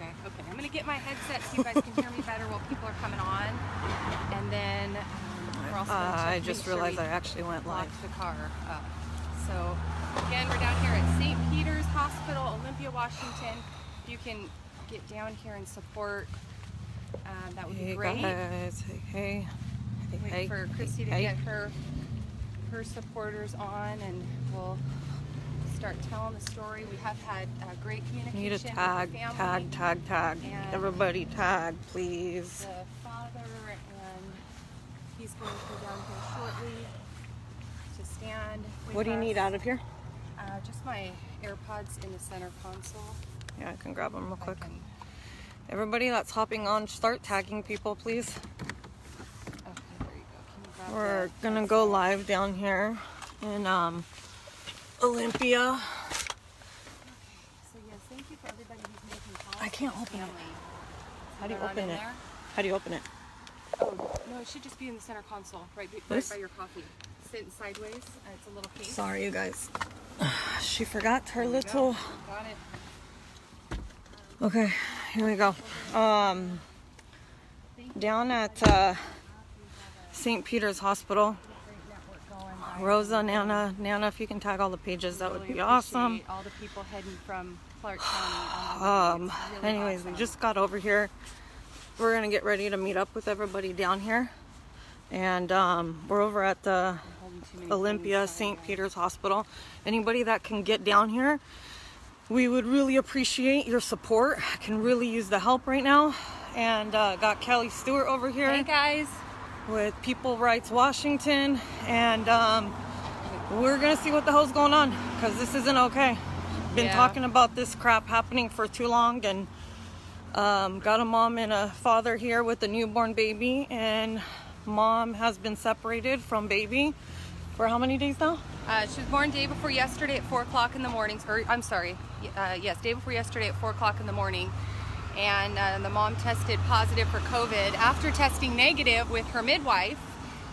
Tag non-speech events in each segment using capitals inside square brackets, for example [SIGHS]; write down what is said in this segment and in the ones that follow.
check. Okay, I'm gonna get my headset so you guys can hear me better while people are coming on, and then um, we're also Uh, check I just make sure realized I actually went live. the car up. So again, we're down here at St. Peter's Hospital, Olympia, Washington. If you can get down here and support, um, that would Hey be great. guys, hey, hey, hey, Wait hey, for Christy to hey. get her her supporters on, and we'll start telling the story. We have had uh, great communication Need a tag, tag, tag, tag. Everybody tag, please. the father, and he's going to go down here shortly to stand. What do you us. need out of here? Uh, just my AirPods in the center console. Yeah, I can grab them real quick. Everybody that's hopping on, start tagging people, please. Okay, there you go. Can you grab We're that? gonna go live down here and um, Olympia. So yes, thank you for everybody who's making calls. I can't open it. How do you open it? there? How do you open it? Oh, no, it should just be in the center console, right, right by your coffee. Sit sideways. Uh, it's a little case. Sorry, you guys. [SIGHS] She forgot her we go. little. Got it. Okay, here we go. Um, down at uh, St. Peter's Hospital, Great network going. I Rosa, Nana, Nana, if you can tag all the pages, that would be awesome. All the people heading from Clark County. on. [SIGHS] Um, really anyways, we just got over here. We're gonna get ready to meet up with everybody down here, and um, we're over at the holding too many Olympia St. Peter's Hospital. Anybody that can get down here, we would really appreciate your support. I can really use the help right now. And uh, got Kelly Stewart over here. Hey guys. With People Rights Washington, and um, we're gonna see what the hell's going on because this isn't okay. Been Yeah. talking about this crap happening for too long, and um, got a mom and a father here with a newborn baby, and mom has been separated from baby for how many days now? Uh, she was born day before yesterday at four o'clock in the morning. Or I'm sorry, uh, yes, day before yesterday at four o'clock in the morning, and uh, the mom tested positive for COVID after testing negative with her midwife.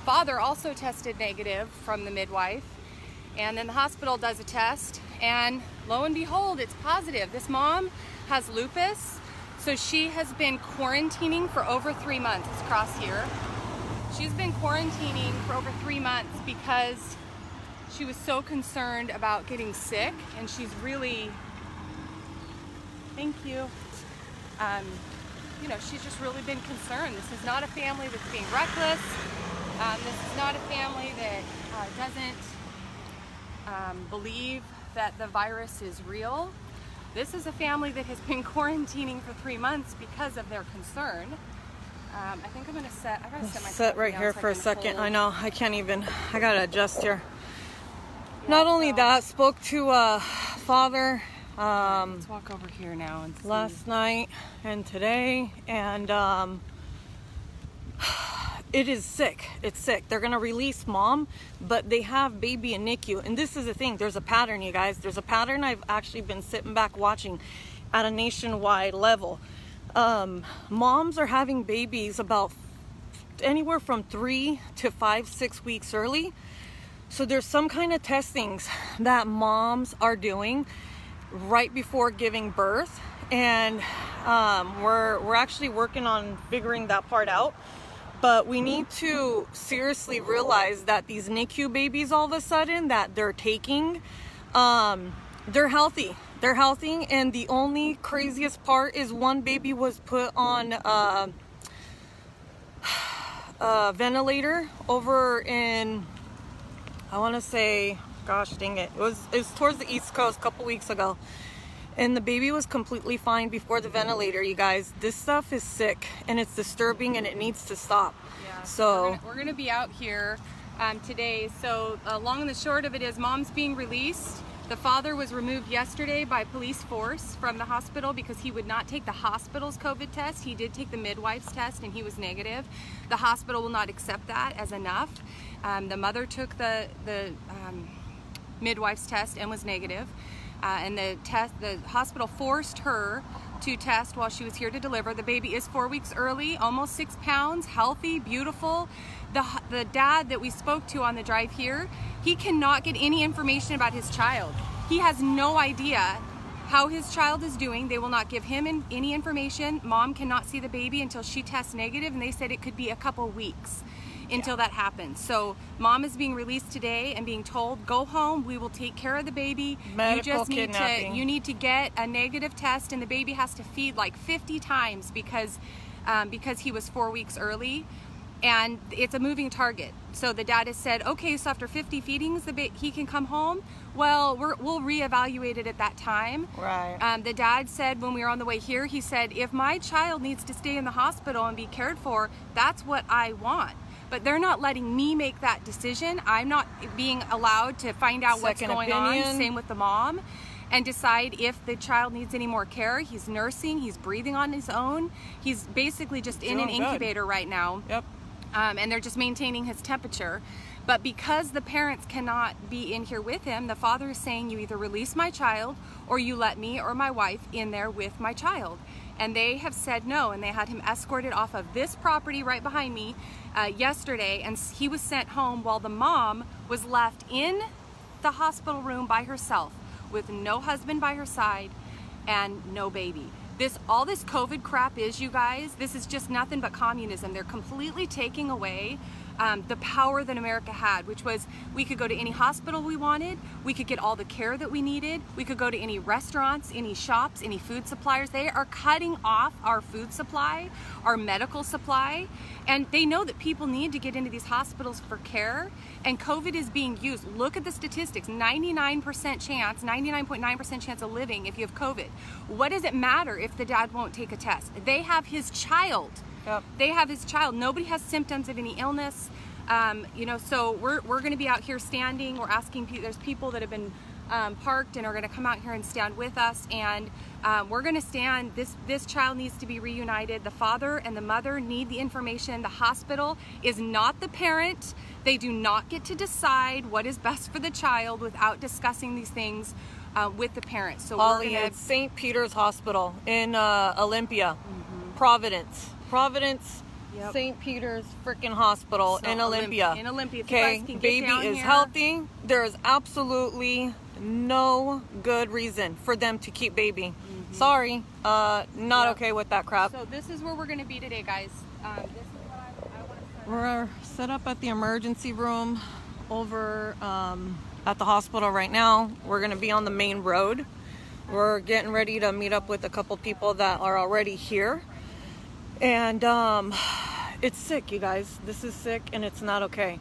Father also tested negative from the midwife, and then the hospital does a test, and lo and behold, it's positive. This mom has lupus, so she has been quarantining for over three months. It's across here. She's been quarantining for over three months because she was so concerned about getting sick and she's really thank you um, you know she's just really been concerned this is not a family that's being reckless um, this is not a family that uh, doesn't um, believe that the virus is real this is a family that has been [LAUGHS] quarantining for three months because of their concern um, I think I'm gonna set. I gotta set my set right here so for a second. hold- I know I can't even. I gotta adjust here. Not only so- that, spoke to uh, father um, Let's walk over here now and see. last night and today, and um, [SIGHS] it is sick. It's sick. They're gonna release mom, but they have baby in NICU. And this is the thing. There's a pattern, you guys. There's a pattern I've actually been sitting back watching at a nationwide level. Um, moms are having babies about anywhere from three to five, six weeks early. So there's some kind of testings that moms are doing right before giving birth, and um, we're we're actually working on figuring that part out. But we need to seriously realize that these NICU babies, all of a sudden, that they're taking, um, they're healthy. They're healthy, and the only craziest part is one baby was put on. Uh, a ventilator over in I want to say gosh dang it it was it was towards the east coast a couple weeks ago and the baby was completely fine before the ventilator you guys this stuff is sick and it's disturbing and it needs to stop Yeah. so we're gonna, we're gonna be out here um, today. So uh, long and the short of it is, mom's being released. The father was removed yesterday by police force from the hospital because he would not take the hospital's COVID test. He did take the midwife's test and he was negative. The hospital will not accept that as enough. Um, the mother took the the um, midwife's test and was negative. Uh, and the test, the hospital forced her to test while she was here to deliver. The baby is four weeks early, almost six pounds, healthy, beautiful. The, the dad that we spoke to on the drive here, he cannot get any information about his child. He has no idea how his child is doing. They will not give him in, any information. Mom cannot see the baby until she tests negative, and they said it could be a couple weeks until yeah. that happens. So mom is being released today and being told, go home, we will take care of the baby. Medical you just need kidnapping. to you need to get a negative test and the baby has to feed like 50 times because um, because he was four weeks early and it's a moving target. So the dad has said, okay, so after 50 feedings, the he can come home. Well, we will reevaluate it at that time. Right. Um, the dad said when we were on the way here, he said, if my child needs to stay in the hospital and be cared for, that's what I want. But they're not letting me make that decision. I'm not being allowed to find out Second what's going opinion. on. Same with the mom and decide if the child needs any more care. He's nursing, he's breathing on his own. He's basically just in an incubator good. right now. Yep um, and they're just maintaining his temperature. But because the parents cannot be in here with him, the father is saying, You either release my child or you let me or my wife in there with my child. And they have said no, and they had him escorted off of this property right behind me uh, yesterday, and he was sent home while the mom was left in the hospital room by herself with no husband by her side and no baby. This all this COVID crap is, you guys, this is just nothing but communism. They're completely taking away um, the power that America had, which was we could go to any hospital we wanted, we could get all the care that we needed, we could go to any restaurants, any shops, any food suppliers. They are cutting off our food supply, our medical supply, and they know that people need to get into these hospitals for care, and COVID is being used. Look at the statistics 99% chance, 99.9% chance of living if you have COVID. What does it matter if the dad won't take a test? They have his child Yep. They have his child. Nobody has symptoms of any illness. Um, you know, so we're, we're going to be out here standing. We're asking, people, there's people that have been um, parked and are going to come out here and stand with us. And um, we're going to stand. This, this child needs to be reunited. The father and the mother need the information. The hospital is not the parent. They do not get to decide what is best for the child without discussing these things uh, with the parents. So Ollie, we're gonna... it's St. Peter's Hospital in uh, Olympia, mm-hmm. Providence. Providence Yep. St. Peter's freaking hospital so in Olympia. In Olympia. Okay, baby is here. healthy. There is absolutely no good reason for them to keep baby. Mm-hmm. Sorry, uh, not yep. okay with that crap. So this is where we're gonna be today, guys. Um, we're set up at the emergency room over um, at the hospital right now. We're gonna be on the main road. We're getting ready to meet up with a couple people that are already here and um, it's sick you guys. This is sick and it's not okay.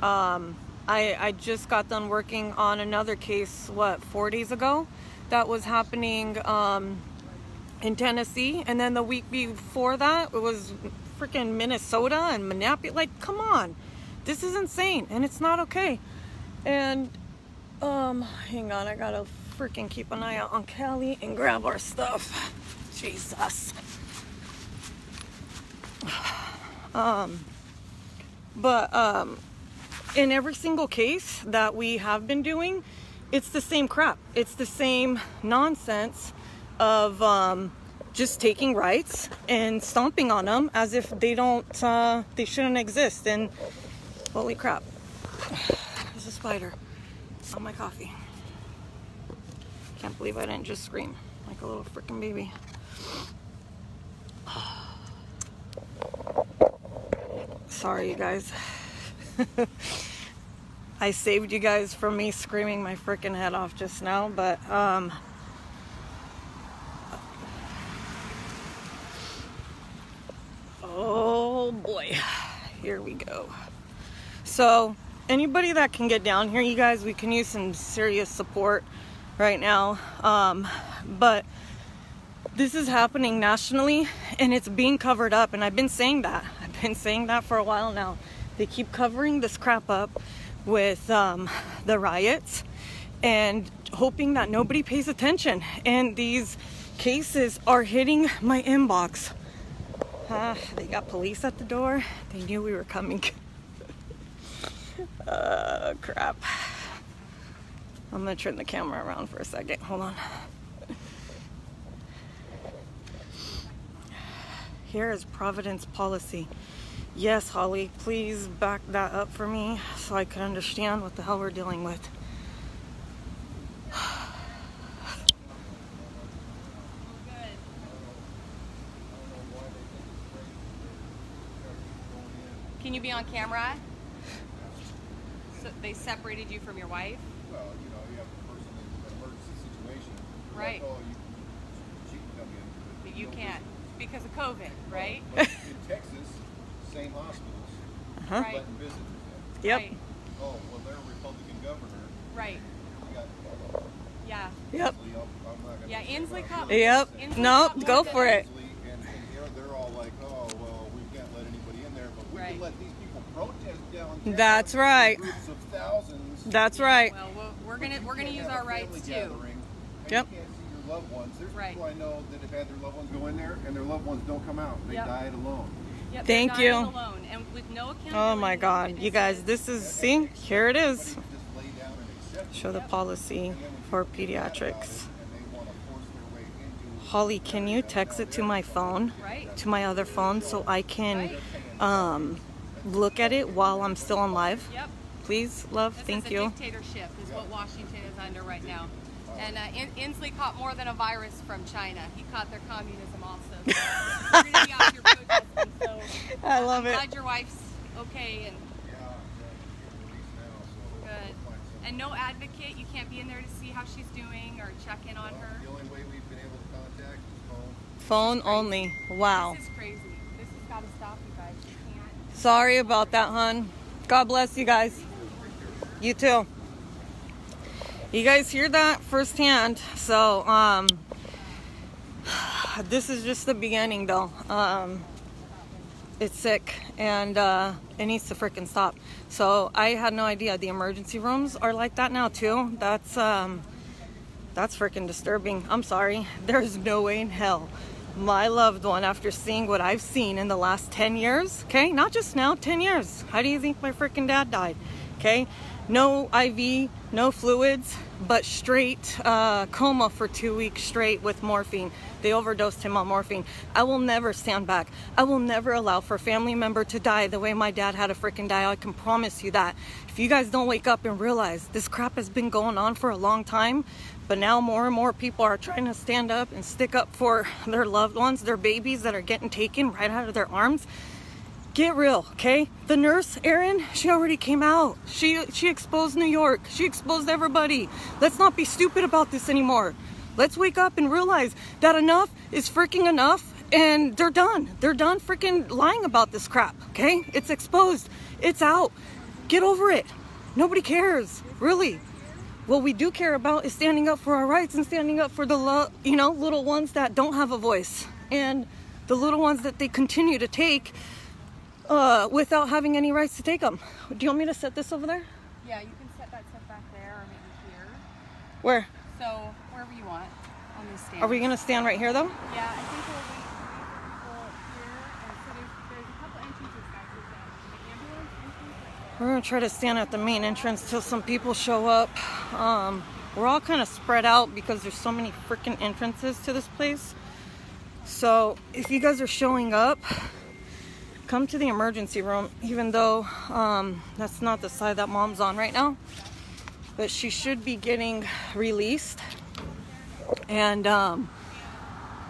Um, I, I just got done working on another case what four days ago? That was happening um, in Tennessee. And then the week before that it was freaking Minnesota and Manapia like come on. This is insane and it's not okay. And um hang on. I gotta freaking keep an eye out on Callie and grab our stuff. Jesus um, but um, in every single case that we have been doing, it's the same crap. It's the same nonsense of um, just taking rights and stomping on them as if they don't, uh, they shouldn't exist. And holy crap, there's a spider on my coffee. Can't believe I didn't just scream like a little freaking baby. Sorry, you guys. [LAUGHS] I saved you guys from me screaming my freaking head off just now, but um, oh boy, here we go. So, anybody that can get down here, you guys, we can use some serious support right now. Um, but this is happening nationally and it's being covered up, and I've been saying that [LAUGHS] I've been saying that for a while now. They keep covering this crap up with um, the riots and hoping that nobody pays attention. And these cases are hitting my inbox. Uh, they got police at the door. They knew we were coming. [LAUGHS] uh, crap. I'm gonna turn the camera around for a second. Hold on. here is Providence policy. Yes, Holly, please back that up for me so I can understand what the hell we're dealing with. Can you be on camera? So they separated you from your wife? Well, you know, you have a person in an emergency situation. Right. Like, oh, you, you can't because of COVID, right? But in Texas, same hospitals, Huh? Right. visitors. Yep. Right. Oh, well, they're a Republican governor. Right. Yeah. Yep. Inslee, I'm, I'm Yeah, Inslee Yep. Inslee No, Cup go for it. And, and they're, they're all like, oh, well, we can't let anybody in there, but we Right. can let these people protest downtown. That's right. Groups of thousands. That's right. Well, we'll we're gonna we're gonna use our rights too. Yep. You can't see your loved ones. There's Right. people I know that have had their loved ones go in there, and their loved ones don't come out. They Yep. died alone. Yep, Thank they're dying you. Alone and with no accountability. Oh my God, you guys, this is see, here it is. Somebody can just lay down and accept it, Show the policy and then when for people get mad about it, pediatrics. and they wanna force their way into Holly, can you text it to my phone, Right. to my other phone, so I can um, look at it while I'm still on live? Yep. Please, love. This Thank is a you. dictatorship is what Washington is under right now. And uh, In- Inslee caught more than a virus from China. He caught their communism also. [LAUGHS] So we're going to be out here. So I love I'm it. glad your wife's okay and Yeah, yeah, she's getting released now, so good. we'll find some- And no advocate. You can't be in there to see how she's doing or check in on her. The only way we've been able to contact is phone. Phone only. Wow. This is crazy. This has got to stop, you guys. You can't. Sorry about that, hon. God bless you guys. You too. You guys hear that firsthand. So, um, this is just the beginning, though. Um, it's sick and uh, it needs to freaking stop. So, I had no idea the emergency rooms are like that now, too. That's, um, that's freaking disturbing. I'm sorry. [LAUGHS] There's no way in hell my loved one, after seeing what I've seen in the last 10 years, okay, not just now, 10 years. How do you think my freaking dad died? Okay, no IV, no fluids, but straight uh, coma for two weeks straight with morphine. They overdosed him on morphine. I will never stand back. I will never allow for a family member to die the way my dad had a freaking die. I can promise you that. If you guys don't wake up and realize this crap has been going on for a long time, but now more and more people are trying to stand up and stick up for their loved ones, their babies that are getting taken right out of their arms. Get real, okay? The nurse, Erin, she already came out. She she exposed New York. She exposed everybody. Let's not be stupid about this anymore. Let's wake up and realize that enough is freaking enough and they're done. They're done freaking lying about this crap, okay? It's exposed. It's out. Get over it. Nobody cares, really. What we do care about is standing up for our rights and standing up for the you know little ones that don't have a voice and the little ones that they continue to take uh, without having any rights to take them. Do you want me to set this over there? Yeah, you can set that stuff back there or maybe here. Where? So wherever you want on this stand. Are we gonna stand right here though? Yeah, I think we'll wait for people here. And so there's, there's a couple entrances, guys. There's the, the ambulance entrance right We're gonna try to stand at the main entrance till some people show up. Um, we're all kind of spread out because there's so many freaking entrances to this place. So if you guys are showing up, come to the emergency room, even though um, that's not the side that mom's on right now. But she should be getting released. And um,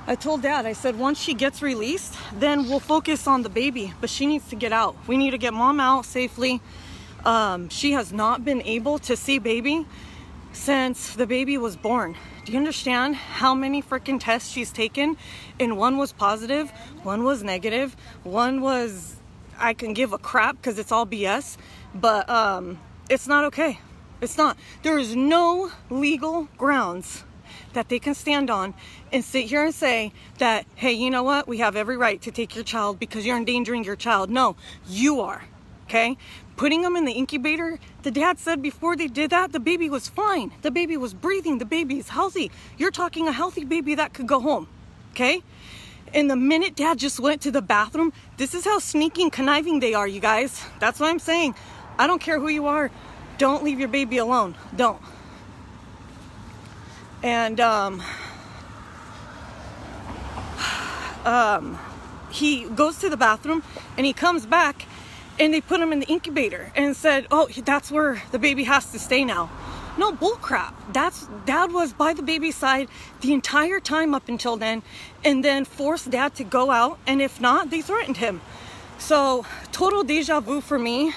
I told dad, I said, once she gets released, then we'll focus on the baby. But she needs to get out. We need to get mom out safely. Um, she has not been able to see baby since the baby was born. Do you understand how many freaking tests she's taken? And one was positive, one was negative, one was I can give a crap because it's all BS, but um, it's not okay. It's not. There is no legal grounds that they can stand on and sit here and say that, hey, you know what? We have every right to take your child because you're endangering your child. No, you are. Okay? Putting them in the incubator, the dad said before they did that, the baby was fine. The baby was breathing. The baby is healthy. You're talking a healthy baby that could go home. Okay? And the minute dad just went to the bathroom, this is how sneaky and conniving they are, you guys. That's what I'm saying. I don't care who you are. Don't leave your baby alone. Don't. And um, [SIGHS] um, he goes to the bathroom and he comes back and they put him in the incubator and said, "Oh, that's where the baby has to stay now." No bullcrap. That's dad was by the baby's side the entire time up until then, and then forced dad to go out, and if not, they threatened him. So, total deja vu for me.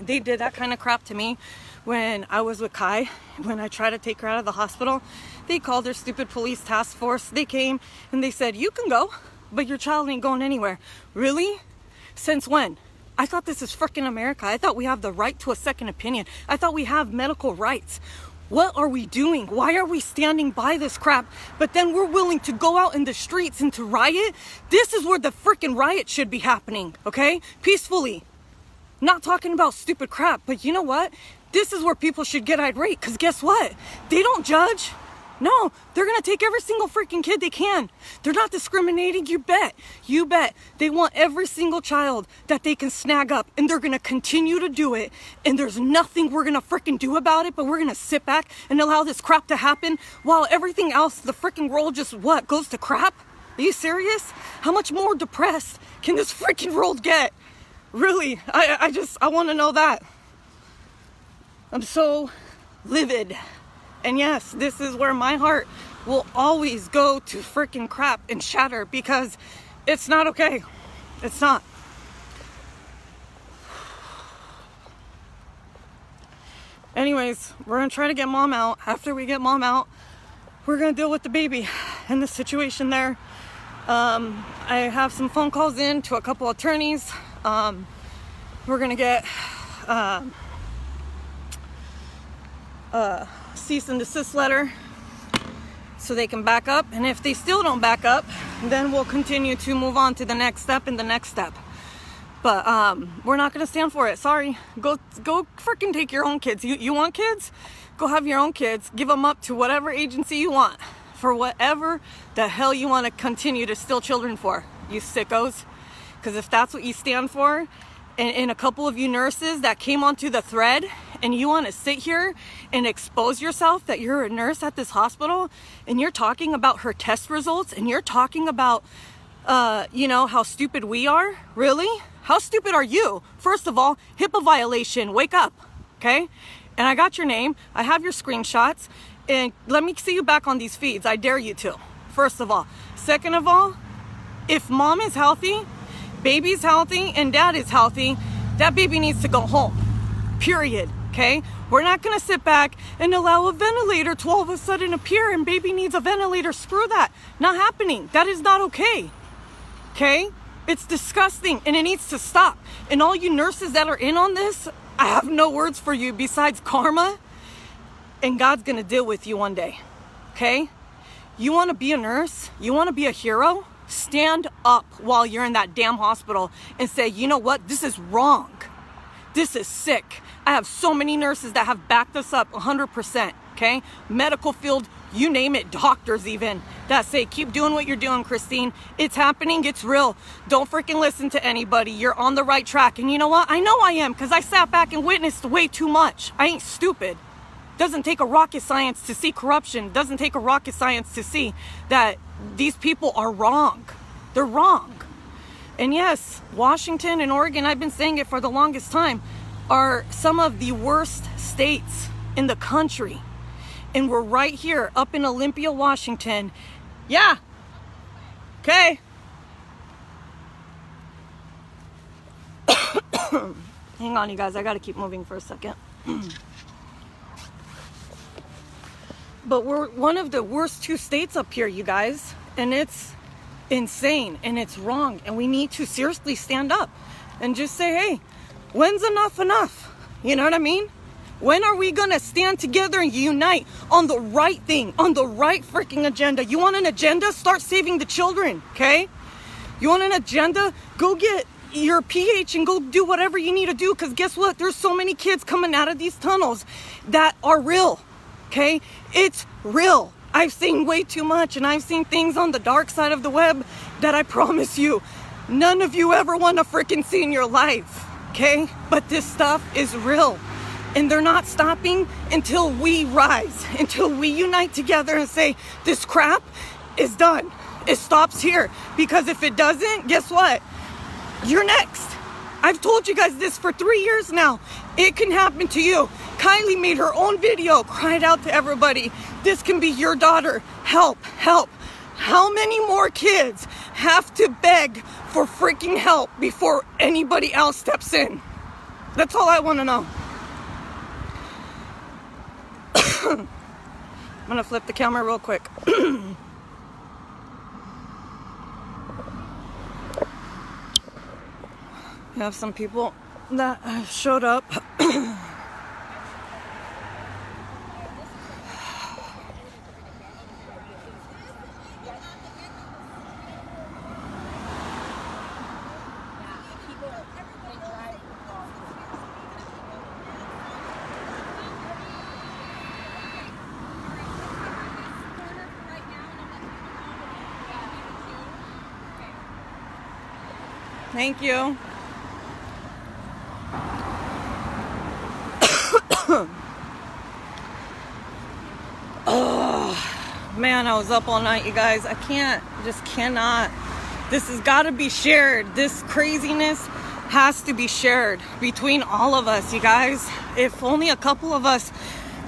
They did that kind of crap to me when I was with Kai, when I tried to take her out of the hospital. They called their stupid police task force. They came and they said, You can go, but your child ain't going anywhere. Really? Since when? I thought this is freaking America. I thought we have the right to a second opinion. I thought we have medical rights. What are we doing? Why are we standing by this crap? But then we're willing to go out in the streets and to riot? This is where the freaking riot should be happening, okay? Peacefully. Not talking about stupid crap, but you know what? This is where people should get irate because guess what? They don't judge. No, they're gonna take every single freaking kid they can. They're not discriminating, you bet. You bet. They want every single child that they can snag up, and they're gonna continue to do it. And there's nothing we're gonna freaking do about it, but we're gonna sit back and allow this crap to happen while everything else, the freaking world just what, goes to crap? Are you serious? How much more depressed can this freaking world get? Really, I, I just, I wanna know that. I'm so livid. And yes, this is where my heart will always go to freaking crap and shatter because it's not okay. It's not. Anyways, we're gonna try to get mom out. After we get mom out, we're gonna deal with the baby and the situation there. Um, I have some phone calls in to a couple attorneys. Um, we're gonna get uh, uh, cease and desist letter so they can back up. And if they still don't back up, then we'll continue to move on to the next step and the next step. But um, we're not gonna stand for it. Sorry. Go go freaking take your own kids. You you want kids? Go have your own kids. Give them up to whatever agency you want for whatever the hell you want to continue to steal children for. You sickos. Because if that's what you stand for, and, and a couple of you nurses that came onto the thread and you want to sit here and expose yourself that you're a nurse at this hospital and you're talking about her test results and you're talking about uh, you know how stupid we are? Really? How stupid are you? First of all hipaa violation wake up okay? And i got your name i have your screenshots and let me see you back on these feeds i dare you to first of all. Second of all if mom is healthy baby's healthy and dad is healthy that baby needs to go home period okay? We're not gonna sit back and allow a ventilator to all of a sudden appear and baby needs a ventilator. Screw that. Not happening. That is not okay. Okay? It's disgusting and it needs to stop. And all you nurses that are in on this, I have no words for you besides karma. And God's gonna deal with you one day. Okay? You wanna be a nurse? You wanna be a hero? Stand up while you're in that damn hospital and say, you know what? This is wrong. This is sick. I have so many nurses that have backed us up 100%, okay? Medical field, you name it, doctors even, that say, keep doing what you're doing, Kristine. It's happening, it's real. Don't freaking listen to anybody. You're on the right track. And you know what? I know I am because I sat back and witnessed way too much. I ain't stupid. Doesn't take a rocket science to see corruption. Doesn't take a rocket science to see that these people are wrong. They're wrong. And yes, Washington and Oregon, I've been saying it for the longest time are some of the worst states in the country. And we're right here up in Olympia, Washington. Yeah. Okay. [COUGHS] Hang on, you guys. I got to keep moving for a second. [COUGHS] but we're one of the worst two states up here, you guys. And it's insane and it's wrong. And we need to seriously stand up and just say, hey, When's enough enough? You know what I mean? When are we gonna stand together and unite on the right thing, on the right freaking agenda? You want an agenda? Start saving the children, okay? You want an agenda? Go get your PH and go do whatever you need to do because guess what? There's so many kids coming out of these tunnels that are real, okay? It's real. I've seen way too much and I've seen things on the dark side of the web that I [LAUGHS] promise you, none of you ever want to freaking see in your life okay? But this stuff is real. And they're not stopping until we rise, [LAUGHS] until we unite together and say, this crap is done. It stops here. Because if it doesn't, guess what? You're next. I've told you guys this for three years now. It can happen to you. Kylee made her own video, cried out to everybody, this can be your daughter. Help, help. How many more kids have to beg for freaking help before anybody else steps in. That's all I want to know. [COUGHS] I'm gonna flip the camera real quick. [COUGHS] Have some people that have showed up. [COUGHS] Thank you. [COUGHS] oh, man, I was up all night, you guys. I can't, just cannot. This has got to be shared. This craziness has to be shared between all of us, you guys. If only a couple of us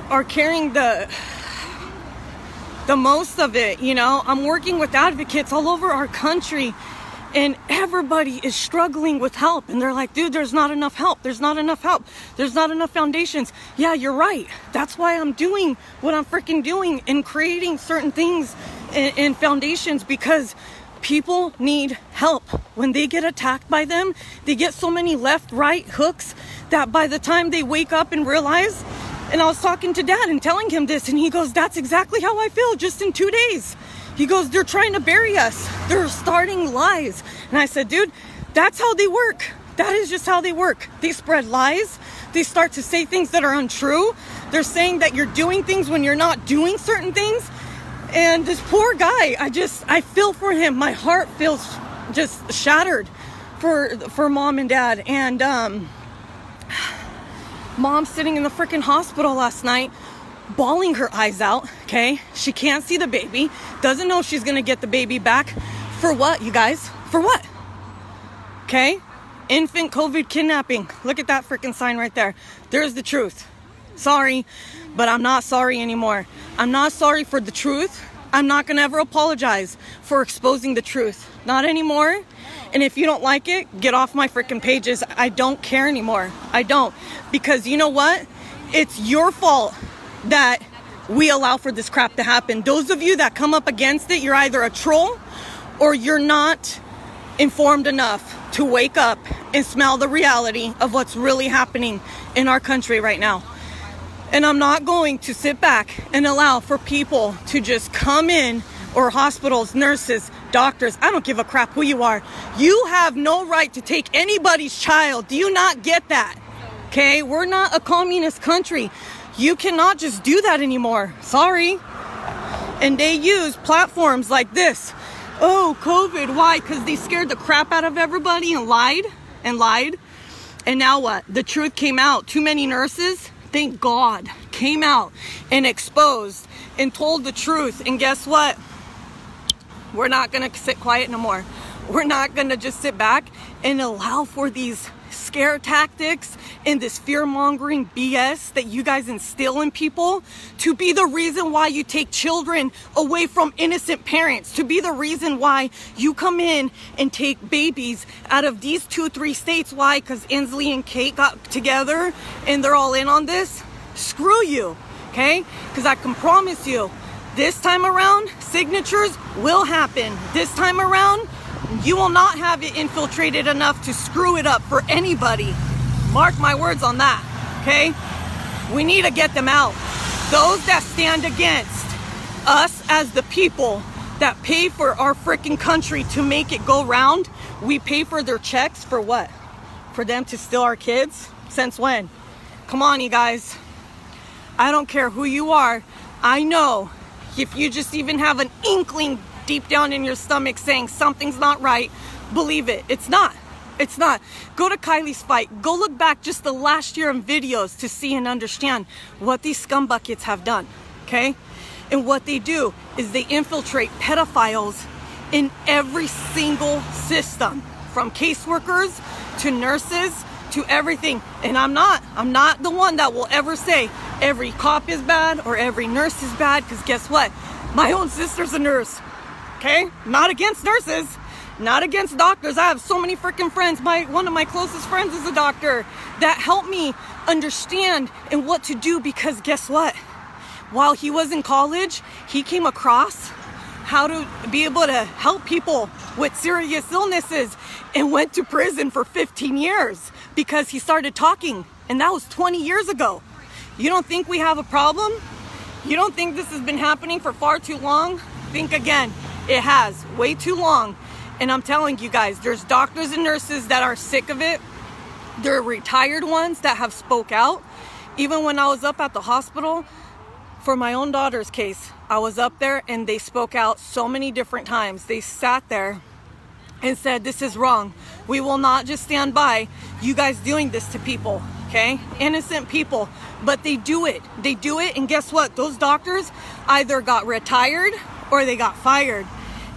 are carrying the the most of it, you know. I'm working with advocates all over our country and everybody is struggling with help and they're like dude there's not enough help. There's not enough help. There's not enough foundations. Yeah you're right. That's why i'm doing what i'm freaking doing and creating certain things and, foundations because people need help. When they get attacked by them they get so many left right hooks that by the time they wake up and realize and i was talking to dad and telling him this and he goes that's exactly how i feel just in two days he goes, They're trying to bury us. They're starting lies. And I said, Dude, that's how they work. That is just how they work. They spread lies. They start to say things that are untrue. They're saying that you're doing things when you're not doing certain things. And this poor guy, I just, I feel for him. My heart feels just shattered for for mom and dad. And um, [SIGHS] mom sitting in the freaking hospital last night bawling her eyes out, okay? She can't see the baby, doesn't know if she's gonna get the baby back. For what, you guys? For what? Okay? Infant COVID kidnapping. Look at that freaking sign right there. There's the truth. Sorry, but I'm not sorry anymore. I'm not sorry for the truth. I'm not gonna ever apologize for exposing the truth. Not anymore. And if you don't like it, get off my freaking pages. I don't care anymore. I don't. Because you know what? It's your fault that we allow for this crap to happen. Those of you that come up against it, you're either a troll or you're not informed enough to wake up and smell the reality of what's really happening in our country right now. And I'm not going to sit back and allow for people to just come in or hospitals, nurses, doctors. I don't give a crap who you are. You have no right to take anybody's child. Do you not get that? Okay? We're not a communist country. You cannot just do that anymore. Sorry. And they use platforms like this. Oh, COVID. Why? Because they scared the crap out of everybody and lied and lied. And now what? The truth came out. Too many nurses, thank God, came out and exposed and told the truth. And guess what? We're not going to sit quiet no more. We're not going to just sit back and allow for these scare tactics and this fear mongering BS that you guys instill in people to be the reason why you take children away from innocent parents, to be the reason why you come in and take babies out of these two, three states. Why? Because Inslee and Kate got together and they're all in on this. Screw you, okay? Because I can promise you, this time around, signatures will happen. This time around, you will not have it infiltrated enough to screw it up for anybody. Mark my words on that, okay? We need to get them out. Those that stand against us as the people that pay for our freaking country to make it go round, we pay for their checks for what? For them to steal our kids? Since when? Come on, you guys. I don't care who you are. I know if you just even have an inkling deep down in your stomach saying something's not right, believe it. It's not. It's not. Go to Kylee's fight. Go look back just the last year in videos to see and understand what these scumbuckets have done. Okay? And what they do is they infiltrate pedophiles in every single system from caseworkers to nurses to everything. And I'm not, I'm not the one that will ever say every cop is bad or every nurse is bad because guess what? My own sister's a nurse. Okay? Not against nurses not against doctors. I have so many freaking friends. My one of my closest friends is a doctor that helped me understand and what to do because guess what? While he was in college, he came across how to be able to help people with serious illnesses and went to prison for 15 years because he started talking and that was 20 years ago. You don't think we have a problem? You don't think this has been happening for far too long? Think again. It has way too long. And I'm telling you guys, there's doctors and nurses that are sick of it. There are retired ones that have spoke out. Even when I was up at the hospital for my own daughter's case, I was up there and they spoke out so many different times. They sat there and said, This is wrong. We will not just stand by you guys doing this to people, okay? Innocent people. But they do it. They do it. And guess what? Those doctors either got retired or they got fired.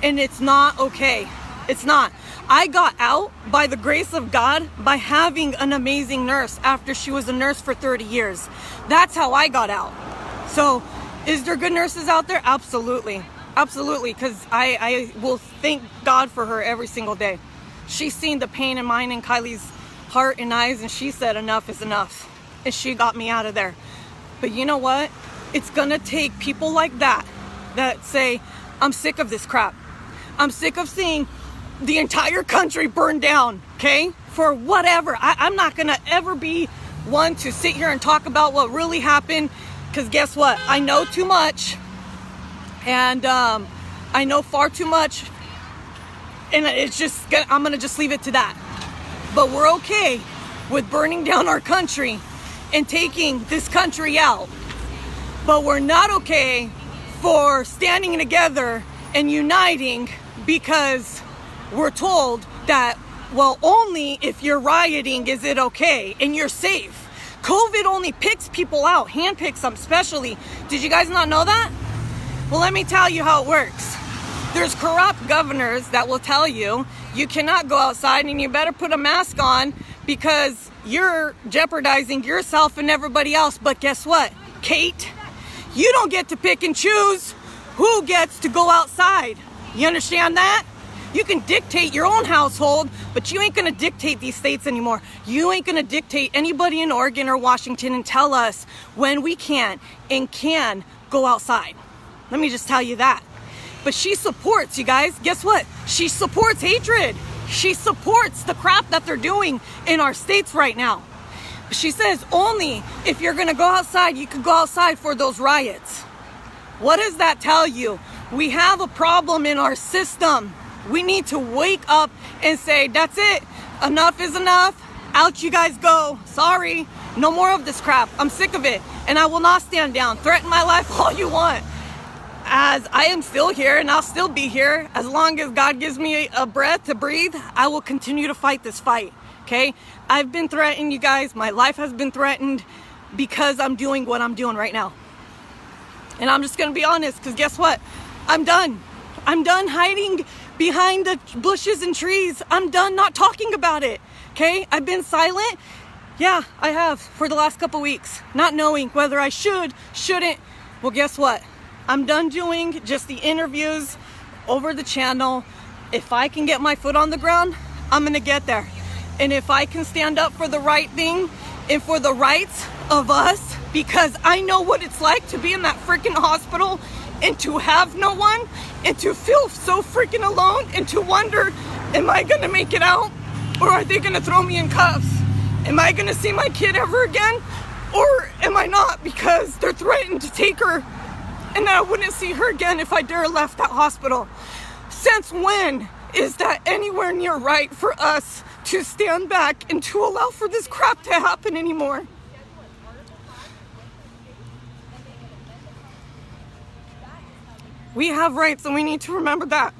And it's not okay. It's not. I got out by the grace of God by having an amazing nurse after she was a nurse for 30 years. That's how I got out. So, is there good nurses out there? Absolutely. Absolutely. Because I, I will thank God for her every single day. She's seen the pain in mine and Kylee's heart and eyes, and she said, Enough is enough. And she got me out of there. But you know what? It's going to take people like that that say, I'm sick of this crap. I'm sick of seeing the entire country burned down, okay? For whatever. I, I'm not gonna ever be one to sit here and talk about what really happened because guess what? I know too much and um, I know far too much and it's just gonna, I'm gonna just leave it to that. But we're okay with burning down our country and taking this country out. But we're not okay for standing together and uniting because we're told that, well, only if you're rioting is it okay and you're safe. COVID only picks people out, handpicks them specially. Did you guys not know that? Well, let me tell you how it works. There's corrupt governors that will tell you you cannot go outside and you better put a mask on because you're jeopardizing yourself and everybody else. But guess what, Kate? You don't get to pick and choose who gets to go outside. You understand that? You can dictate your own household, but you ain't gonna dictate these states anymore. You ain't gonna dictate anybody in Oregon or Washington and tell us when we can and can go outside. Let me just tell you that. But she supports, you guys. Guess what? She supports hatred. She supports the crap that they're doing in our states right now. She says only if you're gonna go outside, you can go outside for those riots. What does that tell you? We have a problem in our system. We need to wake up and say, that's it. Enough is enough. Out you guys go. Sorry. No more of this crap. I'm sick of it. And I will not stand down. Threaten my [LAUGHS] life all you want. As I am still here and I'll still be here. As long as God gives me a breath to breathe, I will continue to fight this fight. Okay? I've been threatened, you guys. My life has been threatened because I'm doing what I'm doing right now. And I'm just going to be honest because guess what? I'm done. I'm done hiding behind the bushes and trees. I'm done not talking about it. Okay? I've been silent. Yeah, I have for the last couple weeks, not knowing whether I should, shouldn't. Well, guess what? I'm done doing just the interviews over the channel. If I can get my foot on the ground, I'm going to get there. And if I can stand up for the right thing and for the rights of us, because I know what it's like to be in that freaking hospital and to have no one and to feel so freaking alone and to wonder, am I gonna make it out? Or are they gonna throw me in cuffs? Am I gonna see my kid ever again? Or am I not because they're threatened to take her and I wouldn't see her again if I dare left that hospital? Since when is that anywhere near right for us to stand back and to allow for this crap to happen anymore? We have rights and we need to remember that.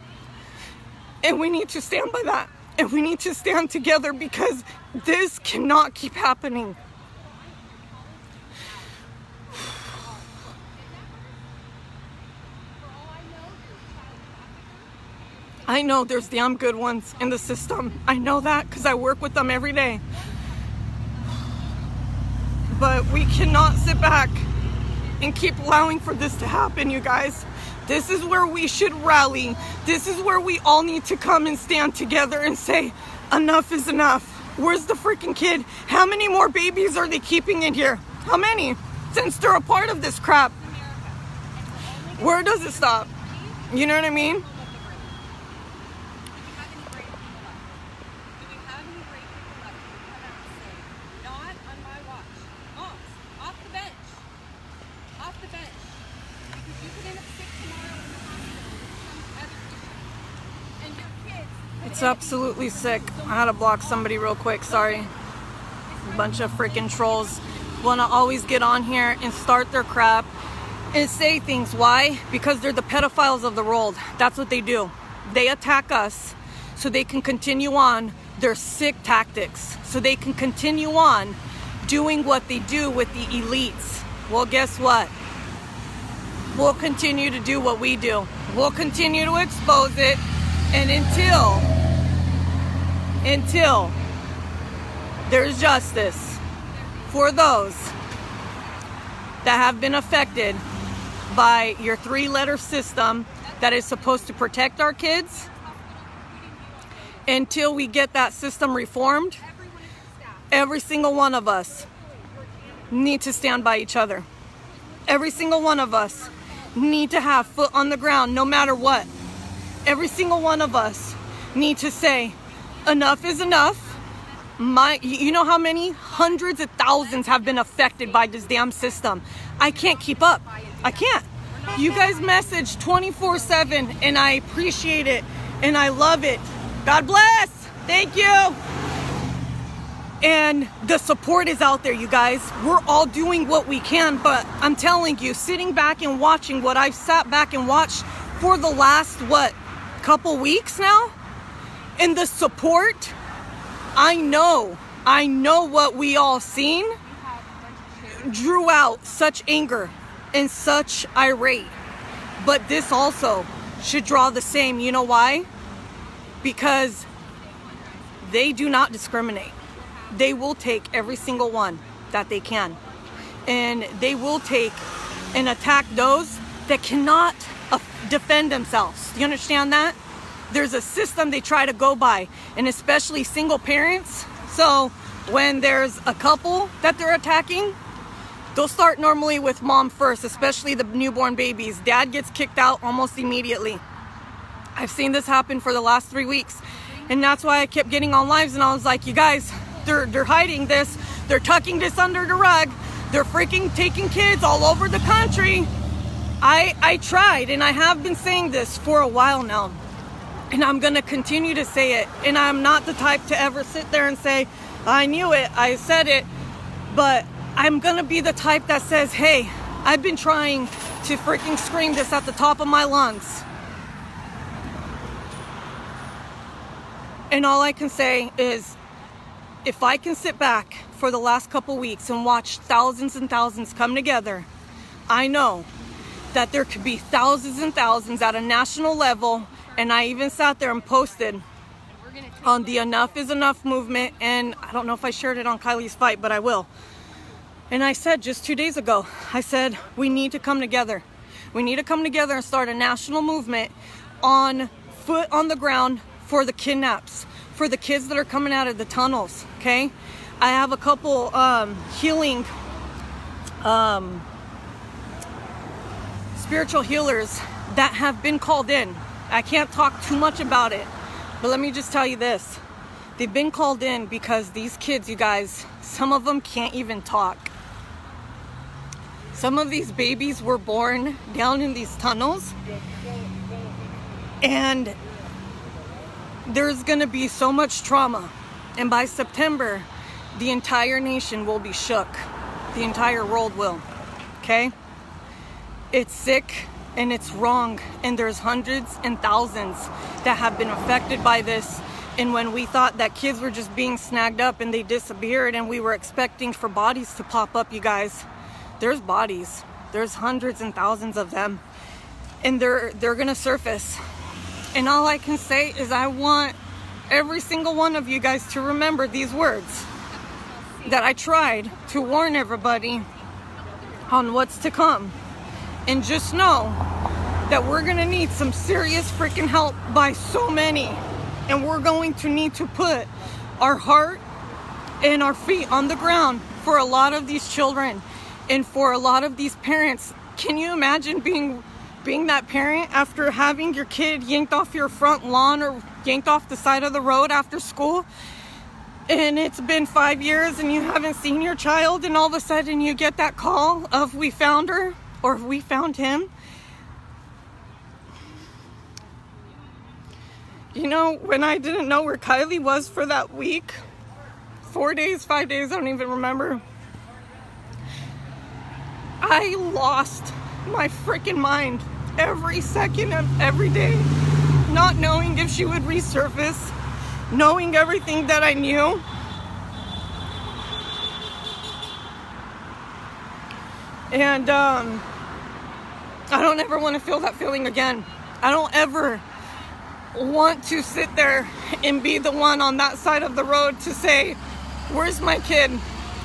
And we need to stand by that. And we need to stand together because this cannot keep happening. I know there's damn good ones in the system. I know that because I work with them every day. But we cannot sit back and keep allowing for this to happen, you guys. This is where we should rally. This is where we all need to come and stand together and say, enough is enough. Where's the freaking kid? How many more babies are they keeping in here? How many? Since they're a part of this crap. Where does it stop? You know what I mean? It's absolutely sick. I had to block somebody real quick, sorry. A bunch of freaking trolls want to always get on here and start their crap and say things. Why? Because they're the pedophiles of the world. That's what they do. They attack us so they can continue on their sick tactics, so they can continue on doing what they do with the elites. Well, guess what? We'll continue to do what we do. We'll continue to expose it. And until, until there's justice for those that have been affected by your three letter system that is supposed to protect our kids until we get that system reformed every single one of us need to stand by each other. Every single one of us need to have foot on the ground no matter what every single one of us need to say enough is enough. My you know how many? Hundreds of thousands have been affected by this damn system. I can't keep up. I can't. You guys message 24 7 and i appreciate it and i love it. God bless. Thank you. And the support is out there you guys. We're all doing what we can but i'm telling you sitting back and watching what i've sat back and watched for the last what couple weeks now and the support I know, I know what we all seen drew out such anger and such irate. But this also should draw the same. You know why? Because they do not discriminate. They will take every single one that they can. And they will take and attack those that cannot defend themselves. Do you understand that? there's a system they try to go by, and especially single parents. So when there's a couple that they're attacking, they'll start normally with mom first, especially the newborn babies. Dad gets kicked out almost immediately. I've seen this happen for the last three weeks. And that's why I kept getting on lives and I was like, you guys, they're, they're hiding this. They're tucking this under the rug. They're freaking taking kids all over the country. I, I tried and I have been saying this for a while now. And I'm going to continue to say it. And I'm not the type to ever sit there and say, I knew it, I said it. But I'm going to be the type that says, hey, I've been trying to freaking scream this at the top of my lungs. And all I can say is, if I can sit back for the last couple weeks and watch thousands and thousands come together, I know that there could be thousands and thousands at a national level and I even sat there and posted on the Enough is Enough movement. And I don't know if I shared it on Kylee's fight, but I will. And I said just two days ago, I said, we need to come together. We need to come together and start a national movement on foot on the ground for the kidnaps, for the kids that are coming out of the tunnels, okay? I have a couple um, healing, um, spiritual healers that have been called in I can't talk too much about it, but let me just tell you this. They've been called in because these kids, you guys, some of them can't even talk. Some of these babies were born down in these tunnels. And there's going to be so much trauma. And by September, the entire nation will be shook. The entire world will. Okay? It's sick and it's wrong and there's hundreds and thousands that have been affected by this. And when we thought that kids were just being snagged up and they disappeared and we were expecting for bodies to pop up you guys there's bodies. There's hundreds and thousands of them. And they're they're gonna surface. And all i can say is i want every single one of you guys to remember these words that i tried to warn everybody on what's to come and just know that we're gonna need some serious freaking help by so many. And we're going to need to put our heart and our feet on the ground for a lot of these children and for a lot of these parents. Can you imagine being being that parent after having your kid yanked off your front lawn or yanked off the side of the road after school? And it's been five years and you haven't seen your child, and all of a sudden you get that call of we found her or if we found him. You know, when I didn't know where Kylee was for that week, four days, five days, I don't even remember. I lost my freaking mind every second of every day, not knowing if she would resurface, knowing everything that I knew. And um, I don't ever want to feel that feeling again. I don't ever want to sit there and be the one on that side of the road to say, Where's my kid?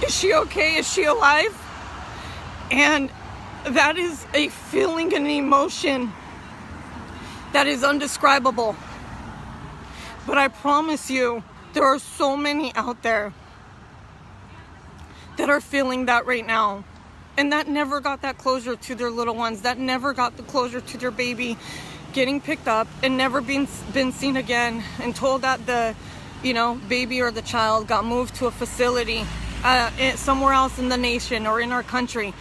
Is she okay? Is she alive? And that is a feeling and an emotion that is undescribable. But I promise you, there are so many out there that are feeling that right now. And that never got that closure to their little ones, that never got the closure to their baby getting picked up and never been been seen again and told that the you know baby or the child got moved to a facility uh, somewhere else in the nation or in our country.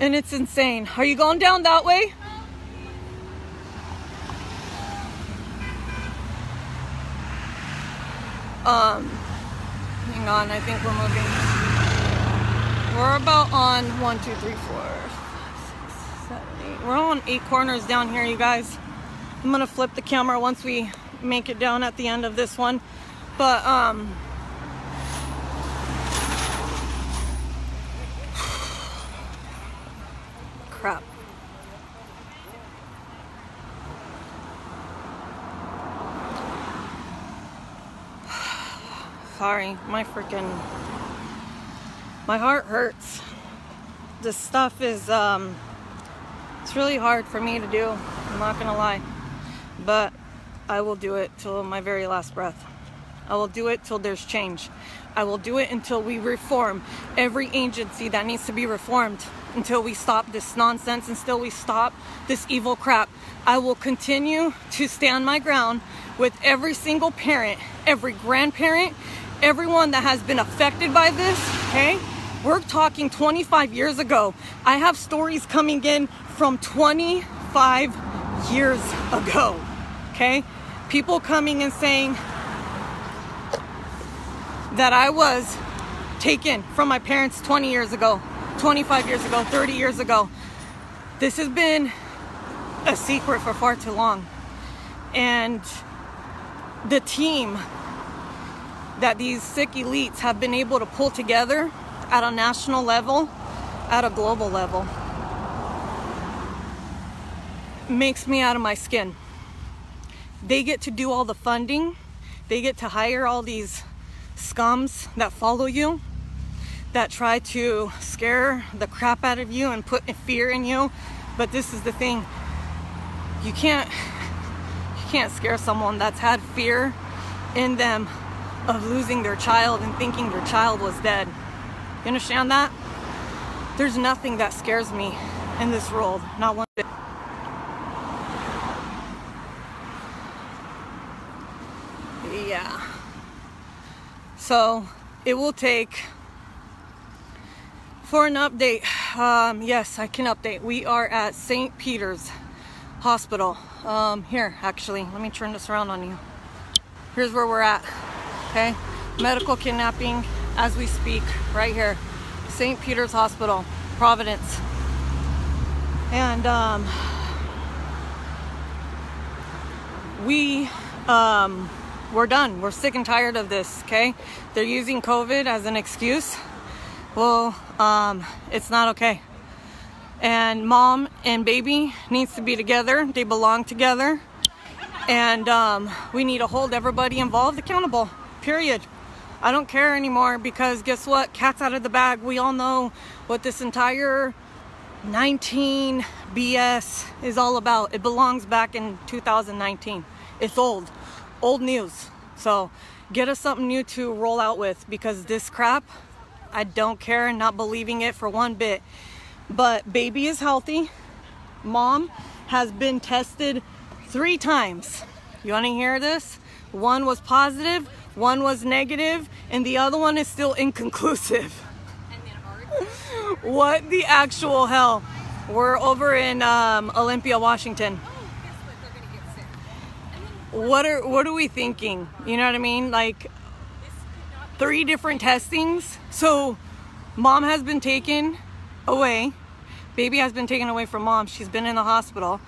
And it's insane. Are you going down that way? Um hang on. I think we're moving we're about on one two three four we're on eight corners down here, you guys. I'm gonna flip the camera once we make it down at the end of this one. But, um, crap. [SIGHS] Sorry, my freaking, my heart hurts. This stuff is, um, it's really hard for me to do, I'm not gonna lie. But I will do it till my very last breath. I will do it till there's change. I will do it until we reform every agency that needs to be reformed, until we stop this nonsense, until we stop this evil crap. I will continue to stand my ground with every single parent, every grandparent, everyone that has been affected by this, okay? We're talking 25 years ago. I have stories coming in from 25 years ago. Okay? People coming and saying that I was taken from my parents 20 years ago, 25 years ago, 30 years ago. This has been a secret for far too long. And the team that these sick elites have been able to pull together at a national level, at a global level, makes me out of my skin. They get to do all the funding, they get to hire all these scums that follow you, that try to scare the crap out of you and put fear in you. But this is the thing you can't you can't scare someone that's had fear in them of losing their child and thinking their child was dead. You understand that? There's nothing that scares me in this world, not one bit. Yeah. So it will take for an update. Um, yes, I can update. We are at St. Peter's Hospital. Um, here, actually, let me turn this around on you. Here's where we're at. Okay, medical kidnapping as we speak, right here, St. Peter's Hospital, Providence. And um, we um, we're done. We're sick and tired of this. Okay, they're using COVID as an excuse. Well, um, it's not okay. And mom and baby needs to be together. They belong together, and um, we need to hold everybody involved accountable. Period. I don't care anymore because guess what? Cat's out of the bag. We all know what this entire 19 BS is all about. It belongs back in 2019. It's old, old news. So get us something new to roll out with because this crap, I don't care, not believing it for one bit. But baby is healthy. Mom has been tested three times. You want to hear this? One was positive, one was negative, and the other one is still inconclusive. what the actual hell? We're over in um, Olympia, Washington. What are what are we thinking? You know what I mean? Like three different testings. So mom has been taken away. Baby has been taken away from mom. She's been in the hospital.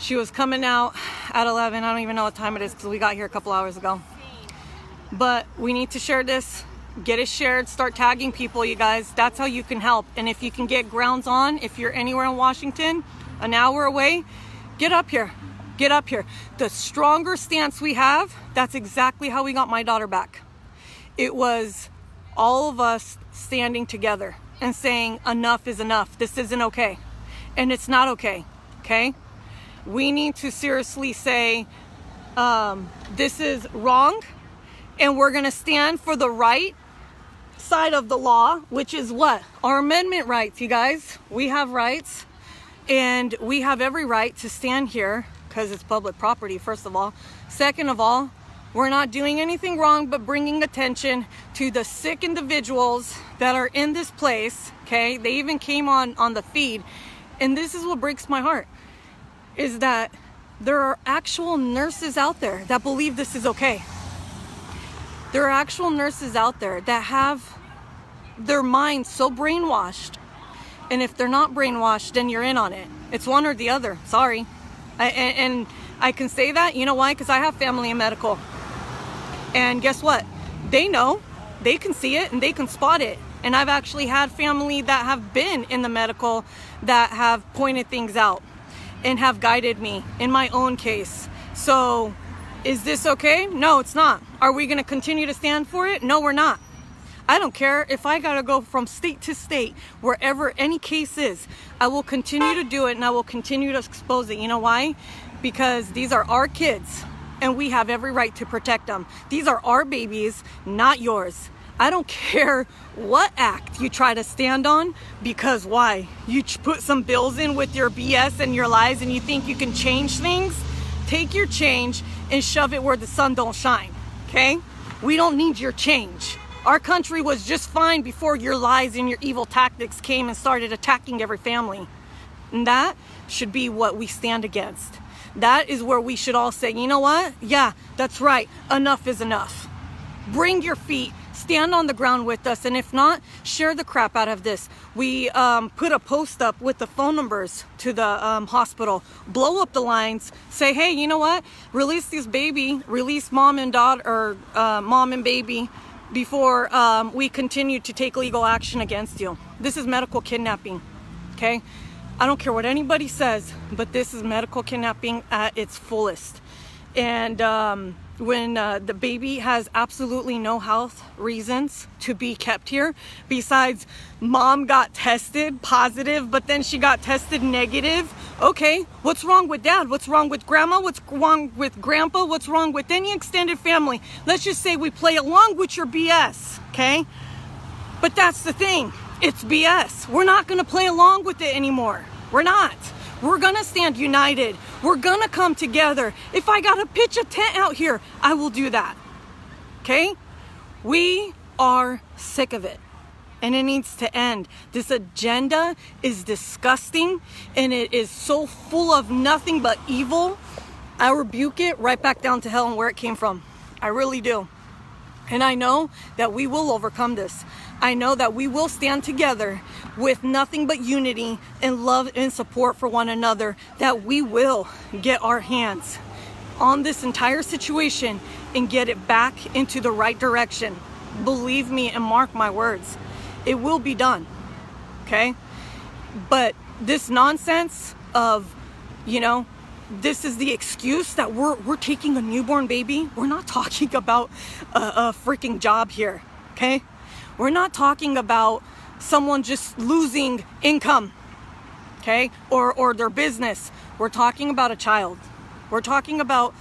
She was coming out at 11. I don't even know what time it is because we got here a couple hours ago. But we need to share this. Get it shared. Start tagging people you guys. That's how you can help. And if you can get grounds on if you're anywhere in washington an hour away get up here. Get up here. The stronger stance we have that's exactly how we got my daughter back. It was all of us standing together and saying enough is enough. This isn't okay. And it's not okay okay? We need to seriously say um, this is wrong and we're going to stand for the right side of the law, which is what? Our amendment rights, you guys. We have rights and we have every right to stand here because it's public property, first of all. Second of all, we're not doing anything wrong but bringing attention to the sick individuals that are in this place, okay? They even came on on the feed. And this is what breaks my heart is that there are actual nurses out there that believe this is okay. There are actual nurses out there that have their minds so brainwashed. And if they're not brainwashed, then you're in on it. It's one or the other. Sorry. I, and, and I can say that, you know why? Because I have family in medical. And guess what? They know, they can see it, and they can spot it. And I've actually had family that have been in the medical that have pointed things out and have guided me in my own case. So is this okay? No, it's not. Are we going to continue to stand for it? No, we're not. I don't care if I got to go from state to state, wherever any case is. I will continue to do it and I will continue to expose it. You know why? Because these are our kids and we have every right to protect them. These are our babies, not yours. I don't [LAUGHS] care what act you try to stand on because why? You put some bills in with your BS and your lies and you think you can change things? Take your change and shove it where the sun don't shine, okay? We don't need your change. Our country was just fine before your lies and your evil tactics came and started attacking every family. And that should be what we stand against. That is where we should all say, you know what? Yeah, that's right. Enough is enough. Bring your feet stand on the ground with us. And if not, share the crap out of this. We um, put a post up with the phone numbers to the um, hospital, blow up the lines, say, hey, you know what? Release this baby, release mom and daughter, or uh, mom and baby before um, we continue to take legal action against you. This is medical kidnapping, okay? I don't care what anybody says, but this is medical kidnapping at its fullest. And um, when uh, the baby has absolutely no health reasons to be kept here besides mom got tested positive but then she got tested negative. Okay what's wrong with dad? What's wrong with grandma? What's wrong with grandpa? What's wrong with any extended family? Let's just say we play along with your bs okay? But that's the thing. It's bs we're not going to play along with it anymore. We're not. We're gonna stand united. We're gonna come together. If I gotta pitch a tent out here, I will do that. Okay? We are sick of it. And it needs to end. This agenda is disgusting and it is so full of nothing but evil. I rebuke it right back down to hell and where it came from. I really do. And I know that we will overcome this. I know that we will stand together with nothing but unity and love and support for one another, that we will get our hands on this entire situation and get it back into the right direction. Believe me and mark my words, it will be done. Okay? But this nonsense of, you know, this is the excuse that we're, we're taking a newborn baby. We're not [LAUGHS] talking about a, a freaking job here, okay? We're not talking about someone just losing income. okay? Or, or their business. We're talking about a child. We're talking about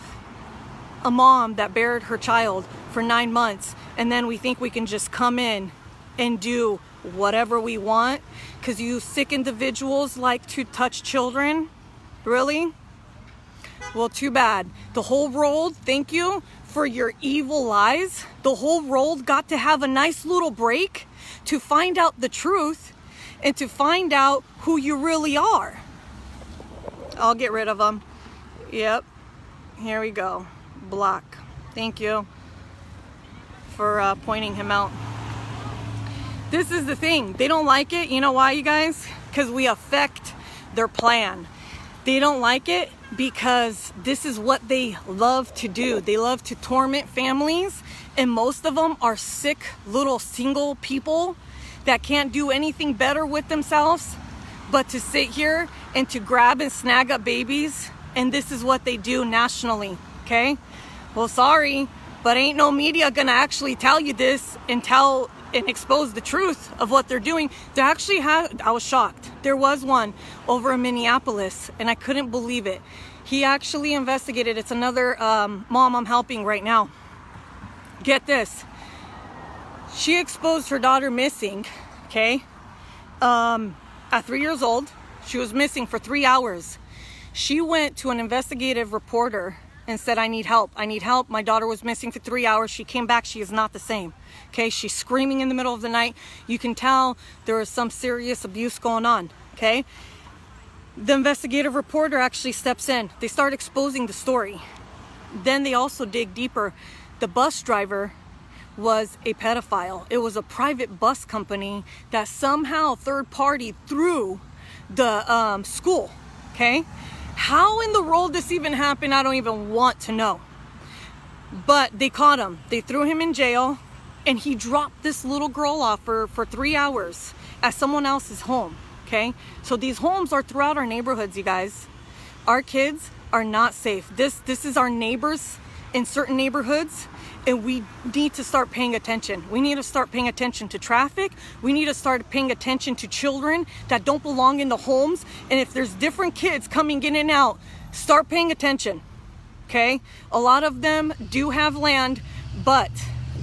a mom that buried her child for nine months, and then we think we can just come in and do whatever we want because you sick individuals like to touch children. Really? Well, too bad. The whole world, thank you for your evil lies. The whole world got to have a nice little break to find out the truth and to find out who you really are. I'll get rid of them. Yep. Here we go. Block. Thank you for uh, pointing him out. This is the thing. They don't like it. You know why, you guys? Because we affect their plan. They don't like it because this is what they love to do. They love to torment families, and most of them are sick little single people that can't do anything better with themselves but to sit here and to grab and snag up babies. And this is what they do nationally, okay? Well, sorry, but ain't no media gonna actually tell you this and tell and expose the truth of what they're doing. They actually had, I was shocked. There was one over in Minneapolis, and I couldn't believe it. He actually investigated. It's another um, mom I'm helping right now. Get this. She exposed her daughter missing, okay? Um, at three years old, she was missing for three hours. She went to an investigative reporter and said, I need help. I need help. My daughter was missing for three hours. She came back. She is not the same. Okay. She's screaming in the middle of the night. You can tell there is some serious abuse going on. Okay. The investigative reporter actually steps in. They start exposing the story. Then they also dig deeper. The bus driver was a pedophile. It was a private bus company that somehow third party through the um, school. Okay. How in the world this even happened, I don't even want to know. But they caught him. They threw him in jail and he dropped this little girl off for, for three hours at someone else's home. Okay. So these homes are throughout our neighborhoods, you guys. Our kids are not safe. This this is our neighbors in certain neighborhoods and we need to start paying attention. We need to start paying attention to traffic. We need to start paying attention to children that don't belong in the homes. And if there's different kids coming in and out, start paying attention. Okay? A lot of them do have land, but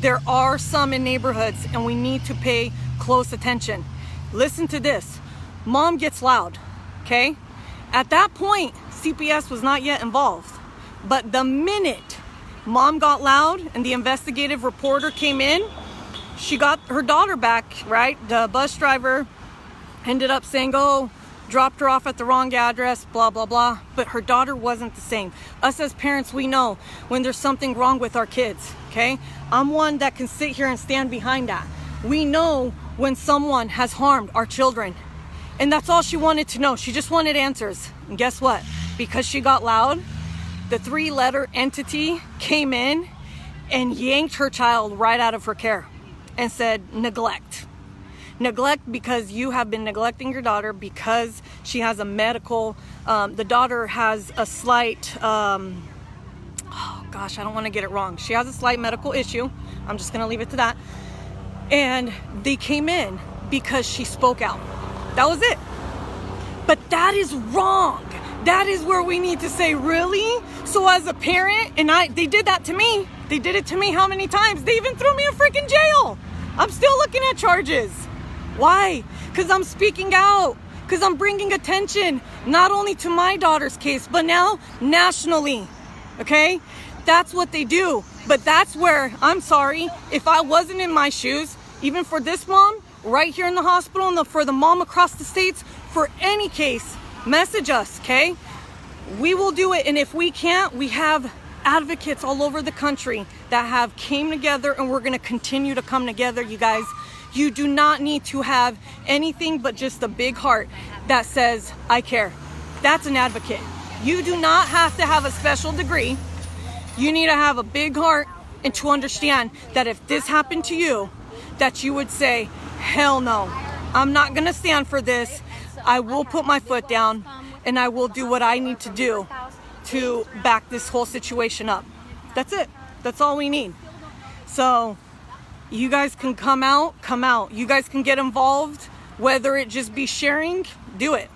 there are some in neighborhoods and we need to pay close attention. Listen to this. Mom gets loud. Okay? At that point, CPS was not yet involved. But the minute mom got loud and the investigative reporter came in. She got her daughter back, right? The bus driver ended up saying, oh, dropped her off at the wrong address, blah, blah, blah. But her daughter wasn't the same. Us as parents, we know when there's something wrong with our kids, okay? I'm one that can sit here and stand behind that. We know when someone has harmed our children. And that's all she wanted to know. She just wanted answers. And guess what? Because she got loud, the three letter entity came in and yanked her child right out of her care and said, neglect. Neglect because you have been neglecting your daughter because she has a medical, um, the daughter has a slight, um, oh gosh, I don't want to get it wrong. She has a slight medical issue. I'm just going to leave it to that. And they came in because she spoke out. That was it. But that is wrong that is where we need to say, really? So as a parent, and I they did that to me. They did it to me how many times? They even threw me in freaking jail. I'm still looking at charges. Why? Because I'm speaking out. Because I'm bringing attention not only to my daughter's case, but now nationally. Okay? That's what they do. But that's where, I'm sorry, if I wasn't in my shoes, even for this mom, right here in the hospital, and the, for the mom across the states, for any case, message us, okay? We will do it. And if we can't, we have advocates all over the country that have came together and we're going to continue to come together, you guys. You do not need to have anything but just a big heart that says, I care. That's an advocate. You do not have to have a special degree. You need to have a big heart and to understand that if this happened to you, that you would say, hell no, I'm not going to stand for this. I will put my foot down and I will do what I need to do to back this whole situation up. That's it. That's all we need. So you guys can come out, come out. You guys can get involved, whether it just be sharing, do it.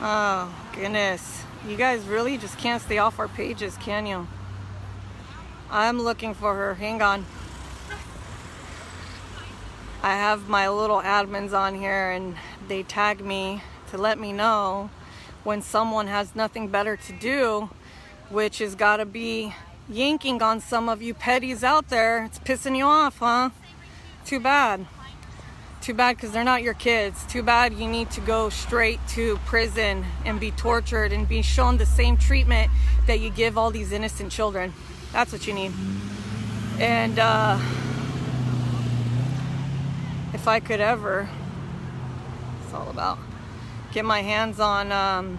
Oh, goodness. You guys really just can't stay off our pages, can you? I'm looking for her. Hang on. I have my little admins on here and they tag me to let me know when someone has nothing better to do which has got to be yanking on some of you petties out there. It's pissing you off, huh? Too bad. Too bad because they're not your kids. Too bad you need to go straight to prison and be tortured and be shown the same treatment that you give all these innocent children. That's what you need. And uh, if I could ever, it's all about, get my hands on um,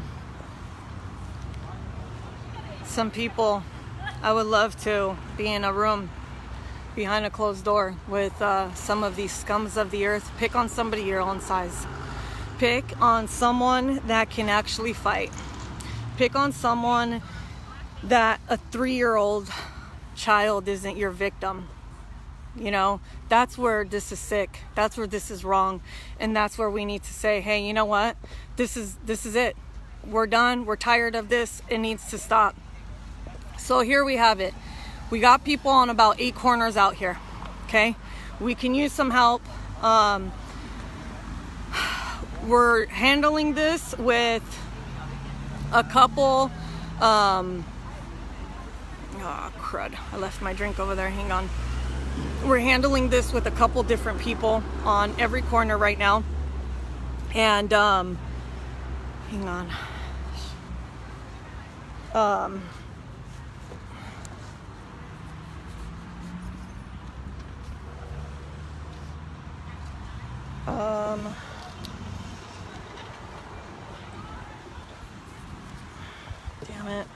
some people, I would love to be in a room behind a closed door with uh, some of these scums of the earth. Pick on somebody your own size. Pick on someone that can actually fight. Pick on someone that a three year old child isn't your victim. You know, that's where this is sick. That's where this is wrong. And that's where we need to say, hey, you know what? This is this is it. We're done. We're tired of this. It needs to stop. So here we have it. We got people on about eight corners out here. Okay, we can use some help. Um, we're handling this with a couple. Um, oh crud! I left my drink over there. Hang on. We're handling this with a couple different people on every corner right now, and um, hang on. Um, Um, damn it.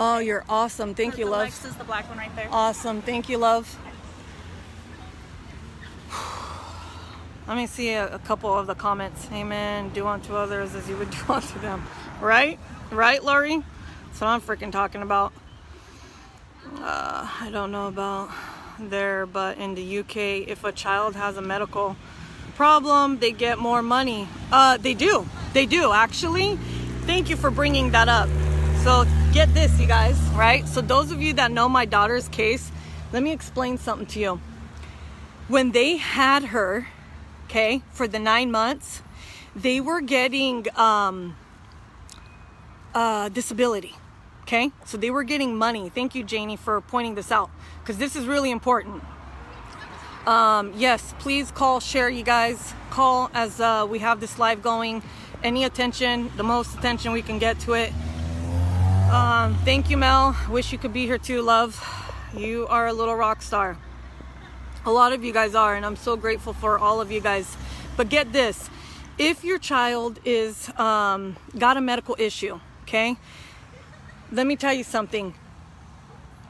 Oh, you're awesome. Thank you, love. Lex is the black one right there. Awesome. Thank you, love. Let me see a, a couple of the comments. Amen. Do unto others as you would [LAUGHS] do unto them. Right? Right, Lori? That's what I'm freaking talking about. Uh, I don't know about there, but in the UK, if a child has a medical problem, they get more money. Uh, they do. They do, actually. Thank you for bringing that up. So, get this, you guys, right? So, those of you that know my daughter's case, let me explain something to you. When they had her, okay, for the nine months, they were getting um, uh, disability. Okay, so they were getting money. Thank you, Janie, for pointing this out because this is really important. Um, yes, please call, share, you guys. Call as uh, we have this live going. Any attention, the most attention we can get to it. Um, thank you, Mel. Wish you could be here too, love. You are a little rock star. A lot of you guys are, and I'm so grateful for all of you guys. But get this if your child is um, got a medical issue, okay, let me tell you something.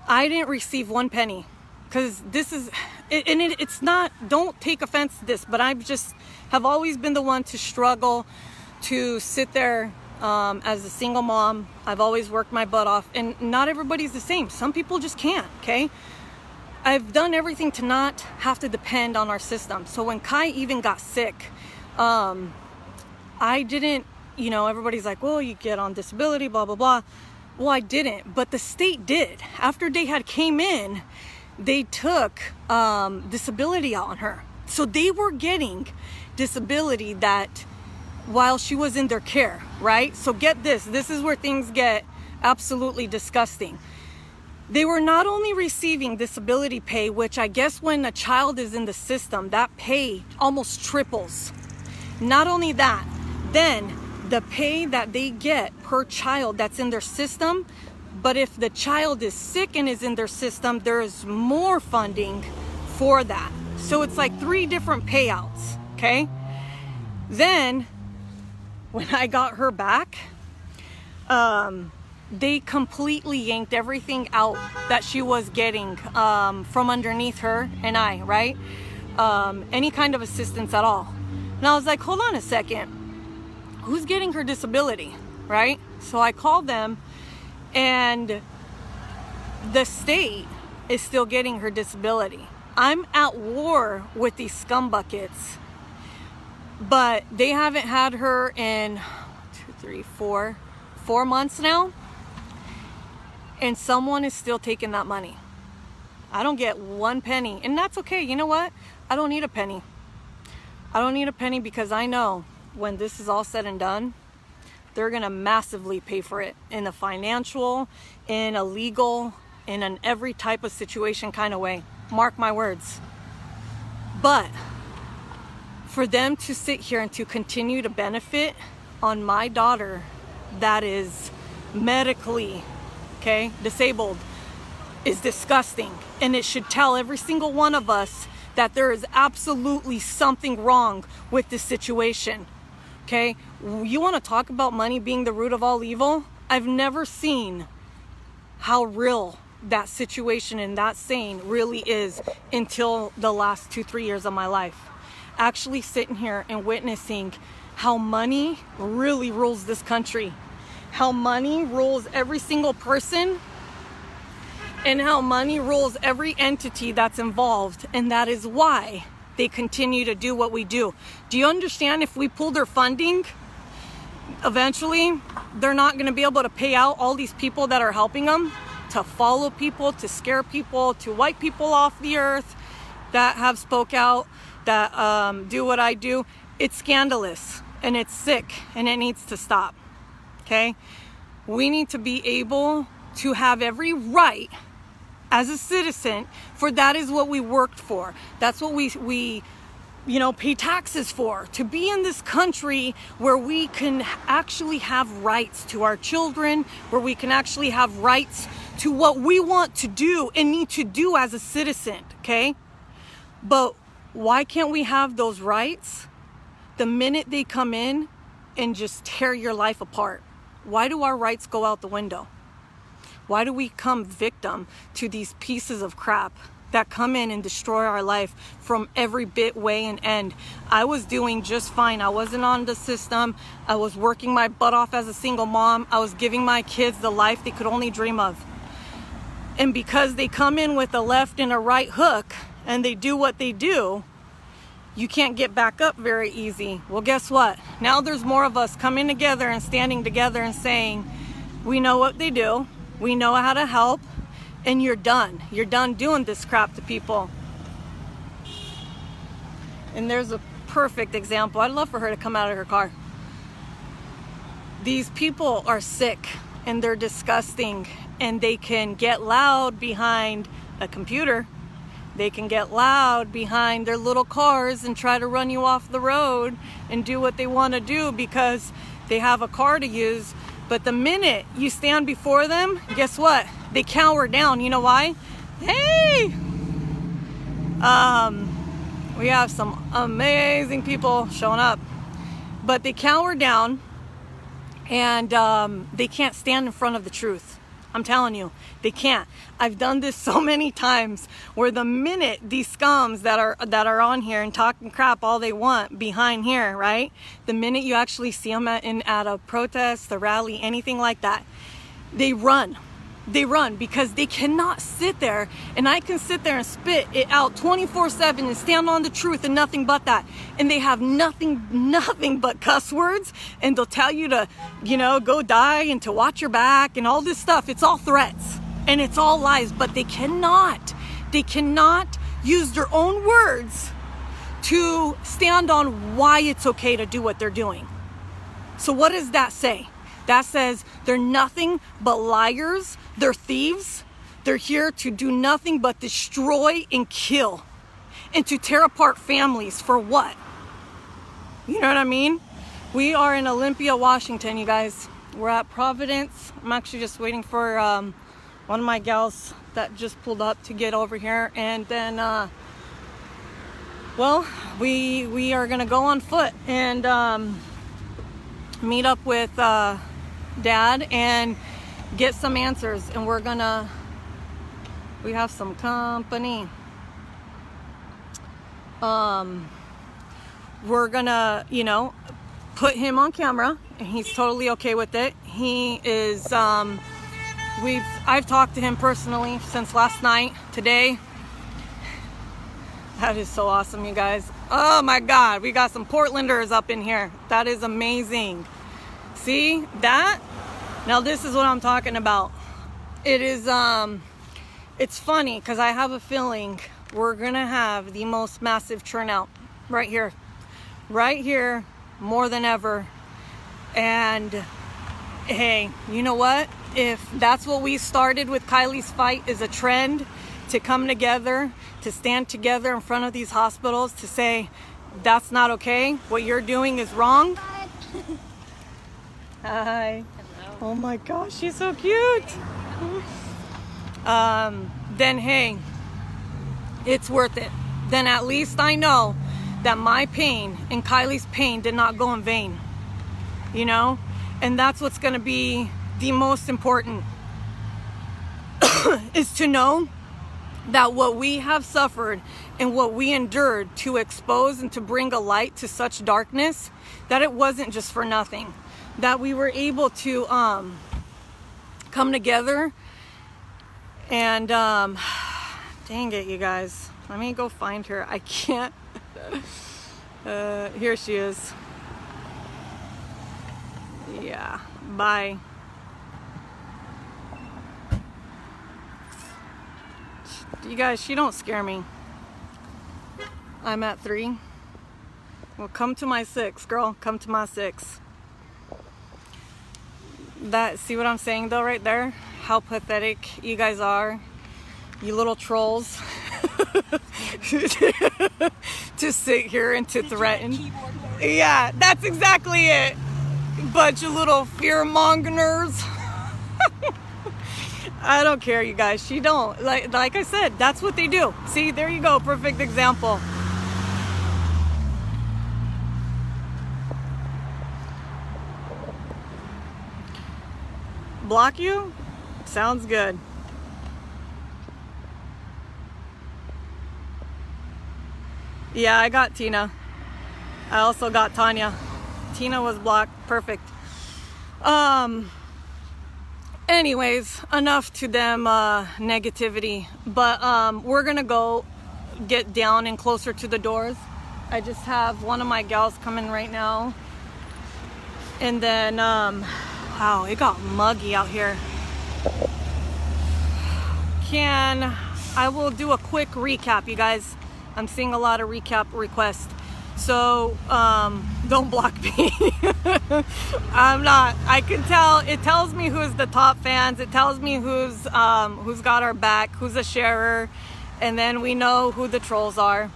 I didn't receive one penny because this is, and it, it's not, don't take offense to this, but I've just have always been the one to struggle to sit there um, as a single mom. I've always worked my butt off, and not everybody's the same. Some people just can't, okay? I've done everything to not have to depend on our system. So when Kai even got sick, um, I didn't, you know, everybody's like, well, you get on disability, blah, blah, blah. Well, I didn't, but the state did. After they had came in, they took um, disability on her. So they were getting disability that while she was in their care, right? So get this, this is where things get absolutely disgusting. They were not only receiving disability pay, which I guess when a child is in the system, that pay almost triples. Not only that, then the pay that they get per child that's in their system. But if the child is sick and is in their system, there is more funding for that. So it's like three different payouts, okay? Then, when I got her back, um, they completely yanked everything out that she was getting um, from underneath her and I, right? Um, any kind of assistance at all. And I was like, hold on a second who's getting her disability, right? So I called them and the state is still getting her disability. I'm at war with these scumbuckets but they haven't had her in two, three, four, four months now, and someone is still taking that money. I don't get one penny, and that's okay. You know what? I don't need a penny. I don't need a penny because I know when this is all said and done, they're going to massively pay for it in a financial, in a legal, in an every type of situation kind of way. Mark my words. But for them to sit here and to continue to benefit on my daughter that is medically, okay, disabled is disgusting. And it should tell every single one of us that there is absolutely something wrong with this situation. Okay? You want to talk about money being the root of all evil? I've never seen how real that situation and that saying really is until the last two, three years of my life. Actually, sitting here and witnessing how money really rules this country, how money rules every single person and how money rules every entity that's involved. And that is why they continue to do what we do. Do you understand if we pull their funding, eventually they're not going to be able to pay out all these people that are helping them to follow people, to scare people, to wipe people off the earth that have spoke out, that um, do what I do. It's scandalous and it's sick and it needs to stop. Okay? We need to be able to have every right as a citizen for that is what we worked for. That's what we we you know pay taxes for to be in this country where we can actually have rights to our children where we can actually have rights to what we want to do and need to do as a citizen okay? But why can't we have those rights the minute they come in and just tear your life apart? Why do our rights go out the window why do we come victim to these pieces of crap that come in and destroy our life from every bit, way, and end? I was doing just fine. I wasn't on the system. I was working my butt off as a single mom. I was giving my kids the life they could only dream of. And because they come in with a left and a right hook and they do what they do, you can't get back up very easy. Well, guess what? Now there's more of us coming together and standing together and saying, we know what they do we know how to help, and you're done. You're done doing this crap to people. And there's a perfect example. I'd love for her to come out of her car. These people are sick and they're disgusting and they can get loud behind a computer. They can get loud behind their little cars and try to run you off the road and do what they want to do because they have a car to use but the minute you stand before them, guess what? They cower down. You know why? Hey! Um, we have some amazing people showing up. But they cower down and um, they can't stand in front of the truth. I'm telling you, they can't. I've done this [LAUGHS] so many times where the minute these scums that are that are on here and talking crap all they want behind here, right? The minute you actually see them at, in, at a protest, a rally, anything like that, they run they run because they cannot sit there and I can sit there and spit it out 24 7 and stand on the truth and nothing but that. And they have nothing, nothing but cuss words and they'll tell you to, you know, go die and to watch your back and all this stuff. It's all threats and it's all lies, but they cannot, they cannot use their own words to stand on why it's okay to do what they're doing. So, what does that say? That says they're nothing but liars, they're thieves, they're here to do nothing but destroy and kill and to tear apart families for what? You know what I mean? We are in Olympia, Washington, you guys. We're at Providence. I'm actually just waiting for um, one of my gals that just pulled up to get over here, and then, uh, well, we we are gonna go on foot and um, meet up with uh, dad and get some answers and we're gonna we have some company um we're gonna you know put him on camera and he's totally okay with it he is um we've i've talked to him personally since last night today That is so awesome, you guys. Oh my God, we got some Portlanders up in here. That is amazing. See that? Now this is what I'm talking about. It is um it's funny because I have a feeling we're gonna have the most massive turnout right here. Right here, more than ever. And hey, you know what? If that's what we started with Kylee's fight is a trend to come together, to stand together in front of these hospitals to say that's not okay. What you're doing is wrong. [LAUGHS] Hi. Hello. Oh my gosh, she's so cute. Um, then hey, it's worth it. Then at least I know that my pain and Kylee's pain did not go in vain. You know? And that's what's going to be the most important [COUGHS] is to know that what we have suffered and what we endured to expose and to bring a light to such darkness that it wasn't just for nothing that we were able to um, come together and um, [SIGHS] dang it you guys let me go find her i can't [LAUGHS] uh, here she is yeah bye You guys, she don't scare me. I'm at three. Well, come to my six, girl. Come to my six. That, see what I'm saying though right there? How pathetic you guys are. You little trolls. [LAUGHS] to sit here and to threaten. Yeah, that's exactly it. Bunch of little fear mongers. [LAUGHS] I don't care, you guys. She don't. Like like I said, that's what they do. See, there you go. Perfect example. Block you? Sounds good. Yeah, I got Tina. I also got Tanya. Tina was blocked. Perfect. Um anyways enough to them uh, negativity but um, we're gonna go get down and closer to the doors i just have one of my gals coming right now and then um, wow it got muggy out here can i will do a quick recap you guys i'm seeing a lot of recap requests so um, don't block me. [LAUGHS] I'm not. I can tell. It tells me who's the top fans. It tells me who's um, who's got our back, who's a sharer, and then we know who the trolls are.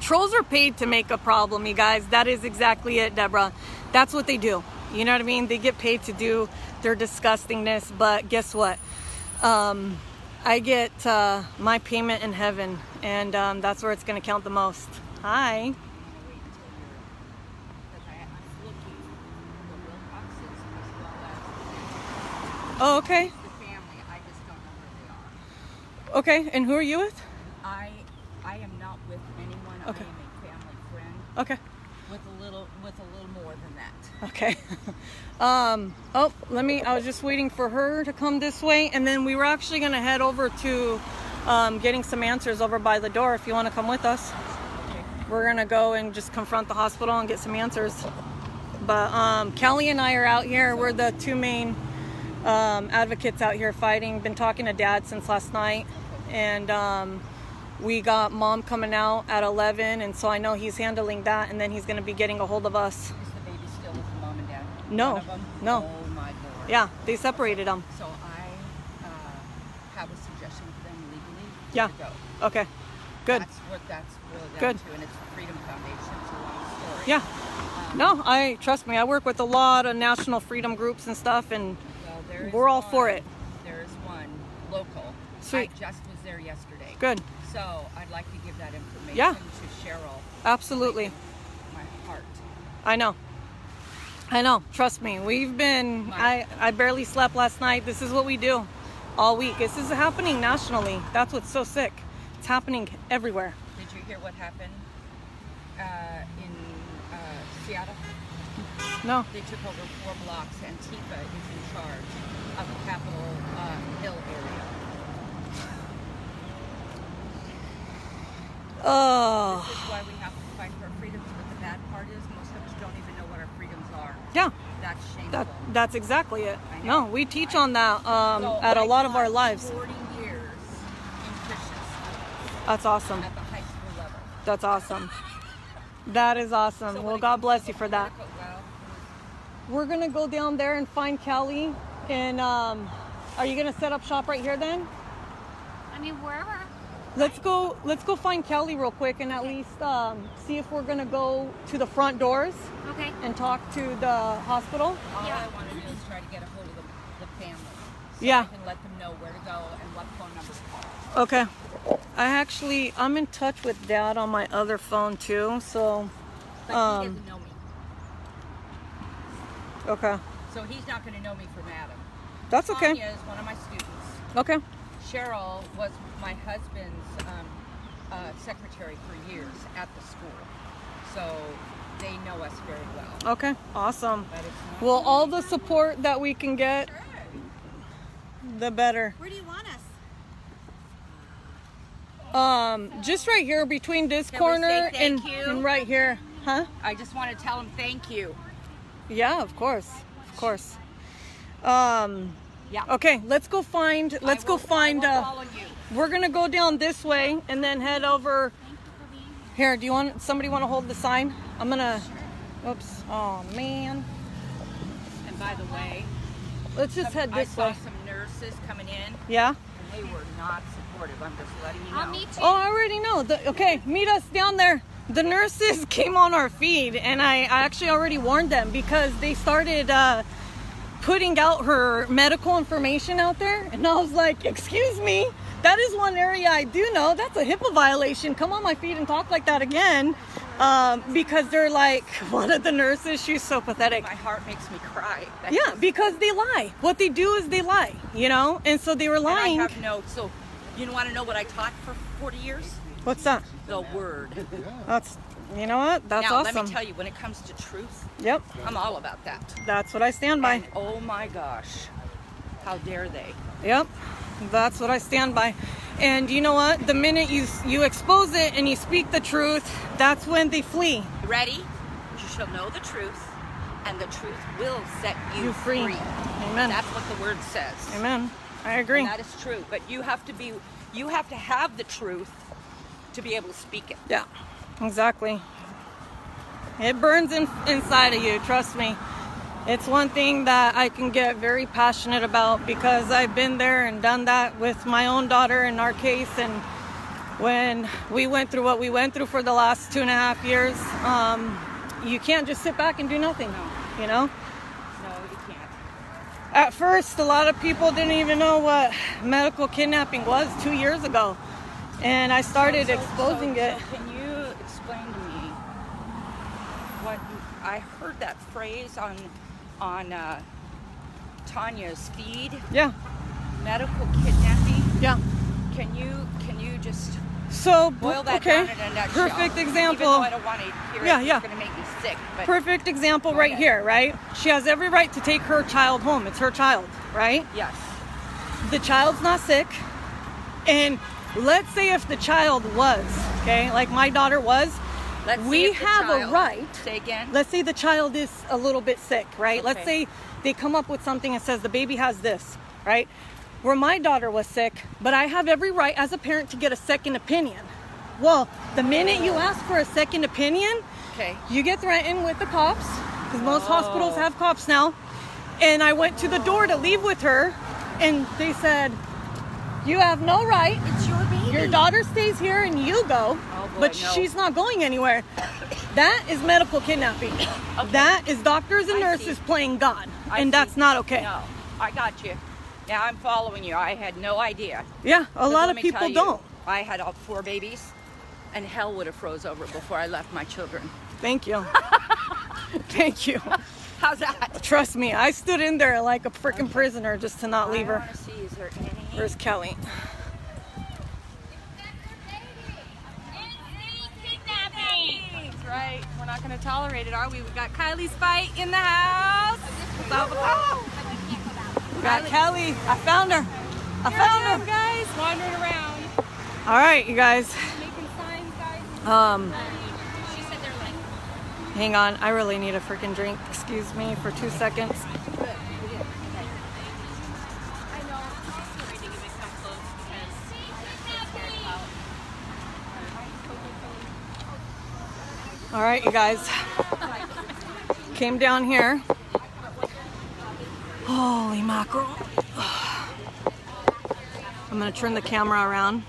Trolls are paid to make a problem, you guys. That is exactly it, Deborah. That's what they do. You know what I mean? They get paid to do their disgustingness, but guess what? Um, I get uh, my payment in heaven, and um, that's where it's going to count the most. Hi. Oh, okay. Okay, and who are you with? I I am not with anyone. Okay. I am a family friend Okay. with a little with a little more than that. Okay. [LAUGHS] um, oh, let me, I was just waiting for her to come this way, and then we were actually going to head over to um, getting some answers over by the door if you want to come with us. We're going to go and just confront the hospital and get some answers. But um, Kelly and I are out here. We're the two main um, advocates out here fighting. Been talking to dad since last night. And um, we got mom coming out at 11. And so I know he's handling that. And then he's going to be getting a hold of us. Is the baby still with the mom and dad? No, One no. Oh my lord. Yeah, they separated them. So I uh, have a suggestion for them legally. Yeah. Go. Okay. Good. That's what that's down Good. to, and it's the Freedom Foundation. It's a long story. Yeah. No, I trust me. I work with a lot of national freedom groups and stuff, and Well, We're all for it. There is one local. Sweet. I just was there yesterday. good. So I'd like to give that information Yeah. to Cheryl. Absolutely. My heart. I know. I know. Trust me. We've been. I I barely slept last night. This is what we do all week. This is happening nationally. That's what's so sick. It's happening everywhere. Did you hear what happened uh, in uh, Seattle? No. They took over four blocks. Antifa is in charge of the Capitol uh, Hill area. [SIGHS] Oh, This is why we have to fight for our freedoms. But the bad part is most of us don't even know what our freedoms are. Yeah. That's shameful. That that's exactly it. No, we teach on that um, So at a lot of our lives. 40 years in Christian schools That's awesome. at the high school level. That's awesome. That is awesome. So well, God bless you for that. Well, We're gonna go down there and find Kelly. And um, are you gonna set up shop right here then? I mean, wherever. Let's go. Let's go find Kelly real quick and at least um, see if we're gonna go to the front doors Okay. and talk to the hospital. all Yeah. I want to do is try to get a hold of the, the family. So Yeah. I can let them know where to go and what phone number to call. Okay. I actually I'm in touch with Dad on my other phone too. So But Um, he doesn't know me. okay, So he's not going to know me from Adam. that's okay. Tanya is one of my students. Okay. Cheryl was my husband's um, uh, secretary for years at the school. So they know us very well. Okay. Awesome. But it's Well, all the support that we can get, the better. Where do you want us? Um, just right here between this Can corner and, thank and right here, huh? I just want to tell him thank you. Yeah, of course, of course. Um, Yeah. okay, let's go find. Let's I go find. I will Uh, you. we're gonna go down this way and then head over. Here, do you want somebody want to hold the sign? I'm gonna. Oops. Oh man. And by the way, Let's just head this I this saw way. some nurses coming in, Yeah. and they were not supportive. I'm just letting you know. I'll meet you. Oh, I already know. The, okay, meet us down there. The nurses [LAUGHS] came on our feed, and I, I actually already warned them because they started uh, putting out her medical information out there. And I was like, Excuse me, that is one area I do know. That's a HIPAA violation. Come on my feet and talk like that again. Um, because they're like, [LAUGHS] one of the nurses, she's so pathetic. My heart makes me cry. That's Yeah, just- because they lie. What they do is they lie, you know? And so they were and I lying. have no. So, you want to know what I taught for 40 years? What's that? The word. That's, you know what? That's now, awesome. let me tell you, when it comes to truth, Yep. I'm all about that. That's what I stand by. And oh my gosh, how dare they? Yep. That's what I stand by. And you know what? The minute you you expose it and you speak the truth, that's when they flee. Ready? You shall know the truth, and the truth will set you, You free. Amen. That's what the word says. Amen. I agree. And that is true. But you have to be, you have to have the truth to be able to speak it. Yeah. Exactly. It burns in, inside of you, trust me. It's one thing that I can get very passionate about because I've been there and done that with my own daughter in our case. And when we went through what we went through for the last two and a half years, um, you can't just sit back and do nothing, you know? No, you can't. At first, a lot of people didn't even know what medical kidnapping was two years ago. And I started So- so- exposing so it. Can you explain to me what I heard that phrase on on uh, Tanya's feed? Yeah, Medical kidnapping. yeah. Can you can you just So, boil that okay. down in a nutshell? Perfect example. though I don't want to hear Yeah, it, yeah. it's going to make me sick. Perfect example right here, right? She has every right to take her child home. It's her child, right? yes, The child's not sick. And let's say if the child was, okay, like my daughter was, let's We see if the have a right. Say again. let's say the child is a little bit sick, right? Let's say they come up with something and says the baby has this, right? Where my daughter was sick, but I have every right as a parent to get a second opinion. Well, the minute you ask for a second opinion, Okay. you get threatened with the cops because most Oh. hospitals have cops now. And I went to the door to leave with her, and they said, "You have no right. It's your baby. Your daughter stays here, and you go, Oh, boy, but no. she's not going anywhere." That is medical kidnapping. [COUGHS] That is doctors and I nurses see. playing God, I and see. that's not okay. No, I got you. Now I'm following you. I had no idea. Yeah, a lot of people you, don't. I had all four babies, and hell would have froze over before I left my children. Thank you. [LAUGHS] Thank you. How's that? Trust me, I stood in there like a freaking prisoner just to not leave her. see. Is there any? Where's Kelly? That's right. We're not going to tolerate it, are we? We got Kylee's fight in the house. What's? Oh, We got Kelly. I found her. I here I found am, her. guys, wandering around, All right, you guys. making signs, guys. Um, hang on, I really need a freaking drink. Excuse me for two seconds. All right, you guys. Came down here. Holy mackerel. I'm gonna turn the camera around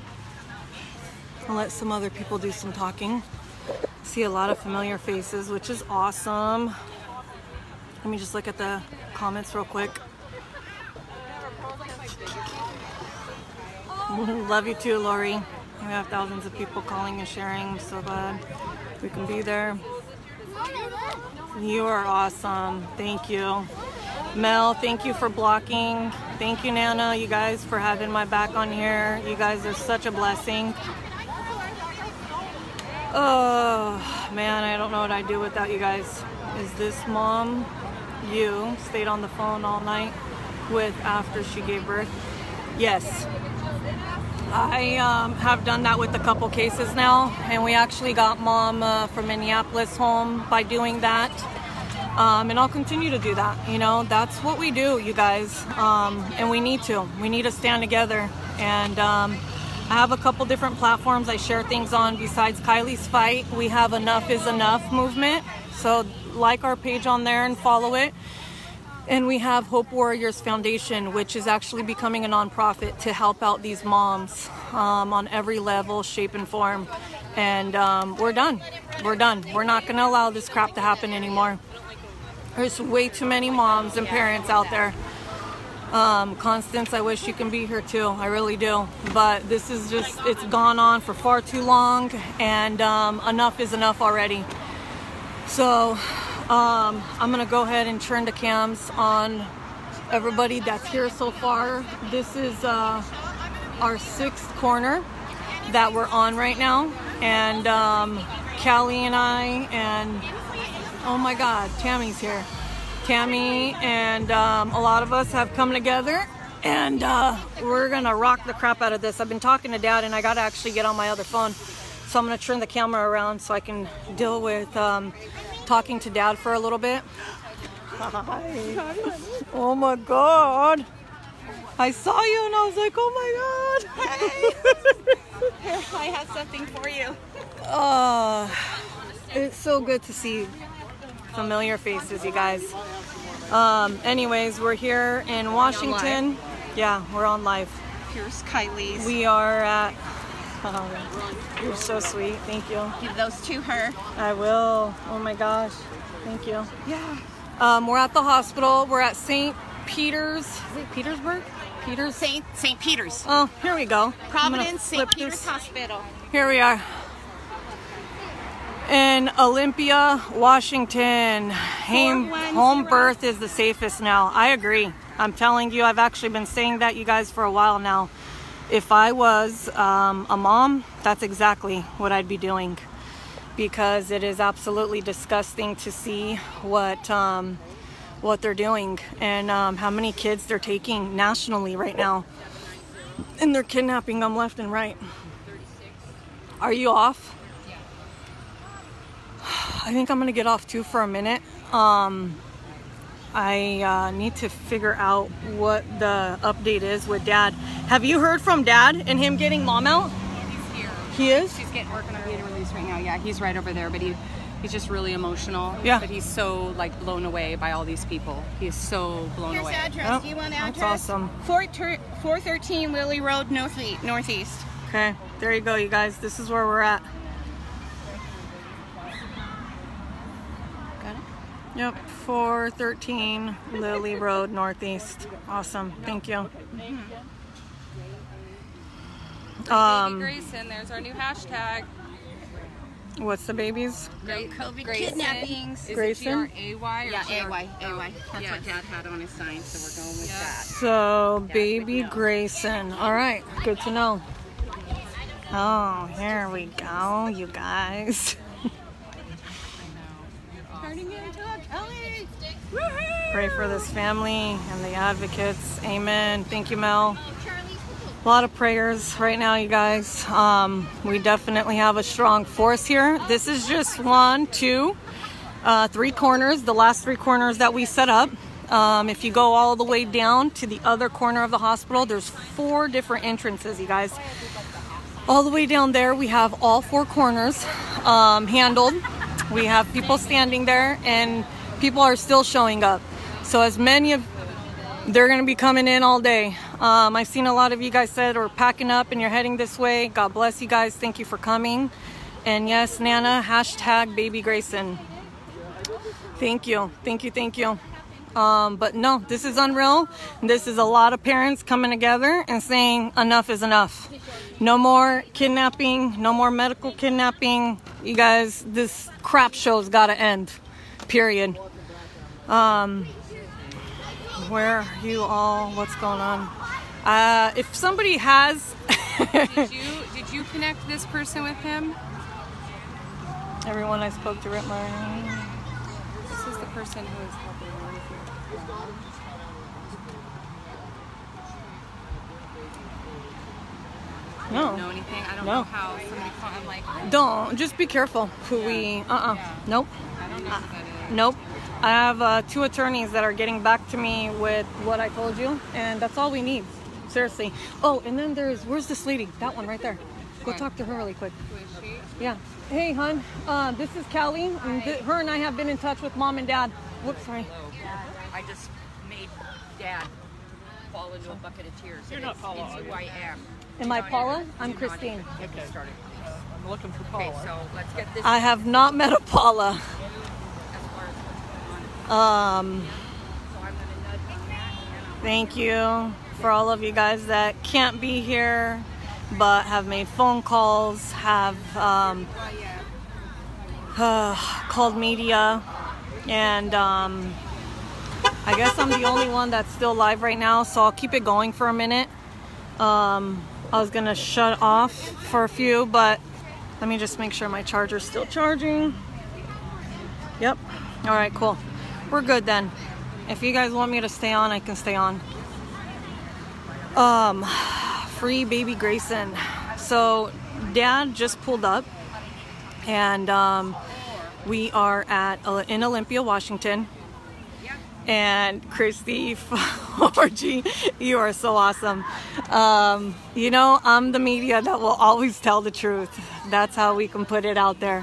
and let some other people do some talking. See a lot of familiar faces, which is awesome. Let me just look at the comments real quick. [LAUGHS] Love you too, Lori. We have thousands of people calling and sharing. So glad we can be there. You are awesome. Thank you. Mel, thank you for blocking. Thank you, Nana, you guys, for having my back on here. You guys are such a blessing. Oh, man, I don't know what I'd do without you guys. Is this mom, you, stayed on the phone all night with after she gave birth? Yes. I um, have done that with a couple cases now, and we actually got mom uh, from Minneapolis home by doing that. Um, and I'll continue to do that. You know, that's what we do, you guys. Um, and we need to. We need to stand together. And um, I have a couple different platforms I share things on besides Kylee's Fight. We have Enough is Enough movement. So like our page on there and follow it. And we have Hope Warriors Foundation, which is actually becoming a nonprofit to help out these moms um, on every level, shape, and form. And um, we're done. We're done. We're not going to allow this crap to happen anymore. There's way too many moms and parents out there. Um, Constance, I wish you can be here too. I really do. But this is just, it's gone on for far too long, and um, enough is enough already. So um, I'm gonna go ahead and turn the cams on everybody that's here so far. This is uh, our sixth corner that we're on right now, and um, Callie and I, and oh my God, Tammy's here. Tammy and um, a lot of us have come together and uh, we're gonna rock the crap out of this. I've been talking to dad and I gotta actually get on my other phone. So I'm gonna turn the camera around so I can deal with um, talking to dad for a little bit. Hi. Oh my God. I saw you and I was like, oh my God. [LAUGHS] Here, I have something for you. Oh, it's so good to see familiar faces, you guys. Um, anyways, we're here in Washington. Yeah, we're on live. Here's Kylee's. We are at. [LAUGHS] Oh, you're so sweet. Thank you. Give those to her. I will. Oh my gosh. Thank you. Yeah. Um, we're at the hospital. We're at St. Peter's. Is it Petersburg? Peters. Saint Saint Peter's. Oh, here we go. Providence St. Peter's this. Hospital. Here we are in Olympia, Washington. Home, home birth is the safest now. I agree. I'm telling you, I've actually been saying that, you guys, for a while now. If I was um, a mom, that's exactly what I'd be doing because it is absolutely disgusting to see what um, what they're doing and um, how many kids they're taking nationally right now, and they're kidnapping them left and right. Are you off? I think I'm gonna get off too for a minute. Um, I uh, need to figure out what the update is with Dad. Have you heard from Dad and him getting Mom out? He's here. He is. She's getting working on getting released right now. Yeah, he's right over there, but he he's just really emotional. Yeah. But he's so like blown away by all these people. He is so blown Here's away. the address. Oh, Do you want the that's address? awesome. 413 Lily Road, Northeast. Northeast. Okay, there you go, you guys. This is where we're at. Got it? Yep, 413 Lily Road Northeast. Awesome. Thank you. Baby Um, Grayson, there's our new hashtag. what's the babies? Gra- COVID Grayson. kidnappings. Is Grayson? it G-R-A-Y or Yeah, G-R- AY. AY. That's yes. what Dad had on his sign, so we're going with Yeah. that. So, baby Grayson. All right, good to know. Oh, here we go, you guys. [LAUGHS] Turning into a Kelly. Pray for this family and the advocates. Amen. Thank you, Mel. A lot of prayers right now, you guys. Um, we definitely have a strong force here. This is just one, two, uh, three corners, the last three corners that we set up. Um, if you go all the way down to the other corner of the hospital, there's four different entrances, you guys. All the way down there, we have all four corners um, handled. We have people standing there, and people are still showing up. So as many of they're going to be coming in all day. Um, I've seen a lot of you guys said are packing up and you're heading this way. God bless you guys. Thank you for coming. And yes, Nana, hashtag baby Grayson. Thank you. Thank you. Thank you. Um, but no, this is unreal. This is a lot of parents coming together and saying enough is enough. No more kidnapping, no more medical kidnapping. You guys, this crap show's got to end. Period. Um, where are you all? What's going on? Uh, if somebody has, [LAUGHS] Did you did you connect this person with him? everyone I spoke to, Rip. This is the person who is helping you with your No. know anything. I don't No. know how somebody called. I'm like, Don't. Just be careful who we. Uh uh Nope. I don't know who that is. Nope. I have uh, two attorneys that are getting back to me with what I told you, and that's all we need. Seriously. Oh, and then there's where's this lady? That one right there. Go talk to her really quick. Who is she? Yeah. Hey, hon. Uh, this is Callie. And th- her and I have been in touch with mom and dad. Whoops, sorry. I just made Dad fall into a bucket of tears. You're not Paula. It's who I am. Am I Paula? I'm Kristine. even get me started. I'm looking for Okay, Paula. so let's get this I have not met a Paula. as far as what's going on. Um, So I'm gonna nudge on that and thank you for all of you guys that can't be here, but have made phone calls, have um, uh, [SIGHS] called media, and um, I guess I'm the only one that's still live right now, so I'll keep it going for a minute. Um, I was gonna shut off for a few, but let me just make sure my charger's still charging. Yep. All right, cool. We're good then. If you guys want me to stay on, I can stay on. Um, [SIGHS] free baby Grayson. So, dad just pulled up, and um, we are at in Olympia, Washington. And Christy, [LAUGHS] Orgy, you are so awesome. Um, you know, I'm the media that will always tell the truth. That's how we can put it out there.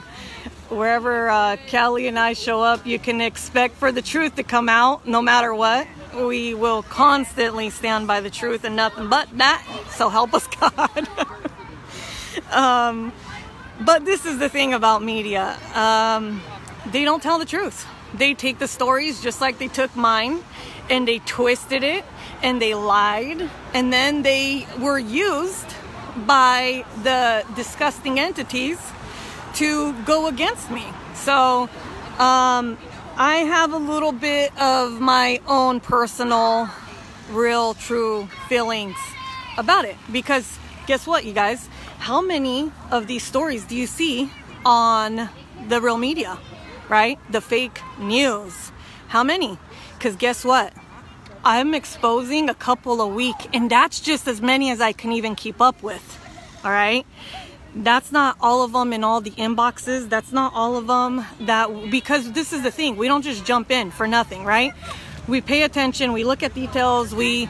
Wherever uh, Kelly and I show up, you can expect for the truth to come out no matter what. We will constantly stand by the truth and nothing but that. So help us [LAUGHS] God. um, but this is the thing about media um, they don't tell the truth. They take the stories just like they took mine and they twisted it and they lied and then they were used by the disgusting entities to go against me. So um, I have a little bit of my own personal, real, true feelings about it because guess what, you guys? How many of these stories do you see on the real media, right? The fake news. How many? Because guess what? I'm exposing a couple a week, and that's just as many as I can even keep up with. All right? That's not all of them in all the inboxes. That's not all of them that, because this is the thing, we don't just jump in for nothing, right? We pay attention, we look at details, we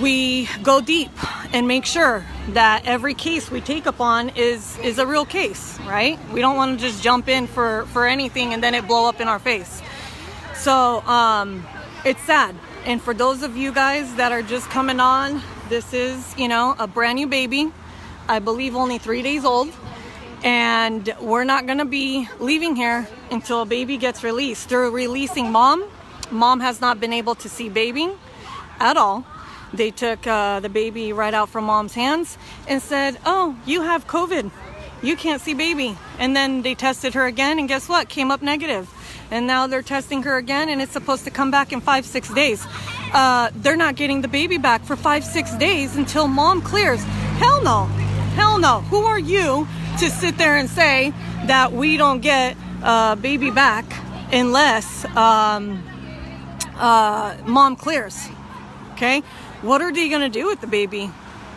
we go deep and make sure that every case we take upon is is a real case right? We don't want to just jump in for for anything and then it blow up in our face. So um it's sad. And for those of you guys that are just coming on this is you know a brand new baby. I believe only three days old. And we're not going to be leaving here until a baby gets released. They're releasing mom. Mom has not been able to see baby at all they took uh, the baby right out from mom's hands and said, Oh, you have COVID. You can't see baby. And then they tested her again, and guess what? Came up negative. And now they're testing her again, and it's supposed to come back in five, six days. Uh, they're not getting the baby back for five, six days until mom clears. Hell no. Hell no. Who are you to sit there and say that we don't get uh, baby back unless um, uh, mom clears? Okay? What are they gonna do with the baby?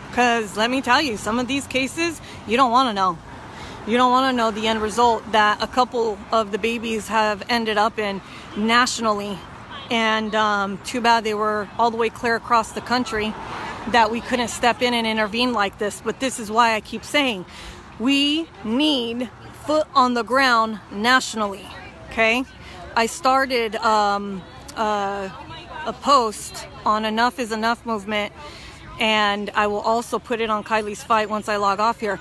Because let me tell you, some of these cases, you don't want to know. You don't want to know the end result that a couple of the babies have ended up in nationally. And um, too bad they were all the way clear across the country that we couldn't step in and intervene like this. But this is why I keep saying we need foot on the ground nationally. Okay? I started um, uh, a post on Enough is Enough movement, and I will also put it on Kylee's Fight once I log off here.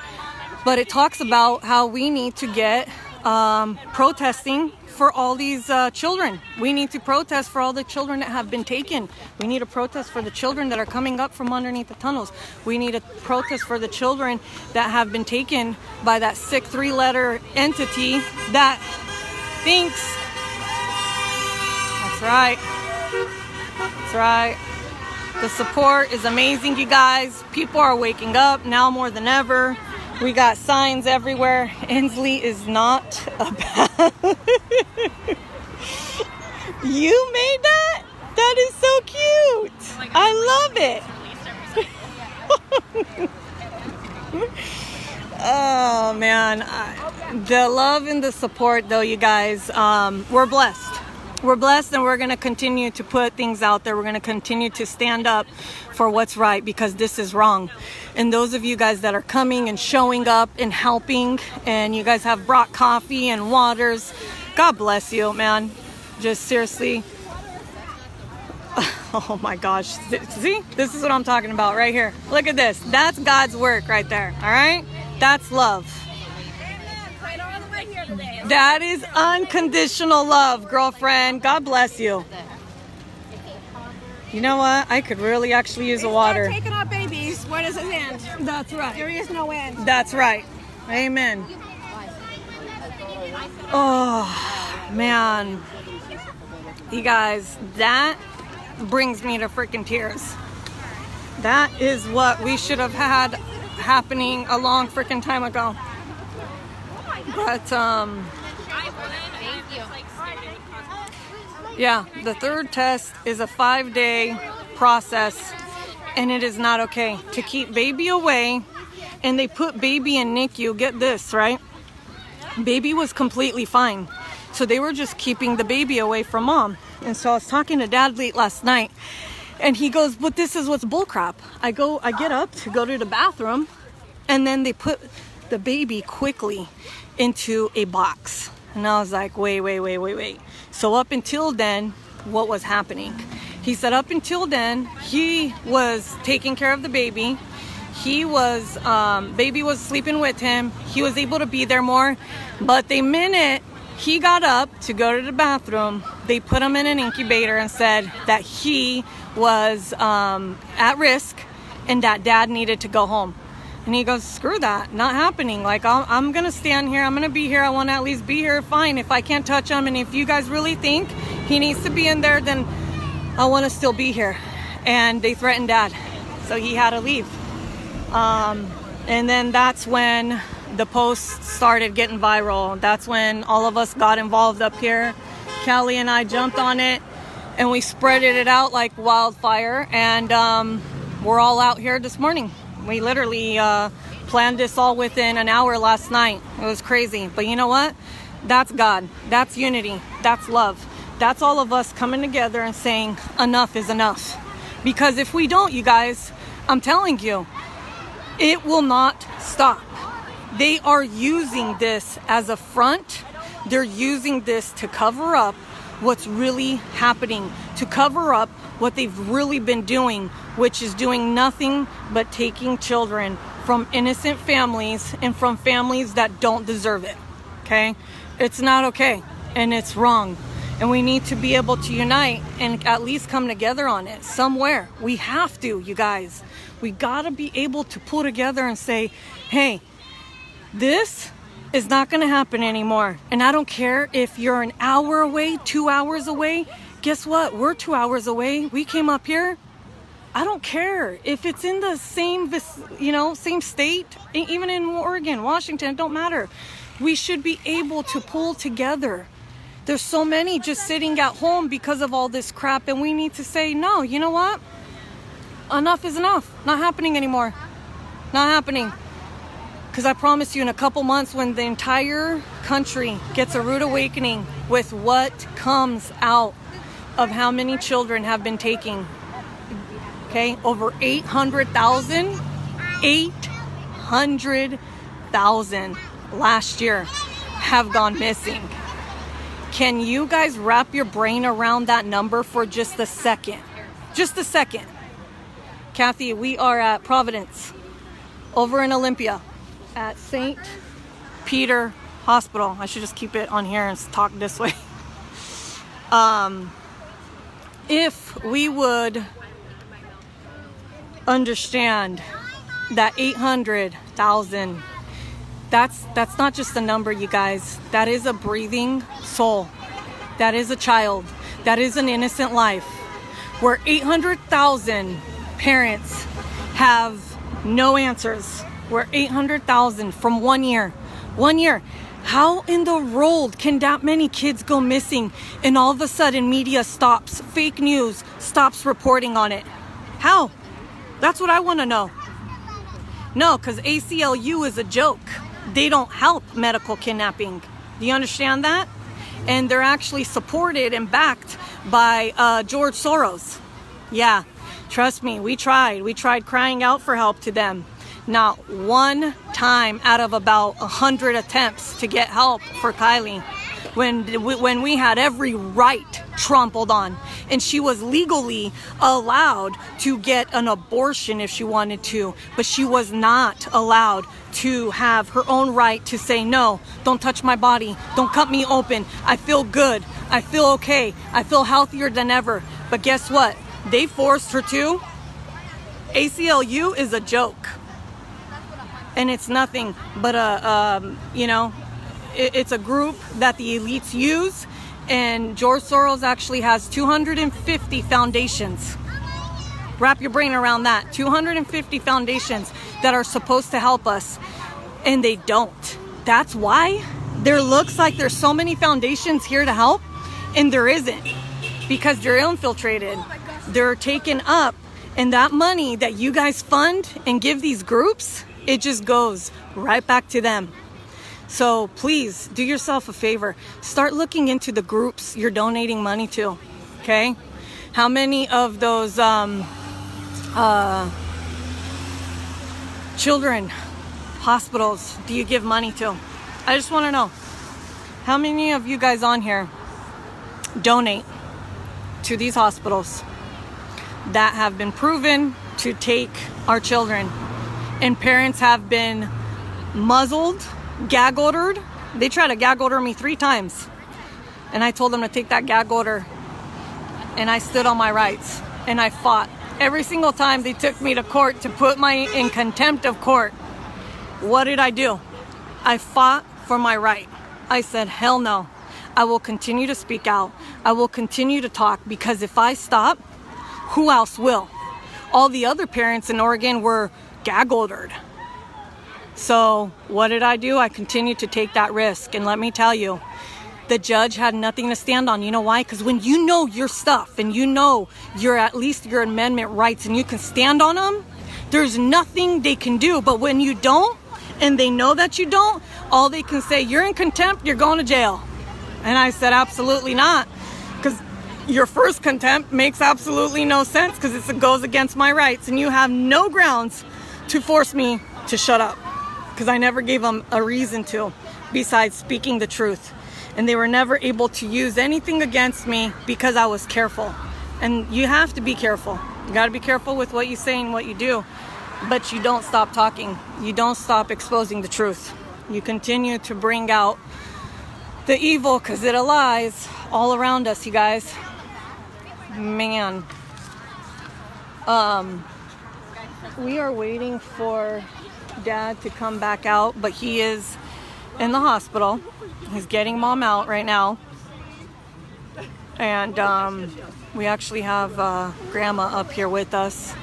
But it talks about how we need to get um, protesting for all these uh, children. We need to protest for all the children that have been taken. We need to protest for the children that are coming up from underneath the tunnels. We need to protest for the children that have been taken by that sick three letter entity that thinks. That's right. That's right. The support is amazing, you guys. People are waking up now more than ever. We got signs everywhere. [LAUGHS] Inslee is not a bad. [LAUGHS] you made that? That is so cute. I love it. [LAUGHS] oh man, I, the love and the support, though, you guys. Um, we're blessed we're blessed and we're going to continue to put things out there. We're going to continue to stand up for what's right because this is wrong. And those of you guys that are coming and showing up and helping, and you guys have brought coffee and waters, God bless you, man. Just seriously. [LAUGHS] Oh my gosh. See? This is what I'm talking about right here. Look at this. That's God's work right there. All right? That's love. That is unconditional love, girlfriend. God bless you. You know what? I could really actually use a water. Taking our babies. Where does it end? That's right. There is no end. That's right. Amen. Oh, man. You guys, that brings me to freaking tears. That is what we should have had happening a long freaking time ago. But, um, yeah, the third test is a five day process and it is not okay to keep baby away and they put baby in NICU. Get this, right? Baby was completely fine. So they were just keeping the baby away from mom. And so I was talking to dad late last night and he goes, but this is what's bullcrap. I go, I get up to go to the bathroom and then they put the baby quickly into a box. And I was like, wait, wait, wait, wait, wait. So up until then, what was happening? He said up until then, he was taking care of the baby. He was, um, baby was sleeping with him. He was able to be there more. But the minute he got up to go to the bathroom, they put him in an incubator and said that he was um, at risk and that dad needed to go home. And he goes, screw that, not happening. Like, I'm, I'm gonna stand here, I'm gonna be here, I wanna at least be here, fine. If I can't touch him, and if you guys really think he needs to be in there, then I wanna still be here. And they threatened dad, so he had to leave. Um, and then that's when the post started getting viral. That's when all of us got involved up here. Kelly and I jumped on it and we spreaded it out like wildfire. And um, we're all out here this morning. We literally uh, planned this all within an hour last night. It was crazy. But you know what? That's God. That's unity. That's love. That's all of us coming together and saying, enough is enough. Because if we don't, you guys, I'm telling you, it will not stop. They are using this as a front. They're using this to cover up what's really happening, to cover up what they've really been doing, which is doing nothing but taking children from innocent families and from families that don't deserve it. Okay? It's not okay and it's wrong. And we need to be able to unite and at least come together on it somewhere. We have to, you guys. We got to be able to pull together and say, hey, this is not to happen anymore. And I don't care if you're an hour away, two hours away guess what? We're two hours away. We came up here. I don't care if it's in the same, you know, same state, even in Oregon, Washington, it don't matter. We should be able to pull together. There's so many just sitting at home because of all this crap, and we need to say, no, you know what? Enough is enough. Not happening anymore. Not happening. Because I promise you, in a couple months, when the entire country gets a rude awakening with what comes out of how many children have been taking, okay, over 800,000, 800,000 last year have gone missing. Can you guys wrap your brain around that number for just a second? Just a second. Kathy, we are at Providence over in Olympia at St. Peter Hospital. I should just keep it on here and talk this way. [LAUGHS] Um, if we would understand that 800,000 that's that's not just a number you guys that is a breathing soul that is a child that is an innocent life where 800,000 parents have no answers we're 800,000 from one year. One year. How in the world can that many kids go missing and all of a sudden media stops, fake news stops reporting on it? How? That's what I want to know. No, because ACLU is a joke. They don't help medical kidnapping. Do you understand that? And they're actually supported and backed by uh, George Soros. Yeah, trust me, we tried. We tried crying out for help to them. Not one time out of about a hundred attempts to get help for Kylee when when we had every right trampled on. And she was legally allowed to get an abortion if she wanted to but she was not allowed to have her own right to say no don't touch my body. Don't cut me open. I feel good. I feel okay. I feel healthier than ever. But guess what? They forced her to. Aclu is a joke. And it's nothing but a um, you know it's a group that the elites use and george soros actually has 250 foundations. Wrap your brain around that. 250 foundations that are supposed to help us and they don't. That's why there looks like there's so many foundations here to help and there isn't because they're infiltrated. They're taken up and that money that you guys fund and give these groups it just goes right back to them. So please do yourself a favor. Start looking into the groups you're donating money to. Okay? How many of those um, uh, children, hospitals do you give money to? I just want to know. How many of you guys on here donate to these hospitals that have been proven to take our children? and parents have been muzzled, gag ordered. They tried to gag order me three times. And I told them to take that gag order. And I stood on my rights and I fought. Every single time they took me to court to put me in contempt of court. What did I do? I fought for my right. I said, hell no. I will continue to speak out. I will continue to talk because if I stop, who else will? All the other parents in Oregon were gag ordered. So, what did I do? I continued to take that risk. And let me tell you, the judge had nothing to stand on. You know why? Because when you know your stuff and you know your at least your amendment rights and you can stand on them, there's nothing they can do. But when you don't and they know that you don't, all they can say, you're in contempt, you're going to jail. And I said, absolutely not. Because your first contempt makes absolutely no sense because it goes against my rights and you have no grounds to force me to shut up because I never gave them a reason to besides speaking the truth. And they were never able to use anything against me because I was careful. And you have to be careful. You got to be careful with what you say and what you do. But you don't stop talking. You don't stop exposing the truth. You continue to bring out the evil because it lies all around us, you guys. Man. Um, we are waiting for dad to come back out, but he is in the hospital. He's getting mom out right now. And um, we actually have uh, grandma up here with us.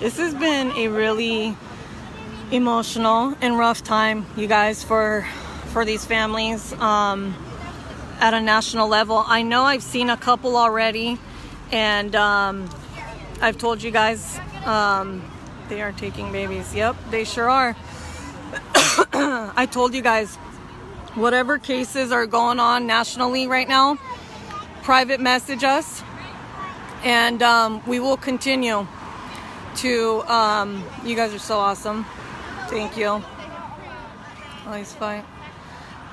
This has been a really emotional and rough time, you guys, for for these families um, at a national level. I know I've seen a couple already, and um, I've told you guys um, They are taking babies. Yep, they sure are. [COUGHS] I told you guys, whatever cases are going on nationally right now, private message us, and um, we will continue to. Um, you guys are so awesome. Thank you. Always fine.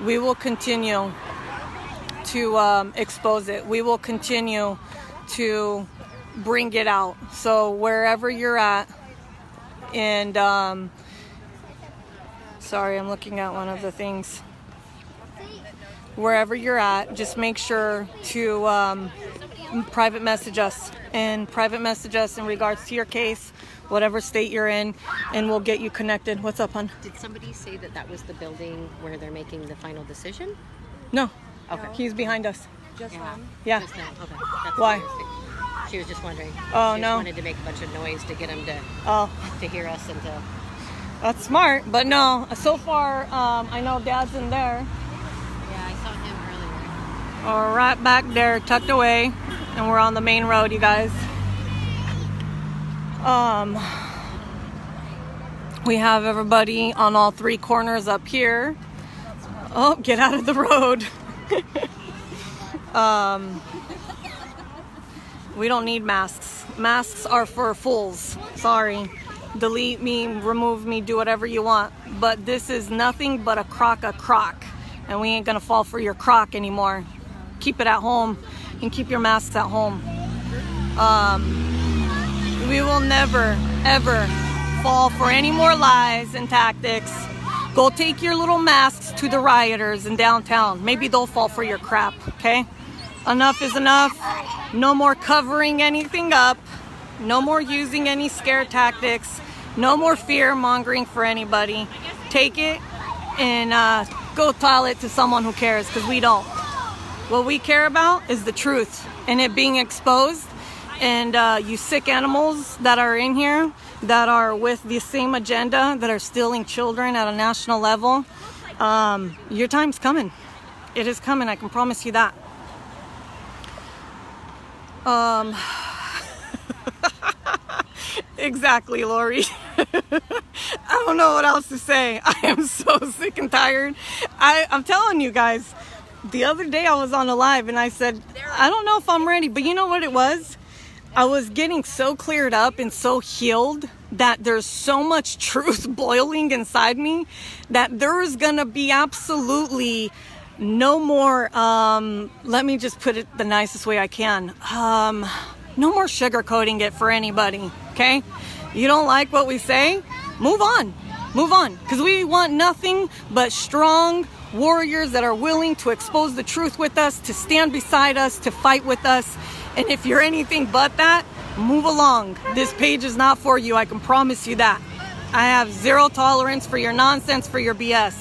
We will continue to um, expose it. We will continue to bring it out. So wherever you're at, and um, sorry, I'm looking at one of the things. Wherever you're at, just make sure to um, private message us and private message us in regards to your case, whatever state you're in, and we'll get you connected. What's up, hon? Did somebody say that that was the building where they're making the final decision? No. Okay. He's behind us. Just yeah. Yeah. Just now. Okay. That's Why? What I was thinking. She was just wondering. Oh, she no. Wanted to make a bunch of noise to get him to Oh, to hear us and to. that's smart. But no, so far, um, I know Dad's in there. Yeah, I saw him earlier. Or right back there, tucked away, and we're on the main road, you guys. Um, we have everybody on all three corners up here. Oh, get out of the road. [LAUGHS] um, we don't need masks. Masks are for fools. Sorry. Delete me, remove me, do whatever you want. But this is nothing but a crock a crock. And we ain't gonna fall for your crock anymore. Keep it at home and keep your masks at home. Um, we will never, ever fall for any more lies and tactics. Go take your little masks to the rioters in downtown. Maybe they'll fall for your crap, okay? Enough is enough. No more covering anything up. No more using any scare tactics. No more fear mongering for anybody. Take it and uh, go tell it to someone who cares because we don't. What we care about is the truth and it being exposed. And uh, you sick animals that are in here that are with the same agenda that are stealing children at a national level, um, your time's coming. It is coming, I can promise you that. Um, [LAUGHS] exactly, Lori. [LAUGHS] I don't know what else to say. [LAUGHS] I am so sick and tired. I, I'm telling you guys, the other day I was on a live and I said, I don't know if I'm ready, but you know what it was? I was getting so cleared up and so healed that there's so much truth boiling inside me that there's gonna be absolutely no more, um, let me just put it the nicest way I can. Um, no more sugarcoating it for anybody, okay? You don't like what we say? Move on. Move on. Because we want nothing but strong warriors that are willing to expose the truth with us, to stand beside us, to fight with us. And if you're anything but that, move along. This page is not for you. I can promise you that. I have zero tolerance for your nonsense, for your BS.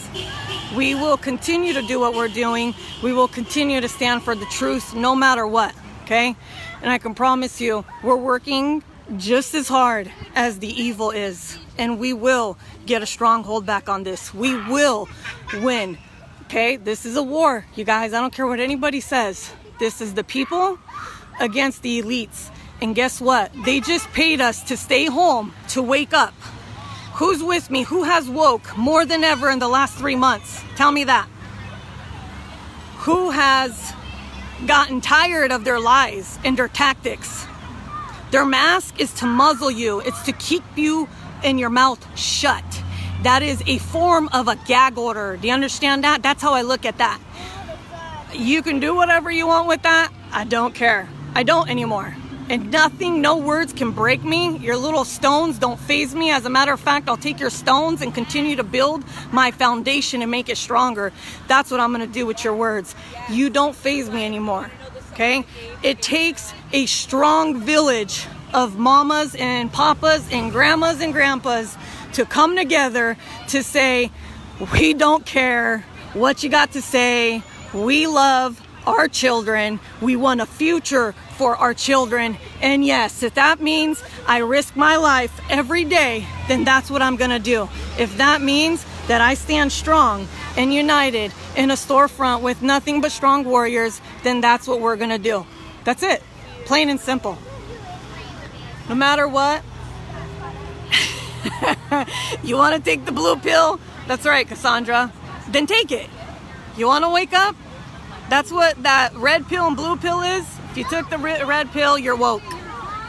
We will continue to do what we're doing. We will continue to stand for the truth no matter what, okay? And I can promise you, we're working just as hard as the evil is. And we will get a stronghold back on this. We will win, okay? This is a war, you guys. I don't care what anybody says. This is the people against the elites. And guess what? They just paid us to stay home, to wake up. Who's with me? Who has woke more than ever in the last three months? Tell me that. Who has gotten tired of their lies and their tactics? Their mask is to muzzle you, it's to keep you in your mouth shut. That is a form of a gag order. Do you understand that? That's how I look at that. You can do whatever you want with that. I don't care. I don't anymore and nothing, no words can break me. Your little stones don't phase me. As a matter of fact, I'll take your stones and continue to build my foundation and make it stronger. That's what I'm going to do with your words. You don't phase me anymore. Okay? It takes a strong village of mamas and papas and grandmas and grandpas to come together to say, we don't care what you got to say. We love our children. We want a future for our children. And yes, if that means I risk my life every day, then that's what I'm going to do. If that means that I stand strong and united in a storefront with nothing but strong warriors, then that's what we're going to do. That's it. Plain and simple. No matter what, [LAUGHS] you want to take the blue pill? That's right, Cassandra. Then take it. You want to wake up? That's what that red pill and blue pill is. If you took the red pill, you're woke.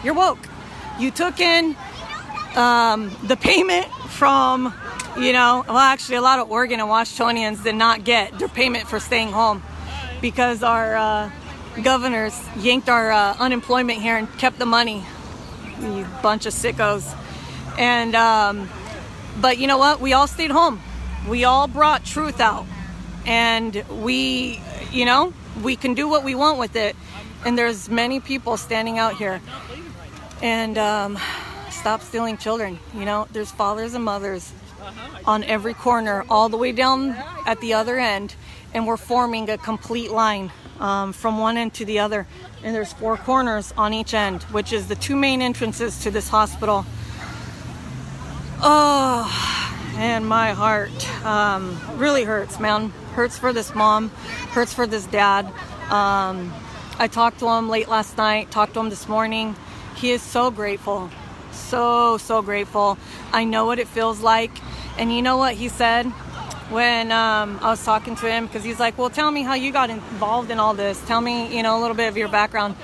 You're woke. You took in um, the payment from, you know, well, actually, a lot of Oregon and Washingtonians did not get their payment for staying home because our uh, governors yanked our uh, unemployment here and kept the money. You bunch of sickos. And, um, but you know what? We all stayed home. We all brought truth out. And we, you know, we can do what we want with it. And there's many people standing out here. And um, stop stealing children. You know, there's fathers and mothers on every corner, all the way down at the other end. And we're forming a complete line um, from one end to the other. And there's four corners on each end, which is the two main entrances to this hospital. Oh, and my heart um, really hurts, man. Hurts for this mom, hurts for this dad. Um, I talked to him late last night, talked to him this morning. He is so grateful, so, so grateful. I know what it feels like. And you know what he said? when um, I was talking to him because he's like, Well, tell me how you got involved in all this. Tell me, you know, a little bit of your background.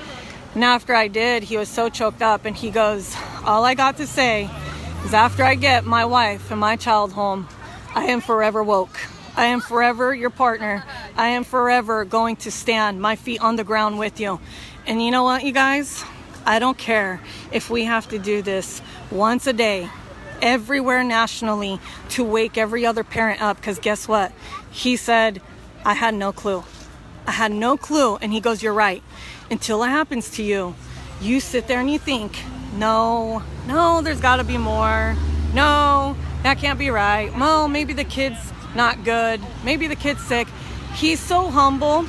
And after I did, he was so choked up and he goes, All I got to say is after I get my wife and my child home, I am forever woke. I am forever your partner. I am forever going to stand my feet on the ground with you. And you know what, you guys? I don't care if we have to do this once a day everywhere nationally to wake every other parent up because guess what? He said, I had no clue. I had no clue. And he goes, You're right. Until it happens to you, you sit there and you think, No, no, there's got to be more. No, that can't be right. Well, maybe the kid's not good. Maybe the kid's sick. He's so humble.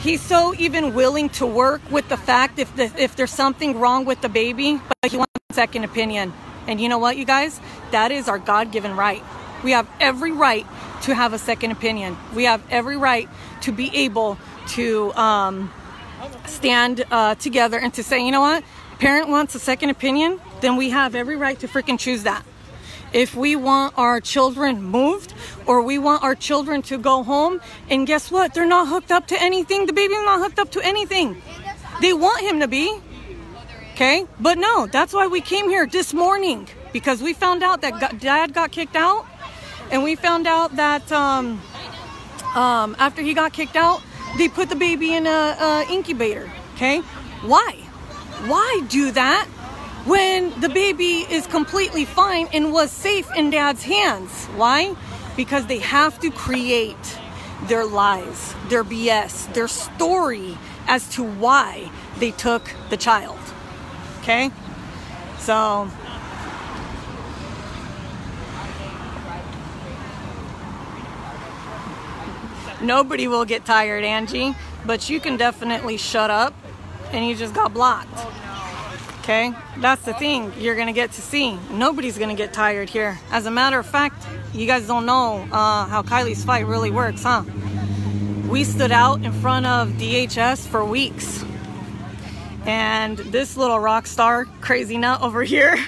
He's so even willing to work with the fact if the, if there's something wrong with the baby, but he wants a second opinion. And you know what, you guys? That is our God given right. We have every right to have a second opinion. We have every right to be able to um, stand uh, together and to say, you know what? Parent wants a second opinion, then we have every right to freaking choose that. If we want our children moved or we want our children to go home, and guess what? They're not hooked up to anything. The baby's not hooked up to anything. They want him to be. Okay? But no, that's why we came here this morning because we found out that dad got kicked out and we found out that um, um, after he got kicked out, they put the baby in a, a incubator. Okay? Why? Why do that when the baby is completely fine and was safe in dad's hands? Why? Because they have to create their lies, their BS, their story as to why they took the child. Okay? So, nobody will get tired, Angie, but you can definitely shut up and you just got blocked. Okay? That's the thing you're to get to see. Nobody's to get tired here. As a matter of fact, you guys don't know uh, how Kylee's fight really works, huh? We stood out in front of DHS for weeks and this little rock star crazy nut over here. [LAUGHS]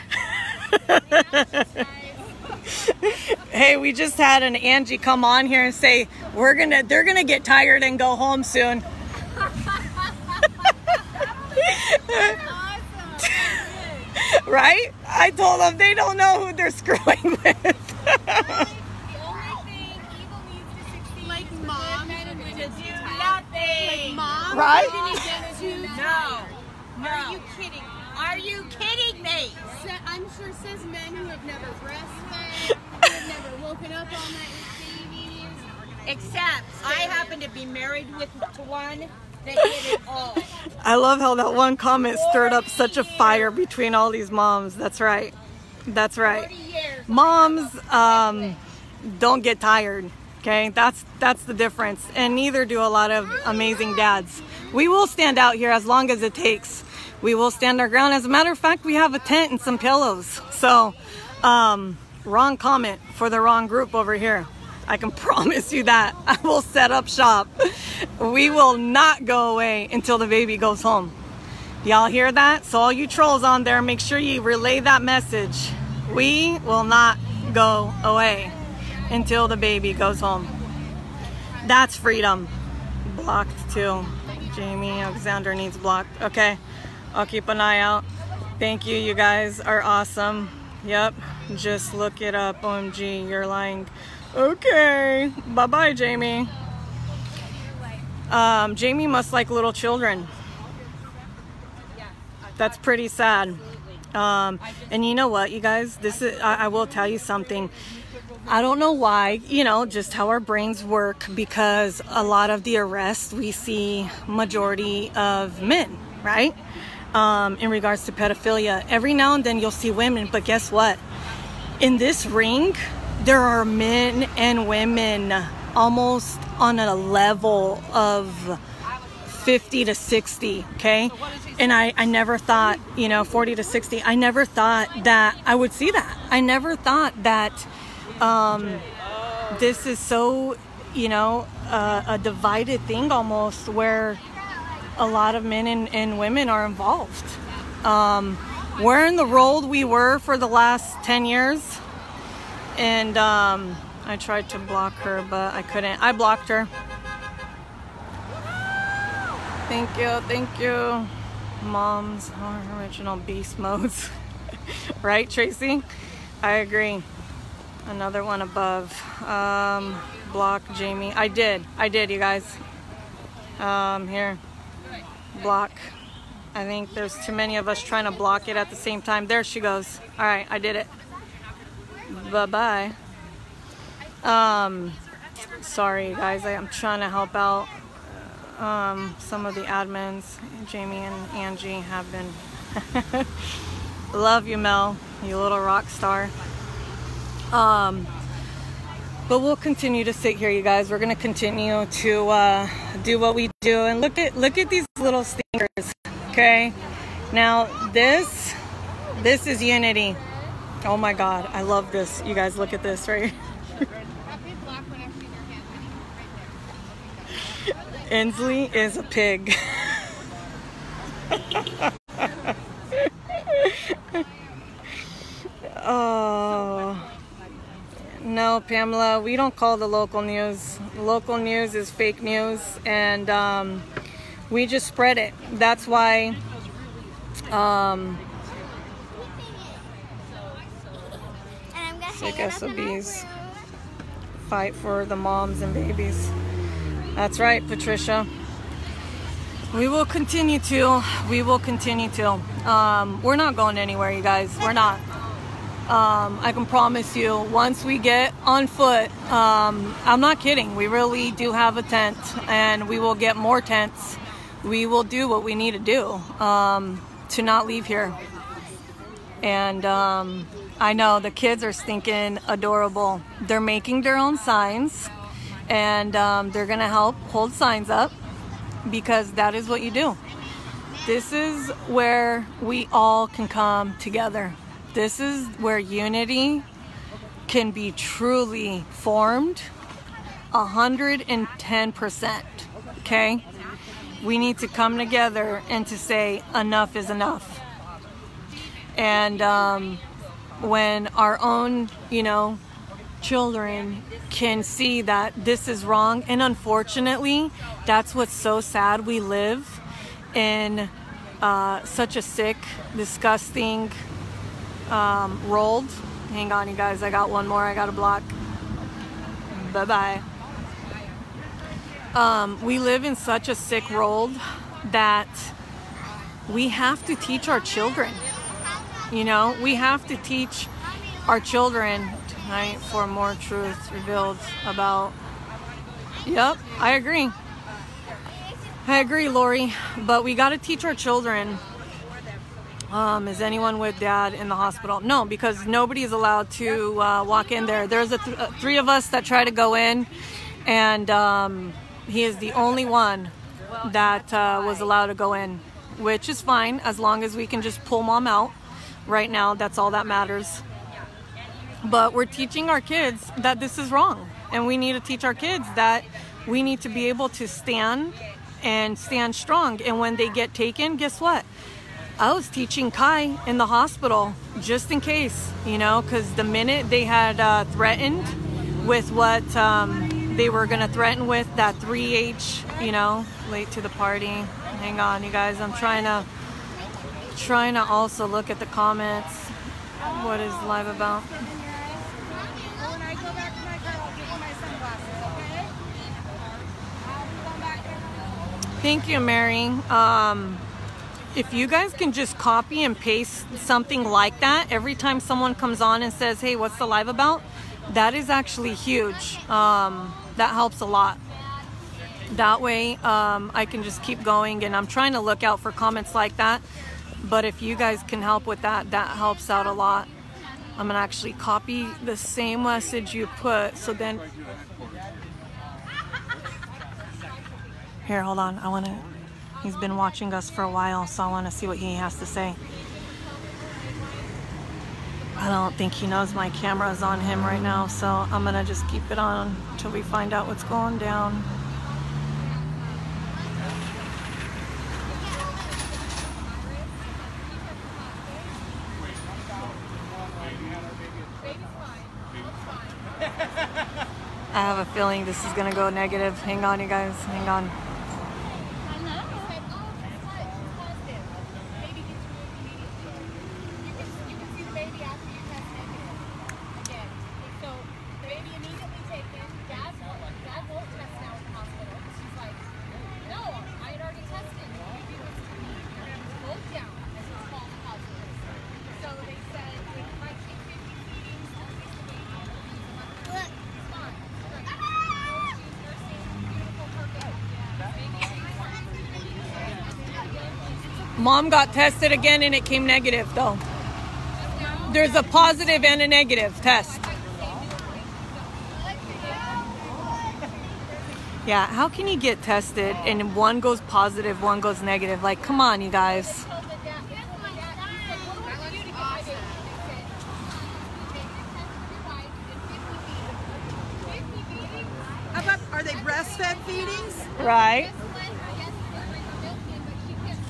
hey, we just had an Angie come on here and say we're gonna they're gonna get tired and go home soon. [LAUGHS] [LAUGHS] [LAUGHS] right? I told them they don't know who they're screwing with. like mom right? No. No. Are you kidding? Are you kidding me? I'm sure says men who have never breastfed, who have never woken up all night with babies. Except I happen to be married with to one that did it all. I love how that one comment stirred up such a fire between all these moms. That's right. That's right. Moms um, don't get tired. Okay, that's that's the difference, and neither do a lot of amazing dads. We will stand out here as long as it takes we will stand our ground. As a matter of fact, we have a tent and some pillows. So, um, wrong comment for the wrong group over here. I can [LAUGHS] promise you that. I will set up shop. We will not go away until the baby goes home. Y'all hear that? So all you trolls on there, make sure you relay that message. We will not go away until the baby goes home. That's freedom. Blocked too. Jamie Alexander needs blocked. Okay, I'll keep an eye out. Thank you. You guys are awesome. Yep, just look it up. OMG, you're lying. Okay, bye bye, Jamie. Um, Jamie must like little children. That's pretty sad. Um, and you know what, you guys? This is, I, I will tell you something. I don't know why, you know, just how our brains work because a lot of the arrests we see majority of men, right? Um, in regards to pedophilia. Every now and then you'll see women, but guess what? In this ring, there are men and women almost on a level of 50 to 60, okay? And I, I never thought, you know, 40 to 60, I never thought that I would see that. I never thought that um, this is so, you know, uh, a divided thing almost where a lot of men and, and women are involved. Um, we're in the role we were for the last 10 years. And um, I tried to block her, but I couldn't. I blocked her. Thank you, thank you. Mom's original beast modes. [LAUGHS] right, Tracy? I agree. Another one above. Um, block Jamie. I did. I did, you guys. Um, here. Block. I think there's too many of us trying to block it at the same time. There she goes. All right, I did it. Bye-bye. Um, sorry, guys. I, am trying to help out um, some of the admins. Jamie and Angie have been. [LAUGHS] Love you, Mel. You little rock star. Um, but we'll continue to sit here, you guys. We're gonna continue to uh, do what we do, and look at look at these little stinkers. Okay, now this this is unity. Oh my God, I love this. You guys, look at this right. [LAUGHS] Inslee is a pig. [LAUGHS] oh. No, Pamela, we don't call the local news. Local news is fake news, and um, we just spread it. That's why. Um, sick SOBs fight for the moms and babies. That's right, Patricia. We will continue to. We will continue to. Um, we're not going anywhere, you guys. We're not. Um, I can promise you, once we get on foot, um, I'm not kidding. We really do have a tent, and we will get more tents. We will do what we need to do um, to not leave here. And um, I know the kids are stinking adorable. They're making their own signs and um, they're gonna help hold signs up because that is what you do. This is where we all can come together. This is where unity can be truly formed 110%. Okay? We need to come together and to say enough is enough. And um, when our own, you know, children can see that this is wrong. And unfortunately, that's what's so sad. We live in uh, such a sick, disgusting um, world. Hang on, you guys. I got one more I got to block. Bye bye. Um, we live in such a sick world that we have to teach our children. You know, we have to teach our children tonight for more truth revealed about. Yep, I agree. I agree, Lori. But we got to teach our children. Um, is anyone with dad in the hospital? No, because nobody is allowed to uh, walk in there. There's a th- uh, three of us that try to go in, and um, he is the only one that uh, was allowed to go in, which is fine as long as we can just pull mom out. Right now, that's all that matters. But we're teaching our kids that this is wrong. And we need to teach our kids that we need to be able to stand and stand strong. And when they get taken, guess what? I was teaching Kai in the hospital just in case, you know, because the minute they had uh, threatened with what um, they were going to threaten with, that 3H, you know, late to the party. Hang on, you guys. I'm trying to trying to also look at the comments. What is live about? Thank you, Mary. Um, if you guys can just copy and paste something like that every time someone comes on and says, "Hey, what's the live about?" That is actually huge. Um, that helps a lot. That way, um, I can just keep going, and I'm trying to look out for comments like that. But if you guys can help with that, that helps out a lot. I'm gonna actually copy the same message you put, so then. Here, hold on. I wanna. He's been watching us for a while, so I wanna see what he has to say. I don't think he knows my camera's on him right now, so I'm gonna just keep it on until we find out what's going down. I have a feeling this is gonna go negative. Hang on, you guys. Hang on. Mom got tested again and it came negative though. There's a positive and a negative test. Yeah, how can you get tested and one goes positive, one goes negative? Like, come on, you guys. Are they breastfed feedings? Right?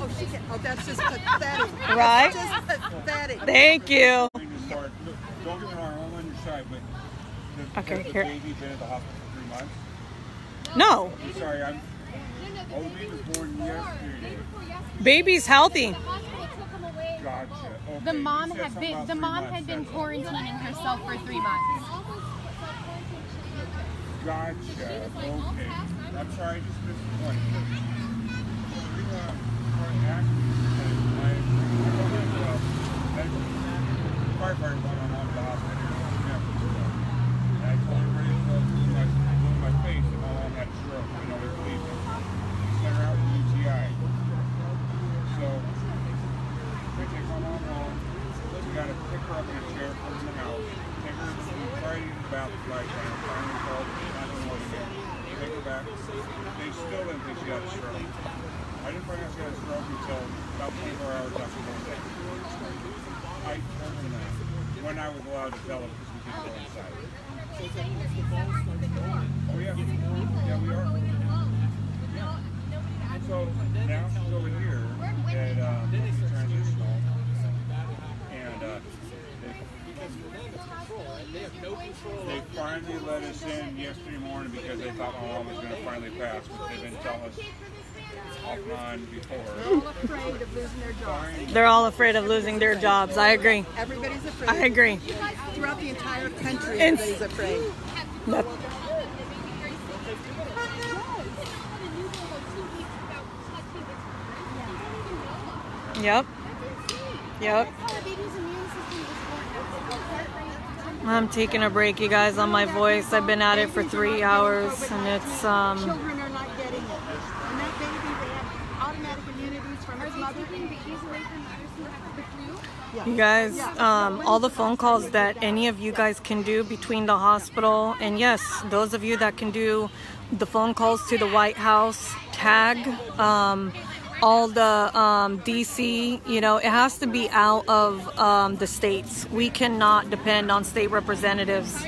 Oh, she can, oh, that's just pathetic. Right? That's just pathetic. Thank you. Going to start, look, don't get me wrong, I'm on your side, but the, Okay, the here. baby been at the hospital for three months? No, I'm sorry, I'm, oh, the baby was born yesterday. baby's healthy. Gotcha. Okay, The mom had been the mom months, had been that's all. quarantining herself for three months. Gotcha, okay. I'm sorry, I just missed the point. We want to ask you, because my, I don't have, uh, medical, firefighter went on to the hospital. And I told everybody, well, blew my, blew my face, and my mom had a stroke, you know, they're bleeding. Sent her out with UTI. So, we take my mom home, we gotta pick her up in a chair, put her in the house, take her to Friday to the bathroom, right, and finally called 911 again. Take her back. They still didn't think she had a stroke. I didn't find out she had a stroke until about 24 hours after going day. I told them that when I was allowed to tell them because we couldn't go inside. Oh yeah, yeah we are. Yeah. So now she's over here at um, transitional, and uh, they, they finally let us in yesterday morning because they thought my mom was going to finally pass, but they've been telling us off and on before. Afraid of losing their job. Fine. They're all afraid of losing their jobs. I agree. Everybody's afraid. I agree. Throughout the entire country, everybody's afraid. That- Yep. Yep. I'm taking a break, you guys, on my voice. I've been at it for three hours, and it's um. Children are not getting it. And that baby, they have automatic immunities from his mother. You guys, um, all the phone calls that any of you guys can do between the hospital and yes, those of you that can do the phone calls to the White House, tag um, all the um, DC, you know, it has to be out of um, the states. We cannot depend on state representatives.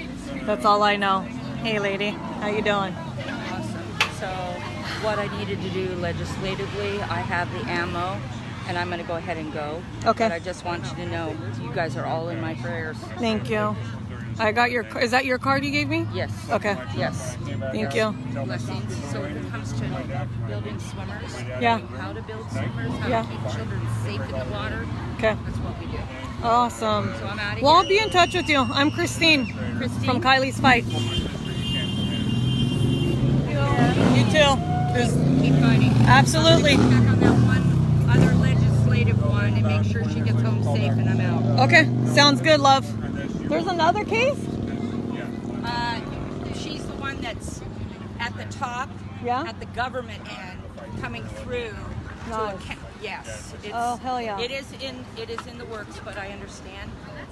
That's all I know. Hey, lady, how you doing? Awesome. So what I needed to do legislatively, I have the ammo and I'm going to go ahead and go. Okay. But I just want you to know, you guys are all in my prayers. Thank you. I got your. Is that your card you gave me? Yes. Okay. Yes. Thank you. Blessings. So when it comes to building swimmers, Yeah. how to build swimmers, how Yeah. to keep children safe in the water, Okay. that's what we do. Awesome. So I'm out of Well, I'll here. be in touch with you. I'm Kristine, Kristine? from Kylee's Fight. You too. Just- Keep fighting. absolutely. Check on that one other legislative one and make sure she gets home safe and I'm out. Okay. Sounds good, love. There's another case. Uh, she's the one that's at the top, Yeah? at the government end, coming through Nice. to. Yes. It's, Oh, hell yeah. It is in it is in the works, but I understand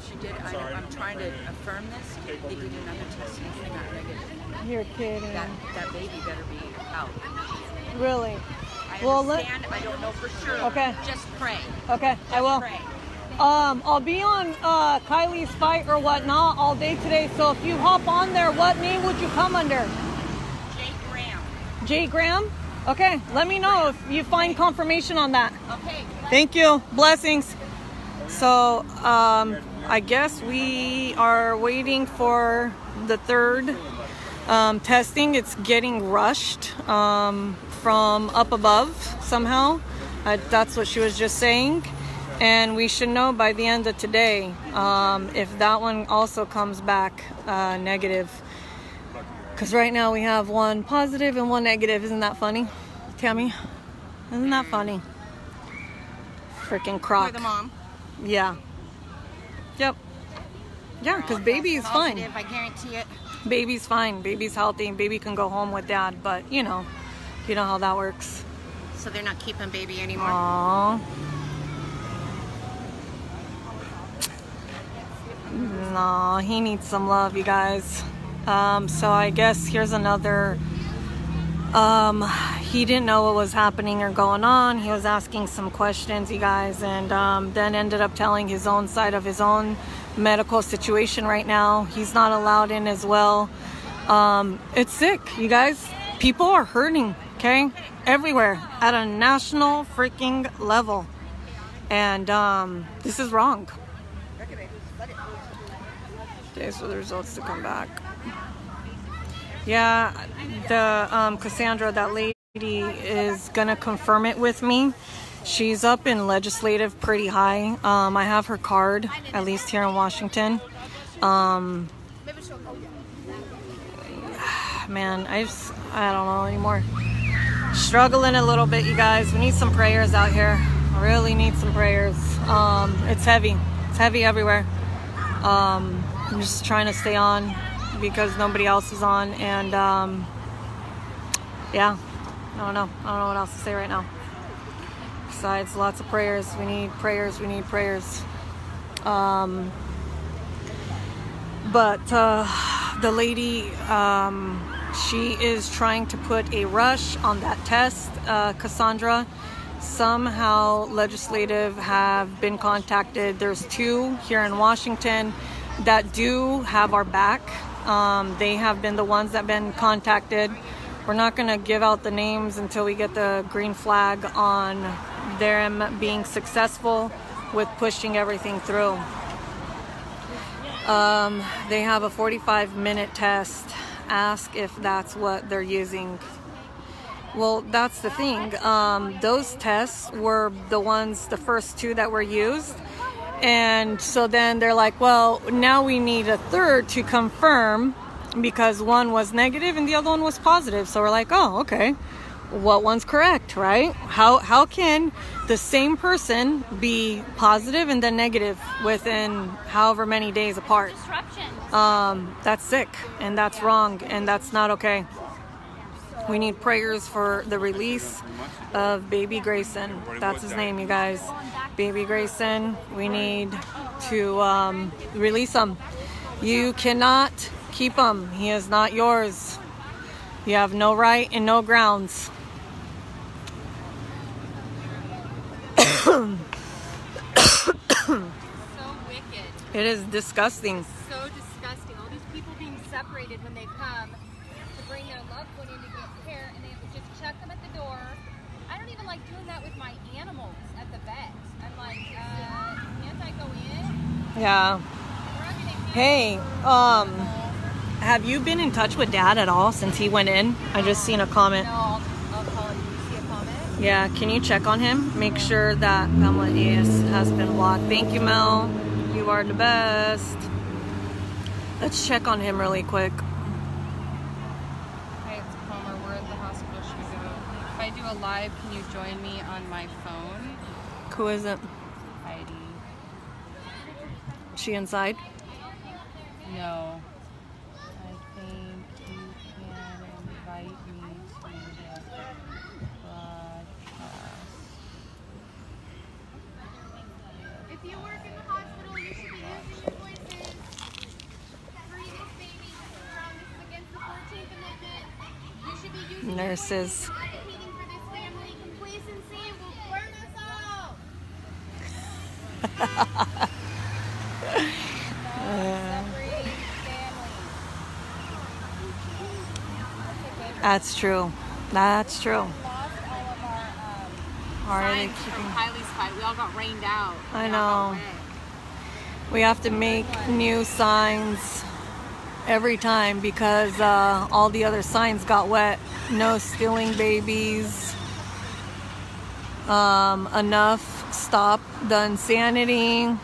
she did. I, I'm trying to affirm this. They did another test and came out negative. You're kidding. That that baby better be out. Really? I Well, let- I don't know for sure. Okay. Just pray. Okay, I will. Pray. Um, I'll be on uh, Kylee's Fight or whatnot all day today. So if you hop on there, what name would you come under? Jay Graham. Jay Graham? Okay, let me know if you find confirmation on that. Okay. Thank you. Blessings. So, um, I guess we are waiting for the third um, testing. It's getting rushed um, from up above somehow. Uh, that's what she was just saying. And we should know by the end of today um, if that one also comes back uh, negative. Because right now we have one positive and one negative. Isn't that funny, Tammy? Isn't that funny? Freaking crock. For the mom. Yeah. Yep. Yeah, because baby is fine. I guarantee it. Baby's fine. Baby's healthy. Baby can go home with dad. But you know, you know how that works. So they're not keeping baby anymore. Aww. Nah, he needs some love, you guys. Um, so I guess here's another. Um, he didn't know what was happening or going on. He was asking some questions, you guys, and um, then ended up telling his own side of his own medical situation right now. He's not allowed in as well. Um, it's sick, you guys. People are hurting, okay? Everywhere at a national freaking level. And um, this is wrong. Okay, so the results to come back. Yeah, the um, Cassandra, that lady is gonna confirm it with me. She's up in legislative pretty high. Um, I have her card, at least here in Washington. Um, [SIGHS] man, I just, I don't know anymore. Struggling a little bit, you guys. We need some prayers out here. Really need some prayers. Um, it's heavy. It's heavy everywhere. Um, I'm just trying to stay on because nobody else is on, and um, yeah, I don't know. I don't know what else to say right now. Besides, lots of prayers. We need prayers. We need prayers. Um, but uh, the lady, um, she is trying to put a rush on that test, uh, Cassandra. Somehow, legislative have been contacted. There's two here in Washington that do have our back. Um, they have been the ones that have been contacted. We're not going to give out the names until we get the green flag on them being successful with pushing everything through. Um, they have a 45 minute test. Ask if that's what they're using. Well, that's the thing. Um, those tests were the ones, the first two that were used. And so then they're like, well, now we need a third to confirm because one was negative and the other one was positive. So we're like, oh, okay. What one's correct, right? How how can the same person be positive and then negative within however many days apart? Um, that's sick and that's wrong and that's not okay. We need prayers for the release of baby Grayson. That's his name, you guys. Baby Grayson. We need to um, release him. You cannot keep him. He is not yours. You have no right and no grounds. So wicked. It is disgusting. So disgusting. All these people being separated when they come to bring their loved one in to get care, and they have to just check them at the door. I don't even like doing that with my animals at the vet. I'm like, uh, can't I go in? Yeah. Hey, um, have you been in touch with dad at all since he went in? I just seen a comment. No, I'll, I'll call it. Did you see a comment? Yeah, can you check on him? Make sure that Pamela Diaz has been blocked. Thank you, Mel. You are the best. Let's check on him really quick. Hi, it's Palmer. We're at the hospital. Should we go? If I do a live, can you join me on my phone? Who is it? Heidi. She inside? No. Of our um, Are they signs from keeping? Kylee's fight. We all got rained out. I all know. We have to make new signs every time because uh, all the other signs got wet. No stealing babies. Um, enough. Stop the insanity.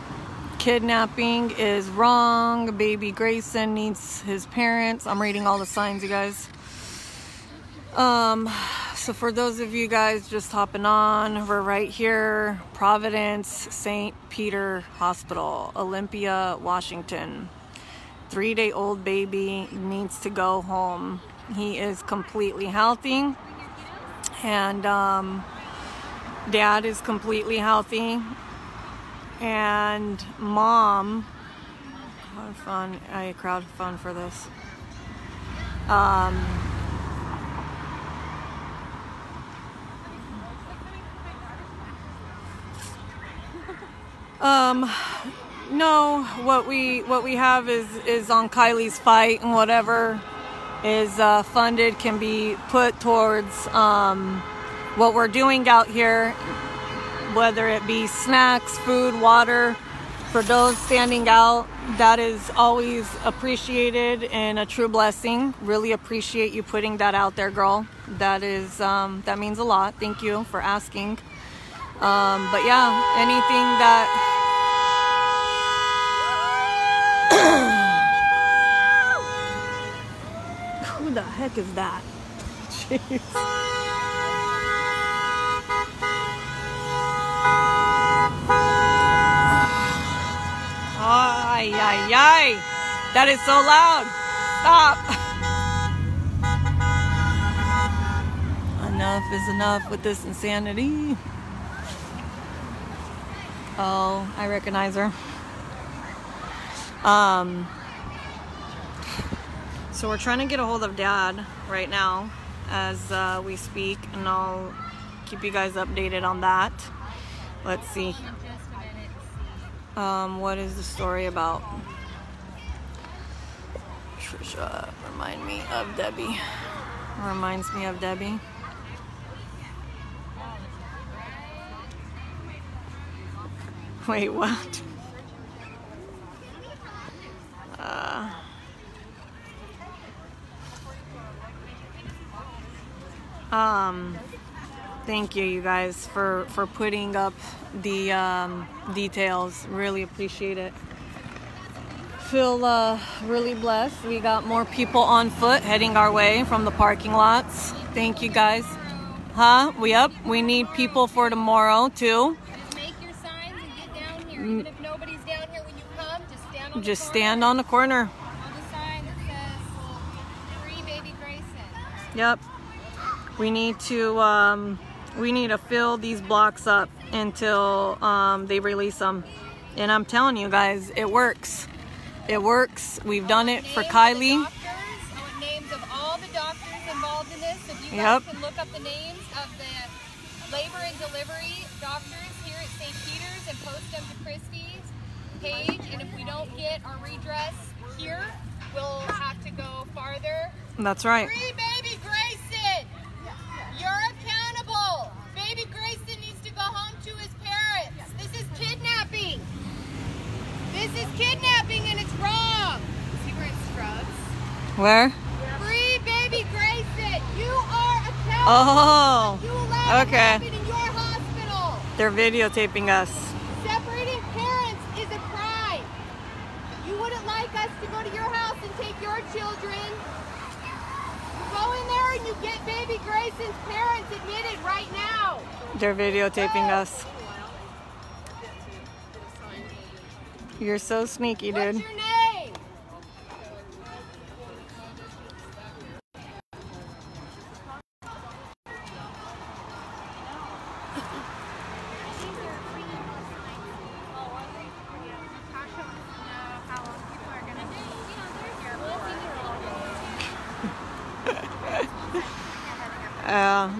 Kidnapping is wrong. Baby Grayson needs his parents. I'm reading all the signs, you guys. Um, so for those of you guys just hopping on, we're right here, Providence St. Peter Hospital, Olympia, Washington. Three day old baby needs to go home. He is completely healthy, and um, dad is completely healthy, and mom. Fund. I crowd fund for this. Um, Um, no. What we what we have is is on Kylee's fight, and whatever is uh, funded can be put towards um, what we're doing out here, whether it be snacks, food, water. For those standing out, that is always appreciated and a true blessing. Really appreciate you putting that out there, girl. That is um, that means a lot. Thank you for asking. Um, but yeah, anything that the heck is that? Jeez. Ay, ay, ay. That is so loud. Stop. Enough is enough with this insanity. Oh, I recognize her. Um, so we're trying to get a hold of Dad right now as uh, we speak, and I'll keep you guys updated on that. Let's see. Um, what is the story about? Trisha, remind me of Debbie. Reminds me of Debbie. Wait, what? Um, thank you, you guys, for for putting up the um, details. Really appreciate it. Feel uh, really blessed. We got more people on foot heading our way from the parking lots. Thank you, guys. Huh? We up? We need people for tomorrow too. Make your signs and get down here. Even if nobody's down here when you come, just stand on Just the stand on the corner. on the sign that says "Free Baby Grayson." Yep. We need to um, we need to fill these blocks up until um, they release them. And I'm telling you guys, it works. It works. We've done it for Names of the Kylee. doctors, I want names of all the doctors involved in this. If you Yep. guys can look up the names of the labor and delivery doctors here at St. Peter's and post them to Christie's page. And if we don't get our redress here, we'll have to go farther. That's right. Free baby Grayson! You're accountable. Baby Grayson needs to go home to his parents. This is kidnapping. This is kidnapping and it's wrong. Is he wearing scrubs? Where? Free baby Grayson. You are accountable. Oh. okay. They're videotaping us. Parents admitted right now. They're videotaping us. You're so sneaky, dude.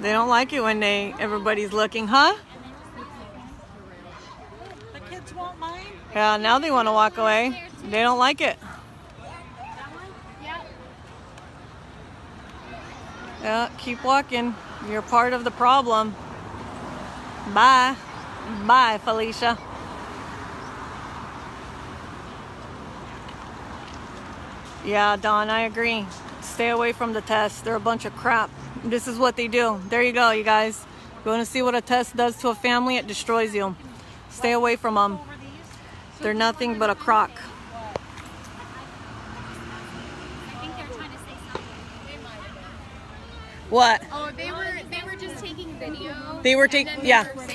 They don't like it when they everybody's looking, huh? The kids won't mind. Yeah, now they want to walk away. They don't like it. Yeah, keep walking. You're part of the problem. Bye. Bye, Felicia. Yeah, Don, I agree. Stay away from the tests. They're a bunch of crap. This is what they do. There you go, you guys. You want to see what a test does to a family? It destroys you. Stay away from them. They're nothing but a crock. I think they're trying to say something. What? Oh, they were they were just taking video. They were taking, yeah. Oh,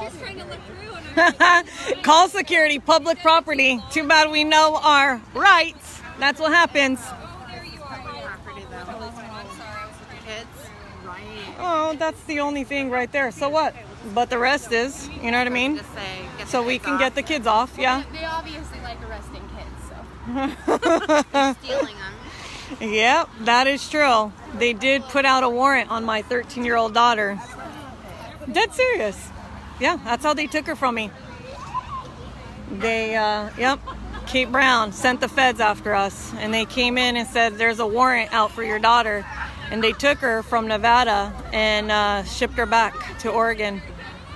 just trying to look through and [LAUGHS] Call security, public property. Too bad we know our rights. That's what happens. Oh, that's the only thing right there. So what? But the rest is, you know what I mean? So we can get the kids off, yeah? They obviously like arresting kids, so. [LAUGHS] Stealing them. Yep, that is true. They did put out a warrant on my 13 year old daughter. Dead serious. Yeah, that's how they took her from me. They, uh, yep, Kate Brown sent the feds after us, and they came in and said, There's a warrant out for your daughter. And they took her from Nevada and uh, shipped her back to Oregon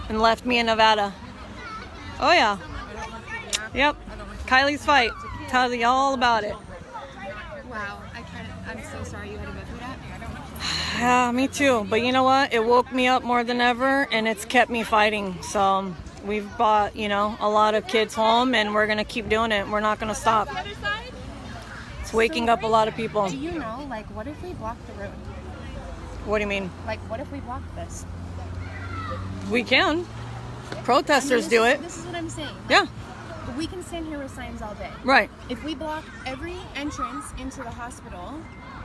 and left me in Nevada. Oh, yeah. Yep, Kylee's fight. Tell you all about it. Wow, I can't. I'm so sorry you had to go through that. [SIGHS] Yeah, me too. But you know what? It woke me up more than ever, and it's kept me fighting. So um, we've brought, you know, a lot of kids home, and we're gonna keep doing it. We're not gonna stop. It's waking up a lot of people. Do you know, like, what if we block the road? What do you mean? Like, what if we block this? We can. I mean, Protesters do is- it. This is what I'm saying. Yeah, We can stand here with signs all day. right. If we block every entrance into the hospital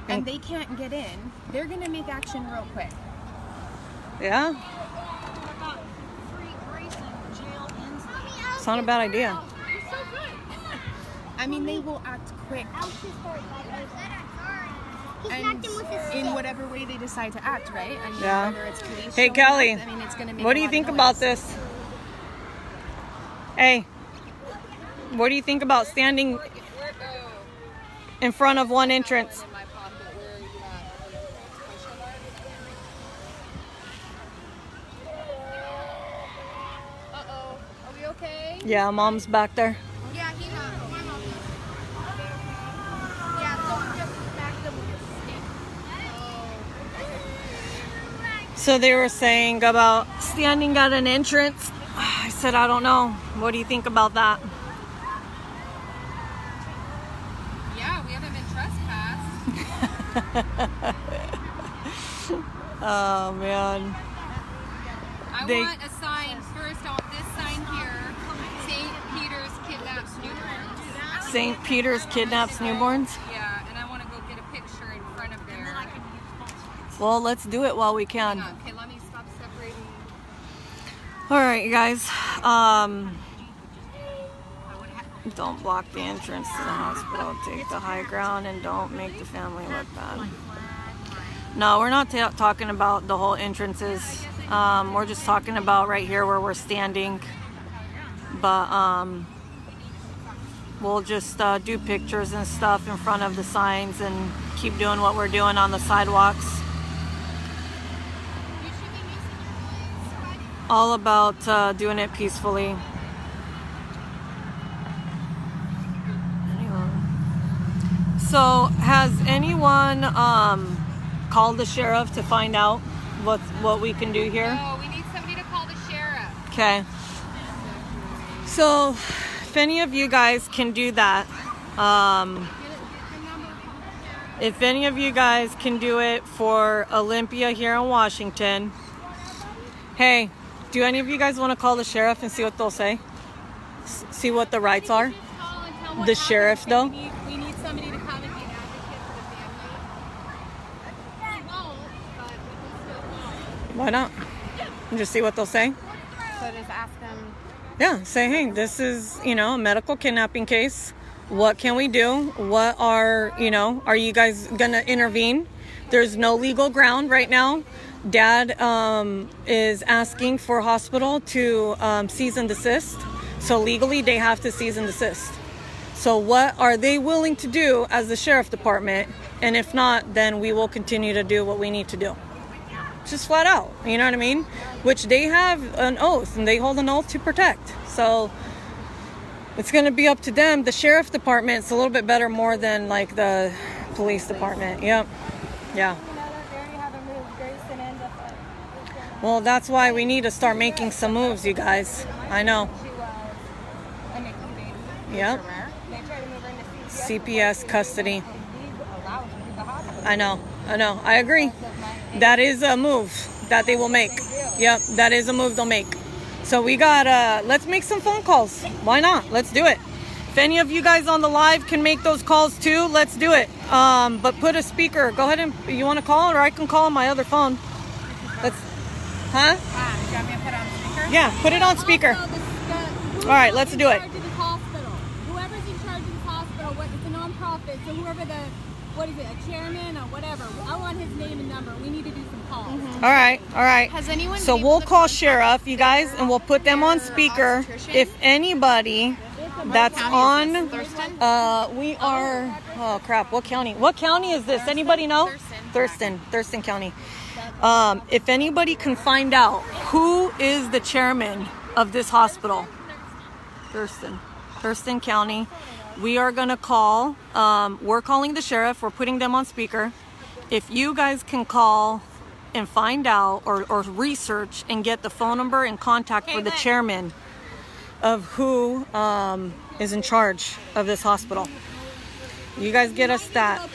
and And- they can't get in, they're gonna make action real quick. Yeah, What about free Grayson jail Inslee? it's not a bad idea. I mean, they will act quick and in whatever way they decide to act, right? I mean, Yeah. whether it's Hey, Kelly, up, I mean, it's gonna make What do you think noise. about this? Hey, what do you think about standing in front of one entrance? Uh-oh. Are we okay? Yeah, mom's back there. Yeah, he's not. Yeah, so we just smacked them with a stick. So they were saying about standing at an entrance. I said, I don't know. What do you think about that? Yeah, we haven't been trespassed. [LAUGHS] Oh man. I They- want a sign first. Want this sign here. St. Peter's kidnaps newborns. St. Peter's kidnaps newborns. Yeah, and I want to go get a picture in front of there. Well, let's do it while we can. Okay, let me stop separating. All right, you guys. Um, don't block the entrance to the hospital. Take the high ground and don't make the family look bad. No, we're not ta- talking about the whole entrances. Um, we're just talking about right here where we're standing. But um, we'll just uh, do pictures and stuff in front of the signs and keep doing what we're doing on the sidewalks. All about uh, doing it peacefully. So has anyone um, called the sheriff to find out what what we can do here? No, we need somebody to call the sheriff. Okay. So, if any of you guys can do that, um, if any of you guys can do it for Olympia here in Washington, hey, do any of you guys want to call the sheriff and see what they'll say? S- see what the rights are? Just call and tell what The sheriff, though? We need, we need somebody to come and be an advocate for the family. We won't, but we can still call. Why not? And just see what they'll say. So just ask them. Yeah, say, hey, this is, you know, a medical kidnapping case. What can we do? What are, you know, are you guys gonna intervene? There's no legal ground right now. Dad um, is asking for hospital to um, cease and desist. So legally, they have to cease and desist. So what are they willing to do as the sheriff department? And if not, then we will continue to do what we need to do just flat out. You know what I mean? Which they have an oath and they hold an oath to protect. So it's going to be up to them. The sheriff department department's a little bit better more than like the police department. Yep. Yeah. Well, that's why we need to start making some moves, you guys. I know. Yep. CPS custody. I know. I know. I agree. That is a move that they will make. Yep, that is a move they'll make. So we got uh let's make some phone calls. Why not? Let's do it. If any of you guys on the live can make those calls too, let's do it. Um but put a speaker. Go ahead and you want to call or I can call on my other phone. Let's Huh? Yeah, put it on speaker. All right, let's do it. Charge of this hospital. Whoever's in charge of this hospital, what, it's a nonprofit, so whoever the, what is it, a chairman or whatever, I want his name and number. We need to do some calls. All right, all right. Has anyone So we'll call sheriff, you guys, and we'll put them on speaker. If anybody that's on. Thurston? uh, we are. Oh crap! What county? What county is this? Anybody know? Thurston. Thurston, Thurston County. Um, if anybody can find out who is the chairman of this hospital, Thurston, Thurston County, we are gonna call. Um, we're calling the sheriff. We're putting them on speaker. If you guys can call and find out or, or research and get the phone number and contact for the chairman of who um, is in charge of this hospital. You guys get us that.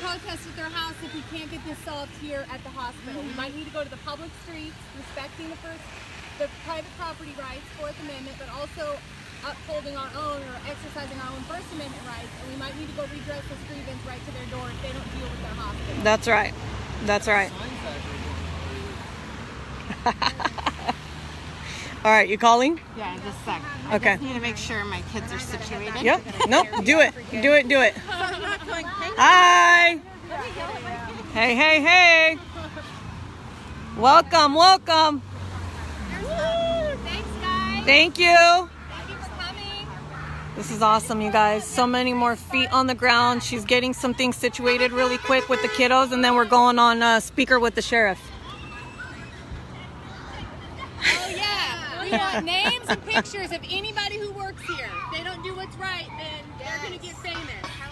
We might need to go protest at their house if we can't get this solved here at the hospital. We might need to go to the public streets, respecting the first, the private property rights, Fourth Amendment, but also upholding our own or exercising our own First Amendment rights. And we might need to go redress this grievance right to their door if they don't deal with their hospital. That's right. That's right. [LAUGHS] All right, you calling? Yeah, just a sec. Okay. Need to make sure my kids are situated. Yep. Nope. Do it. Do it. Do it. [LAUGHS] Hi. Hey, hey, hey. Welcome. Welcome. Thanks, guys. Thank you. Thank you for coming. This is awesome, you guys. So many more feet on the ground. She's getting some things situated really quick with the kiddos, and then we're going on uh, speaker with the sheriff. Oh yeah, we want names and pictures of anybody who works here. If they don't do what's right, then they're gonna get famous.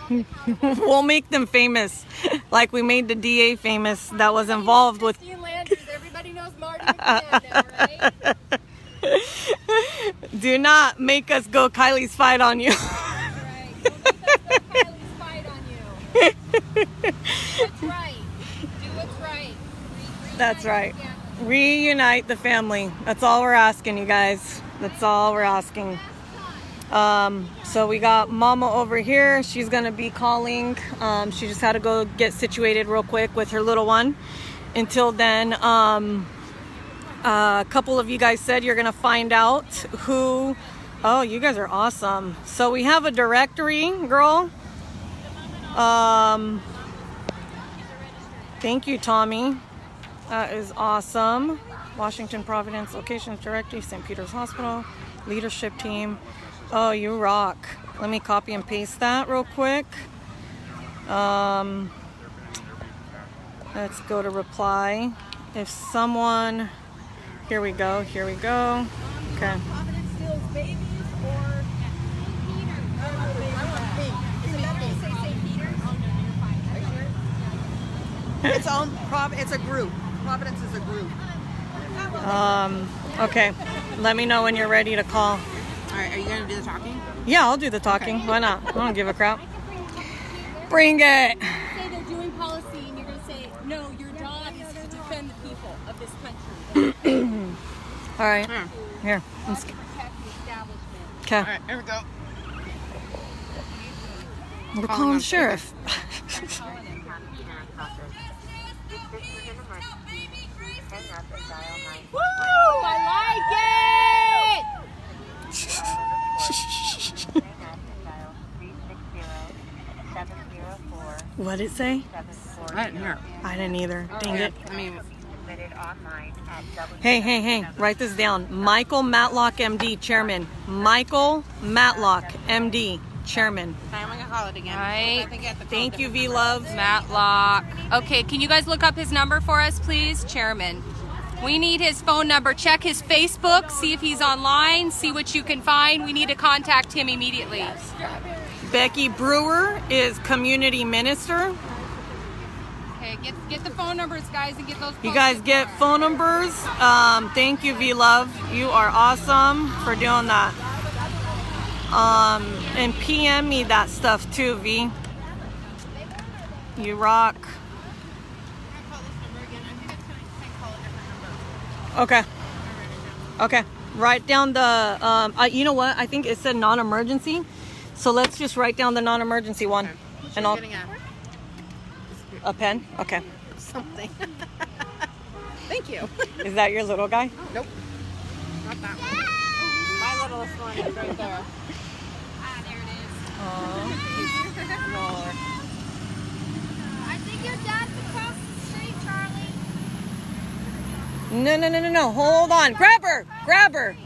[LAUGHS] we'll make them famous, [LAUGHS] like we made the DA famous that was involved with. Landers, everybody knows Marty McFadden, right? [LAUGHS] Do not make us go Kylee's fight on you. Right. Don't let us let Kylee's fight on you. Do right. Do what's right. Re- That's right. the. Reunite the family. That's all we're asking, you guys. That's all we're asking. Um, so we got Mama over here. She's gonna be calling. Um, she just had to go get situated real quick with her little one. Until then, um, a couple of you guys said you're gonna find out who. Oh, you guys are awesome. So we have a directory, girl. Um, thank you, Tommy. That is awesome. Washington Providence Locations Directory, St. Peter's Hospital, leadership team. Oh, you rock. Let me copy and paste that real quick. Um, let's go to reply. If someone, here we go, here we go. Okay. Providence steals babies or... I want pink. Is it better to say St. Peter's? It's own. Prov- It's a group. Providence is a group. Um, okay. Let me know when you're ready to call. All right. Are you gonna do the talking? Yeah, I'll do the talking. Why not? I don't give a crap. Bring it. Say they're doing policy, and you're going to say, no, your job is to defend the people of this country. All right. Here. Here. Let's- Protect. Okay. All right. Here we go. We're Calling calling the sheriff. [LAUGHS] Woo! I like it! What did it say? I didn't hear. I didn't either. Dang it. I mean, Hey, hey, hey. Write this down. Michael Matlock, MD, chairman. Michael Matlock, MD, chairman. I'm gonna again. Right. I think I have to call Thank you, V Love. Matlock. Okay, can you guys look up his number for us, please? Chairman. We need his phone number. Check his Facebook, see if he's online, see what you can find. We need to contact him immediately. Becky Brewer is community minister. Okay, get get the phone numbers, guys, and get those. You guys get phone numbers. Um, thank you, V Love. You are awesome for doing that. Um, and PM me that stuff too, V. You rock. Okay. Okay. Write down the. Um, uh, you know what? I think it said non-emergency, so let's just write down the non-emergency one, and I'll Getting a a pen. Okay. something. [LAUGHS] Thank you. Is that your little guy? Nope. Not that one. My littlest one is right there. Ah, there it is. I [LAUGHS] think your dad's across the street, Charlie. No, no, no, no, no. Hold on. Grab her. Grab her.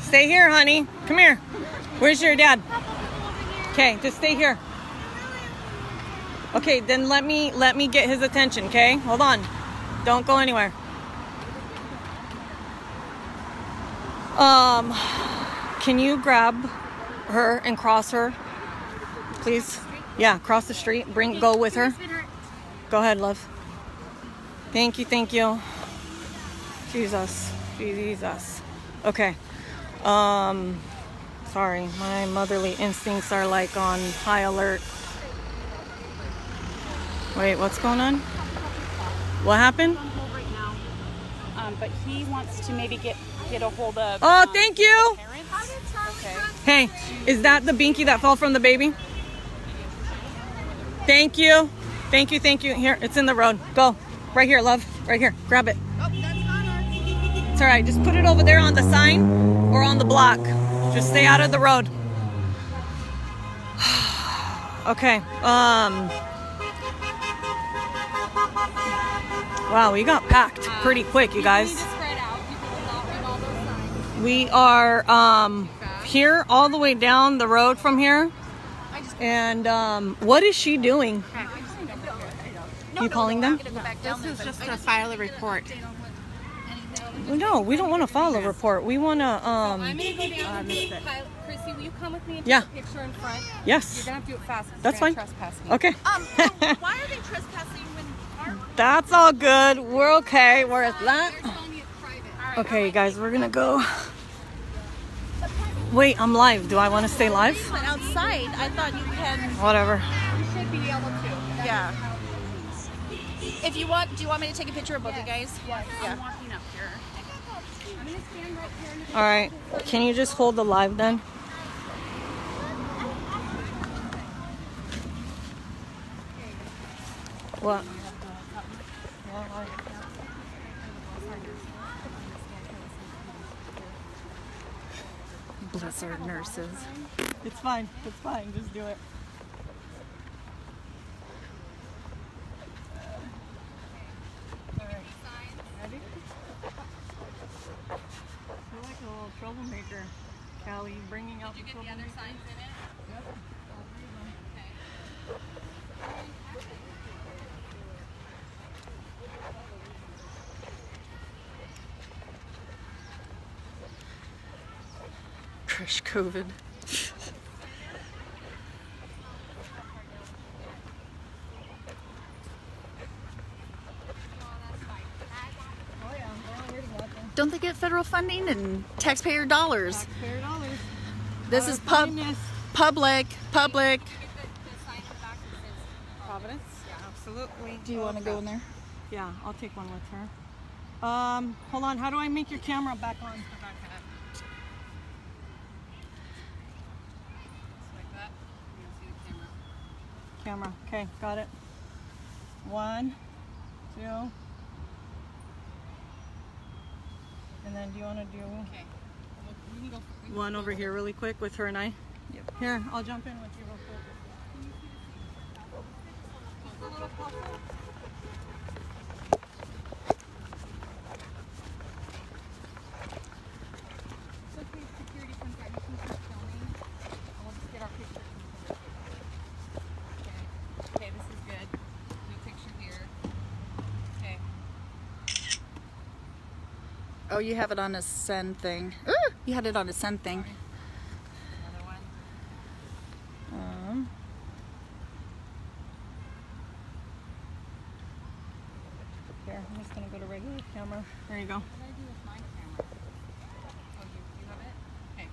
Stay here, honey. Come here. Where's your dad? Okay, just stay here. Okay, then let me let me get his attention, okay? Hold on. Don't go anywhere. Um can you grab her and cross her? Please? Yeah, cross the street. Bring go with her. Go ahead, love. Thank you, thank you. Jesus. Jesus. Okay. Um sorry, my motherly instincts are like on high alert. Wait, what's going on? What happened? Um, but he wants to maybe get get a hold of. Oh, um, thank you. Okay. Hey, is that the binky that fell from the baby? Thank you. Thank you, thank you. Here, it's in the road. Go. Right here, love. Right here. Grab it. It's all right. Just put it over there on the sign or on the block. Just stay out of the road. [SIGHS] okay. Um Wow, we got packed pretty quick, you guys. We need to spread out. People will not read all those signs. We are um, here all the way down the road from here. And um, what is she doing? You calling them? This is just to file a report. No, we don't want to file a report. We want to. I'm Um, gonna go down to the pilot. Chrissy, will you come with me and Yeah. take a picture in front? You're yes, gonna have to do it fast. That's fine. Trespass me. okay. Um, [LAUGHS] why are they trespassing when our [LAUGHS] That's all good. We're okay. We're at that. They're telling me it's private. Okay, you guys, we're gonna go. Wait, I'm live. Do I want to stay live? outside? I thought you can. Whatever. You should be able to. Yeah. If you want, do you want me to take a picture of both you guys? Yes. Yeah. I'm walking up here. I'm gonna stand right here. and- All right. Can you just hold the live then? What? Bless our nurses. It's fine. It's fine. Just do it. gosh, COVID. Don't they get federal funding and taxpayer dollars? Taxpayer dollars. This Our is pub, public, public. Providence? Yeah, absolutely. Do you want to go in there? Yeah, I'll take one with her. Um, hold on, how do I make your camera back on? Okay, got it. One, two. And then do you want to do one over here really quick with her and I? Yep. Here, I'll jump in with you real quick. So if security comes out, you can keep filming. and We'll just get our picture. Okay. Okay, this is good. Do a picture here. Okay. Oh, you have it on a send thing. Ooh, you had it on a send thing. Another one. Um, Here, I'm just gonna go to regular camera. There you go. What did I do with my camera? Oh, you, you have it? Okay.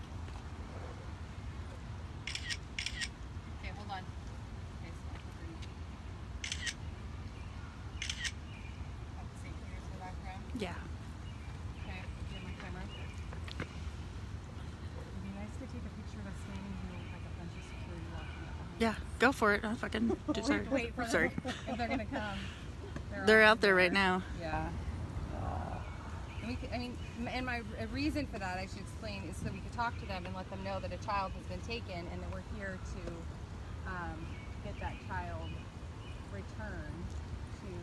Okay, hold on. Okay, so I can bring Have the St. Peter's in the background. yeah. Okay, get my camera. It'd be nice to take a picture of us standing here with like a bunch of security walking up. behind Yeah, go for it. I fucking sorry. [LAUGHS] Wait them. sorry. if they're gonna come. [LAUGHS] They're all out there right now. Yeah. We I mean, and my reason for that, I should explain, is so we could talk to them and let them know that a child has been taken and that we're here to um, get that child returned to.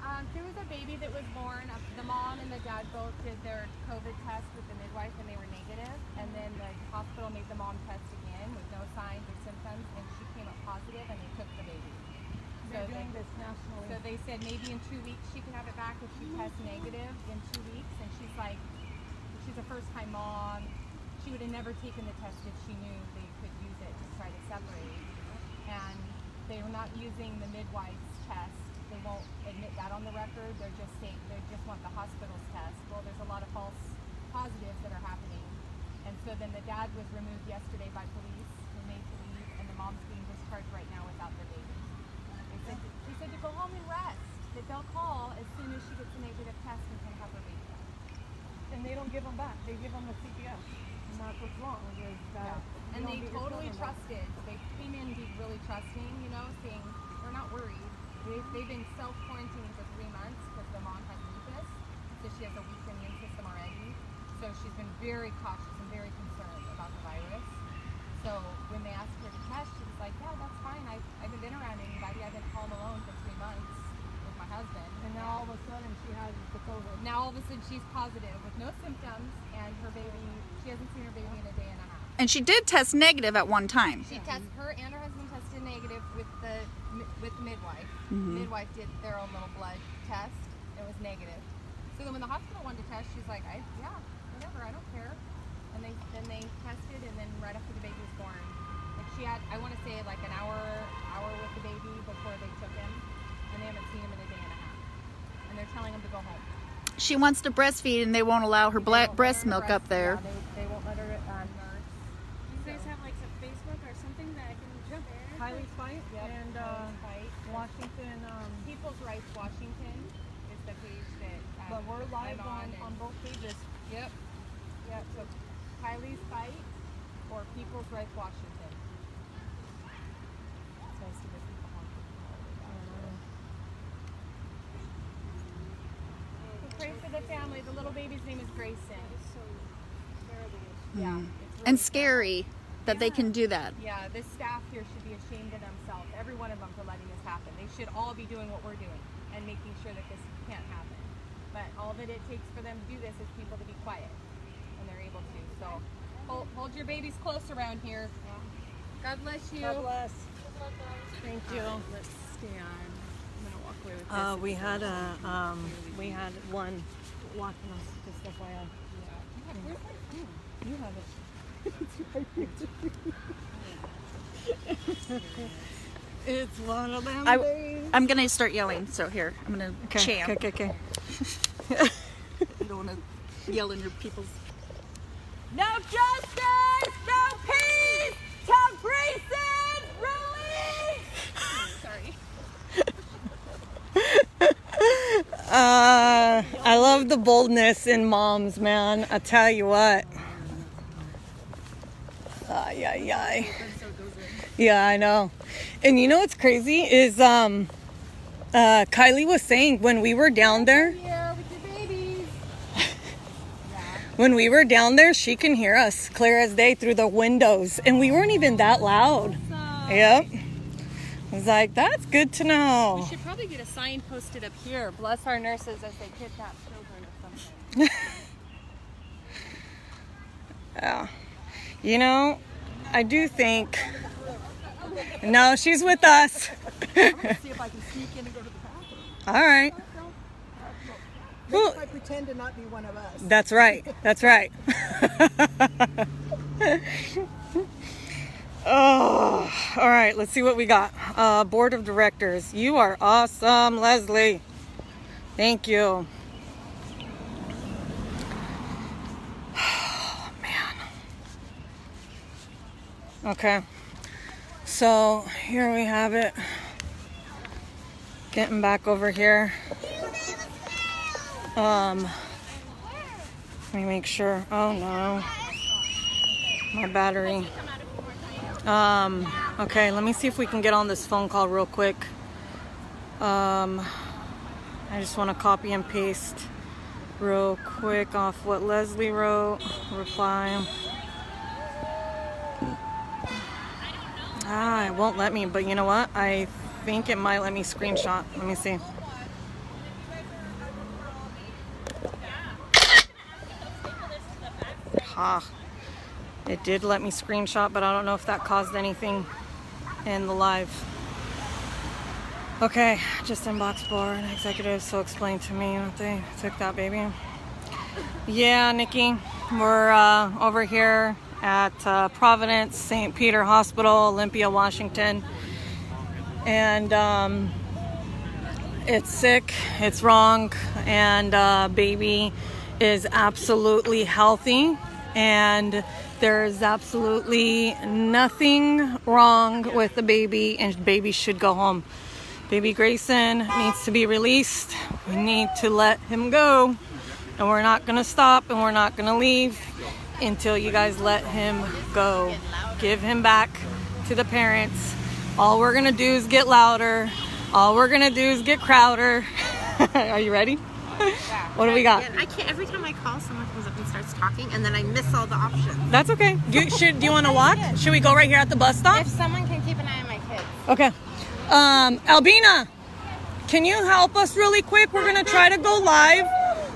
Um, there was a baby that was born. uh, The mom and the dad both did their COVID test with the midwife and they were negative. And then the hospital made the mom test with no signs or symptoms, and she came up positive, and they took the baby. They're they- doing this nationally. so they said maybe in two weeks she can have it back if she tests negative in two weeks. And she's like, she's a first time mom. She would have never taken the test if she knew they could use it to try to separate. And they were not using the midwife's test. They won't admit that on the record. They're just saying they just want the hospital's test. Well, there's a lot of false positives that are happening. And so then the dad was removed yesterday by police and made to leave, and the mom's right now without their baby. They said, they said to go home and rest. That they'll call as soon as she gets a negative test and can have her baby back. and they don't give them back. They give them the CPS. And that's what's wrong. Is that you And they totally trusted. They came in being really trusting, you know, saying they're not worried. They, they've been self quarantining for three months because the mom has lupus, so she has a weak immune system already. So she's been very cautious and very concerned about the virus. So when they asked her to test, she was like, "Yeah, that's fine. I, I haven't been around anybody. I've been home alone for three months with my husband." And now all of a sudden she has the COVID. Now all of a sudden she's positive with no symptoms, and her baby, she hasn't seen her baby in a day and a half. And she did test negative at one time. She test her and her husband tested negative with the with the midwife. Mm-hmm. Midwife did their own little blood test. It was negative. So then when the hospital wanted to test, she's like, I yeah, whatever, I don't care. And they then they tested, and then right after the baby was born, like she had, I want to say like an hour hour with the baby before they took him, and they haven't seen him in a day and a half. And they're telling him to go home. She wants to breastfeed and they won't allow her They black won't breast milk breast- up there. Yeah, they, they won't let her uh, nurse. You guys have like some Facebook or something that I can share? Kylee's fight Yep, and uh, fight. Washington. Um, People's Rights Washington is the page that. Um, but we're live I'm on, and- on both pages. Yep. Yep. So Kylee's fight or People's Rights Washington. So I see the people on So pray for the family. The little baby's name is Grayson. Yeah. it's really And sad. scary that they can do that. Yeah, this staff here should be ashamed of themselves, every one of them, for letting this happen. They should all be doing what we're doing and making sure that this can't happen. But all that it takes for them to do this is people to be quiet, and they're able to. So hold, hold your babies close around here. God bless you. God bless. Thank you. Let's stand. I'm gonna walk away with Uh, this. we had a um, we had one watching us. Just FYI. My phone? You have it. [LAUGHS] it's one of them I, days. I'm gonna start yelling. So here, I'm gonna Okay, chant. okay, okay, okay. [LAUGHS] don't want to yell in your people's. No justice, no peace. Tom Grayson, release. Uh, I love the boldness in moms, man. I tell you what. Ay, ay, ay. Yeah, I know. And you know what's crazy is um, uh, Kylee was saying when we were down there. [LAUGHS] When we were down there, she can hear us clear as day through the windows, and we weren't even that loud. Yep. I was like, that's good to know. We should probably get a sign posted up here. Bless our nurses as they kidnap children or something. [LAUGHS] Yeah. You know, I do think. No, she's with us. See if I can sneak in and go to the bathroom. All right. If I pretend to not be one of us. That's right. That's right. [LAUGHS] oh, all right. Let's see what we got. Uh, Board of directors. You are awesome, Leslie. Thank you. [SIGHS] Oh, man. Okay. So here we have it. Getting back over here. Um, let me make sure. Oh no, my battery. Um, okay, let me see if we can get on this phone call real quick. Um, I just want to copy and paste real quick off what Leslie wrote. Reply. Ah, it won't let me, but you know what? I think it might let me screenshot. Let me see. Ha. It did let me screenshot, but I don't know if that caused anything in the live. Okay, just inbox board executives, so explain to me what they took that baby. Yeah, Nikki, we're uh, over here at uh, Providence St. Peter Hospital, Olympia, Washington, and um, it's sick, it's wrong, and uh, baby is absolutely healthy, and there's absolutely nothing wrong with the baby, and baby should go home. Baby Grayson needs to be released. We need to let him go, and we're not gonna stop, and we're not gonna leave until you guys let him go. Give him back to the parents. All we're gonna do is get louder. All we're gonna do is get crowder. [LAUGHS] Are you ready? [LAUGHS] What do we got? I can't. Every time I call, someone starts talking, and then I miss all the options. That's okay. Do you, should, do you want to walk? Should we go right here at the bus stop? If someone can keep an eye on my kids. Okay. Um, Albina, can you help us really quick? We're gonna try to go live.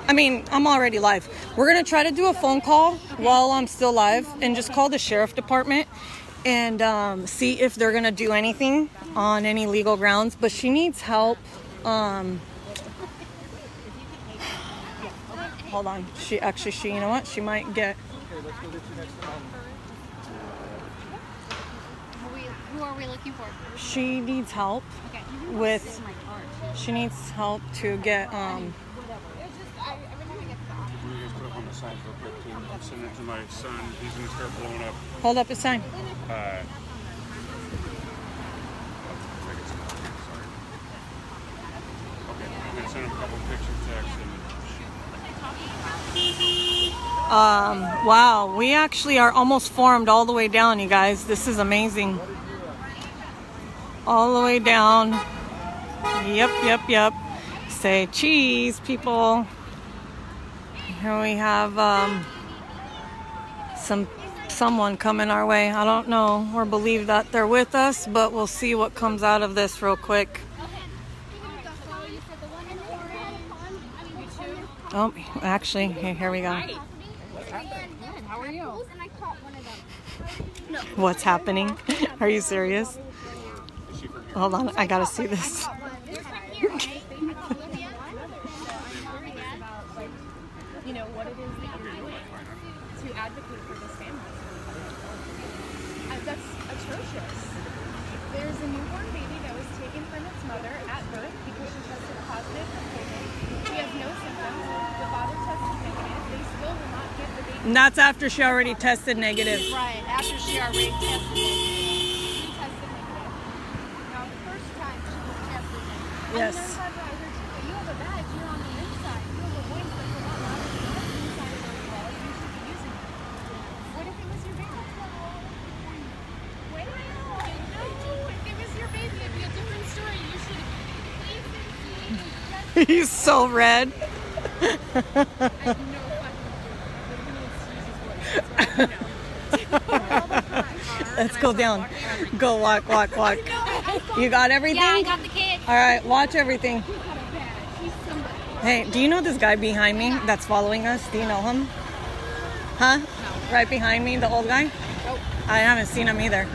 I mean, I'm already live. We're gonna try to do a phone call while I'm still live and just call the sheriff department and um, see if they're gonna do anything on any legal grounds. But she needs help. Um, hold on. She actually, she, you know what? She might get. Who, we, who are we looking for? She needs help Okay. with. She needs help to get. Um, Can you guys put up the sign real quick, too? I'm sending it to my son. He's gonna start blowing up. hold up a sign. Uh, I guess I'm not, sorry. Okay, I'm gonna send him a couple picture texts and Um, wow, we actually are almost formed all the way down, you guys. This is amazing. All the way down. Yep, yep, yep. Say cheese, people. Here we have um, some someone coming our way. I don't know or believe that they're with us, but we'll see what comes out of this real quick. Oh, actually, here, here we go. What's happening? [LAUGHS] Are you serious? Hold on, I gotta see this. that's atrocious. There's a newborn baby that was taken from its mother at birth because she tested positive for COVID. She has no symptoms. The father tested negative. And that's after she already tested negative. Right, after she already tested negative. She tested negative. Now, the first time she was tested negative. Yes. And then Barbara, I heard you have a badge, you're on the inside. You have a voice that's a lot louder than yours inside of those walls. You should be using it. What if it was your baby? Wait, no. If it was your baby, it'd be a different story. You should basically [LAUGHS] He's so red. [LAUGHS] I have no fucking clue. But he needs to use his voice. That's what I know. [LAUGHS] Let's go down. Go walk, walk, walk. You got everything? Yeah, I got the. All right, watch everything. He's got a badge. He's somebody. Hey, do you know this guy behind me that's following us? Do you know him? Huh? Right behind me, the old guy? I haven't seen him either.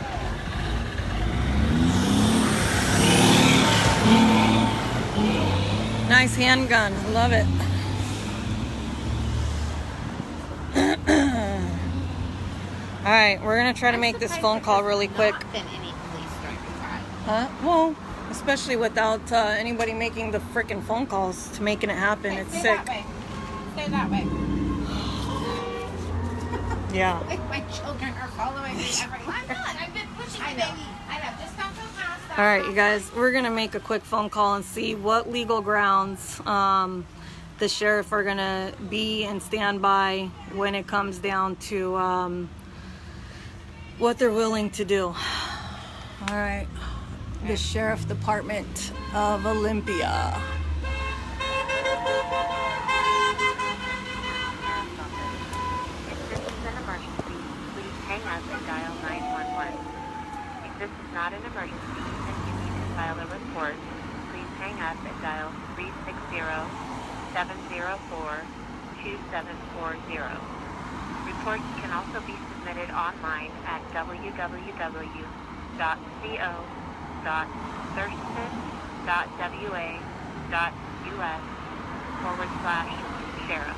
Nice handgun. Love it. All right, we're gonna try to make this phone call really quick. Been any police driving by. Huh? Well, especially without uh, anybody making the freaking phone calls to making it happen. It's Stay sick. that way. Stay that way. [SIGHS] Yeah. [LAUGHS] My children are following me everywhere. [LAUGHS] I'm not. I've been pushing I know. baby. I know. Just. All right, you guys, we're gonna make a quick phone call and see what legal grounds um, the sheriff are gonna be and stand by when it comes down to um, what they're willing to do. All right, the sheriff department of Olympia. If this is an emergency, please hang up and dial 911. If this is not an emergency and you need to file a report, please hang up and dial 360-704-2740. Reports can also be online at www.co.thurston.wa.us forward slash sheriff.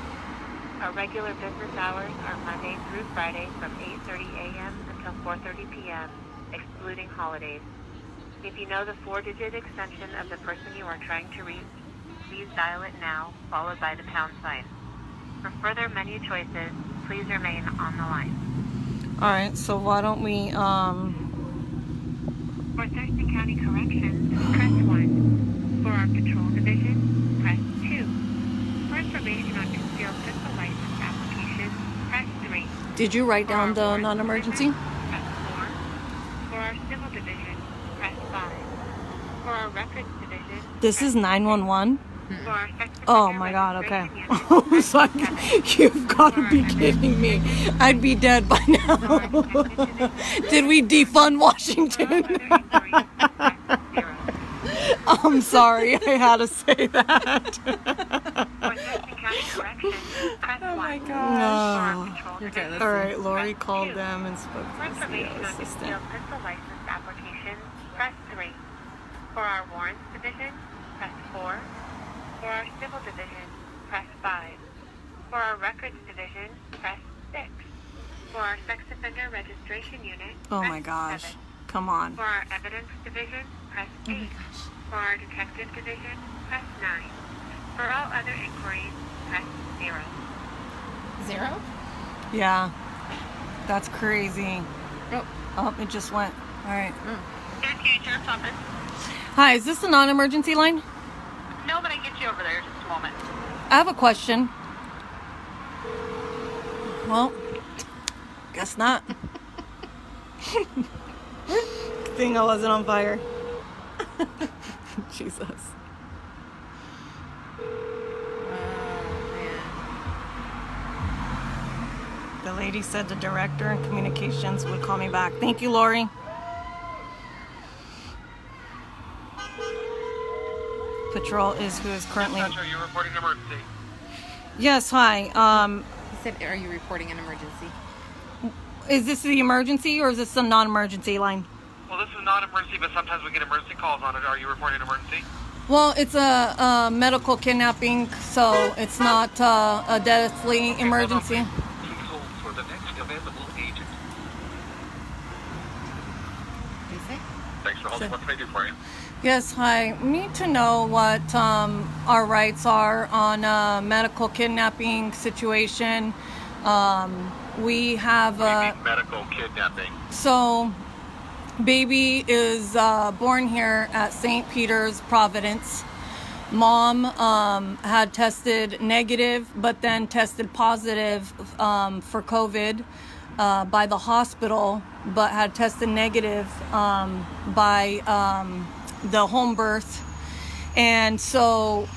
Our regular business hours are Monday through Friday from 8:30 a.m. until 4:30 p.m., excluding holidays. If you know the four-digit extension of the person you are trying to reach, please dial it now, followed by the pound sign. For further menu choices, please remain on the line. All right, so why don't we? Um, For Thurston County Corrections, press 1. For our patrol division, press 2. For information on concealed pistol license application, press 3. did you write For down the non-emergency? Press 4. For our civil division, press 5. For our records division, This is 911. For our sex Oh my god, okay. [LAUGHS] I was like, you've got to be kidding me. I'd be dead by now. [LAUGHS] Did we defund Washington? [LAUGHS] I'm sorry, I had to say that. oh my gosh. All right, Lori called them and spoke to the assistant. concealed pistol license application, press 3. For our warrants division, press 4. For our civil division, press 5. For our records division, press 6. For our sex offender registration unit, Oh press my gosh, 7. come on. For our evidence division, press 8. Oh For our detective division, press 9. For all other inquiries, press 0. Zero? Yeah, that's crazy. Oh. Oh, it just went. All right. Mm. Okay, Sheriff's Hi, is this the non-emergency line? No, but I get you over there just a moment. I have a question. Well, guess not. [LAUGHS] Good thing I wasn't on fire. [LAUGHS] Jesus. The lady said the director in communications would call me back. Thank you, Lori. Patrol is who is currently. Are you reporting an emergency? Yes, hi. Um, He said, Are you reporting an emergency? is this the emergency or is this the non-emergency line? Well, this is not emergency, but sometimes we get emergency calls on it. Are you reporting an emergency? Well, it's a, a medical kidnapping, so it's not uh, a deathly emergency. Please hold for the next available agent. Thanks for holding. What can I do for you? Yes, hi. We need to know what um, our rights are on a medical kidnapping situation. Um, we have uh, Medical kidnapping. so baby is uh, born here at St. Peter's Providence. Mom um, had tested negative, but then tested positive um, for COVID uh, by the hospital, but had tested negative um, by um, the home birth. And so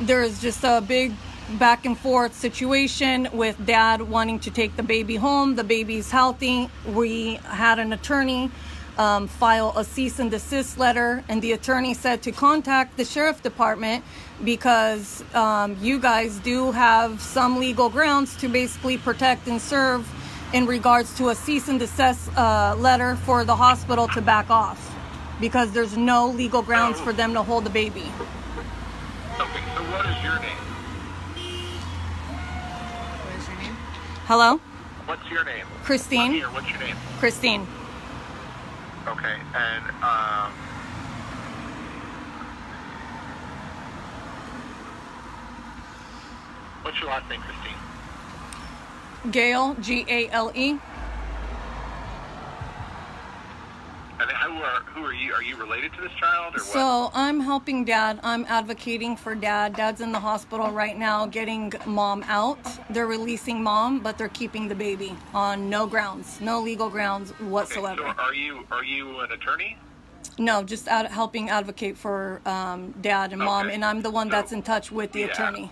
there's just a big back and forth situation with dad wanting to take the baby home. The baby's healthy. We had an attorney um, file a cease and desist letter, and the attorney said to contact the sheriff department because um, you guys do have some legal grounds to basically protect and serve in regards to a cease and desist uh, letter for the hospital to back off because there's no legal grounds for them to hold the baby. Okay, so what is your name? What is your name? Hello, What's your name? Kristine. Here, what's your name? Kristine. Okay, and um, what's your last name, Kristine? Gail, G A L E. And who are who are you? Are you related to this child or what? So I'm helping dad. I'm advocating for dad. Dad's in the hospital right now getting mom out. They're releasing mom, but they're keeping the baby on no grounds, no legal grounds whatsoever. So are you are you an attorney? No, just ad- helping advocate for um, dad and mom, and I'm the one that's in touch with the Yeah. attorney.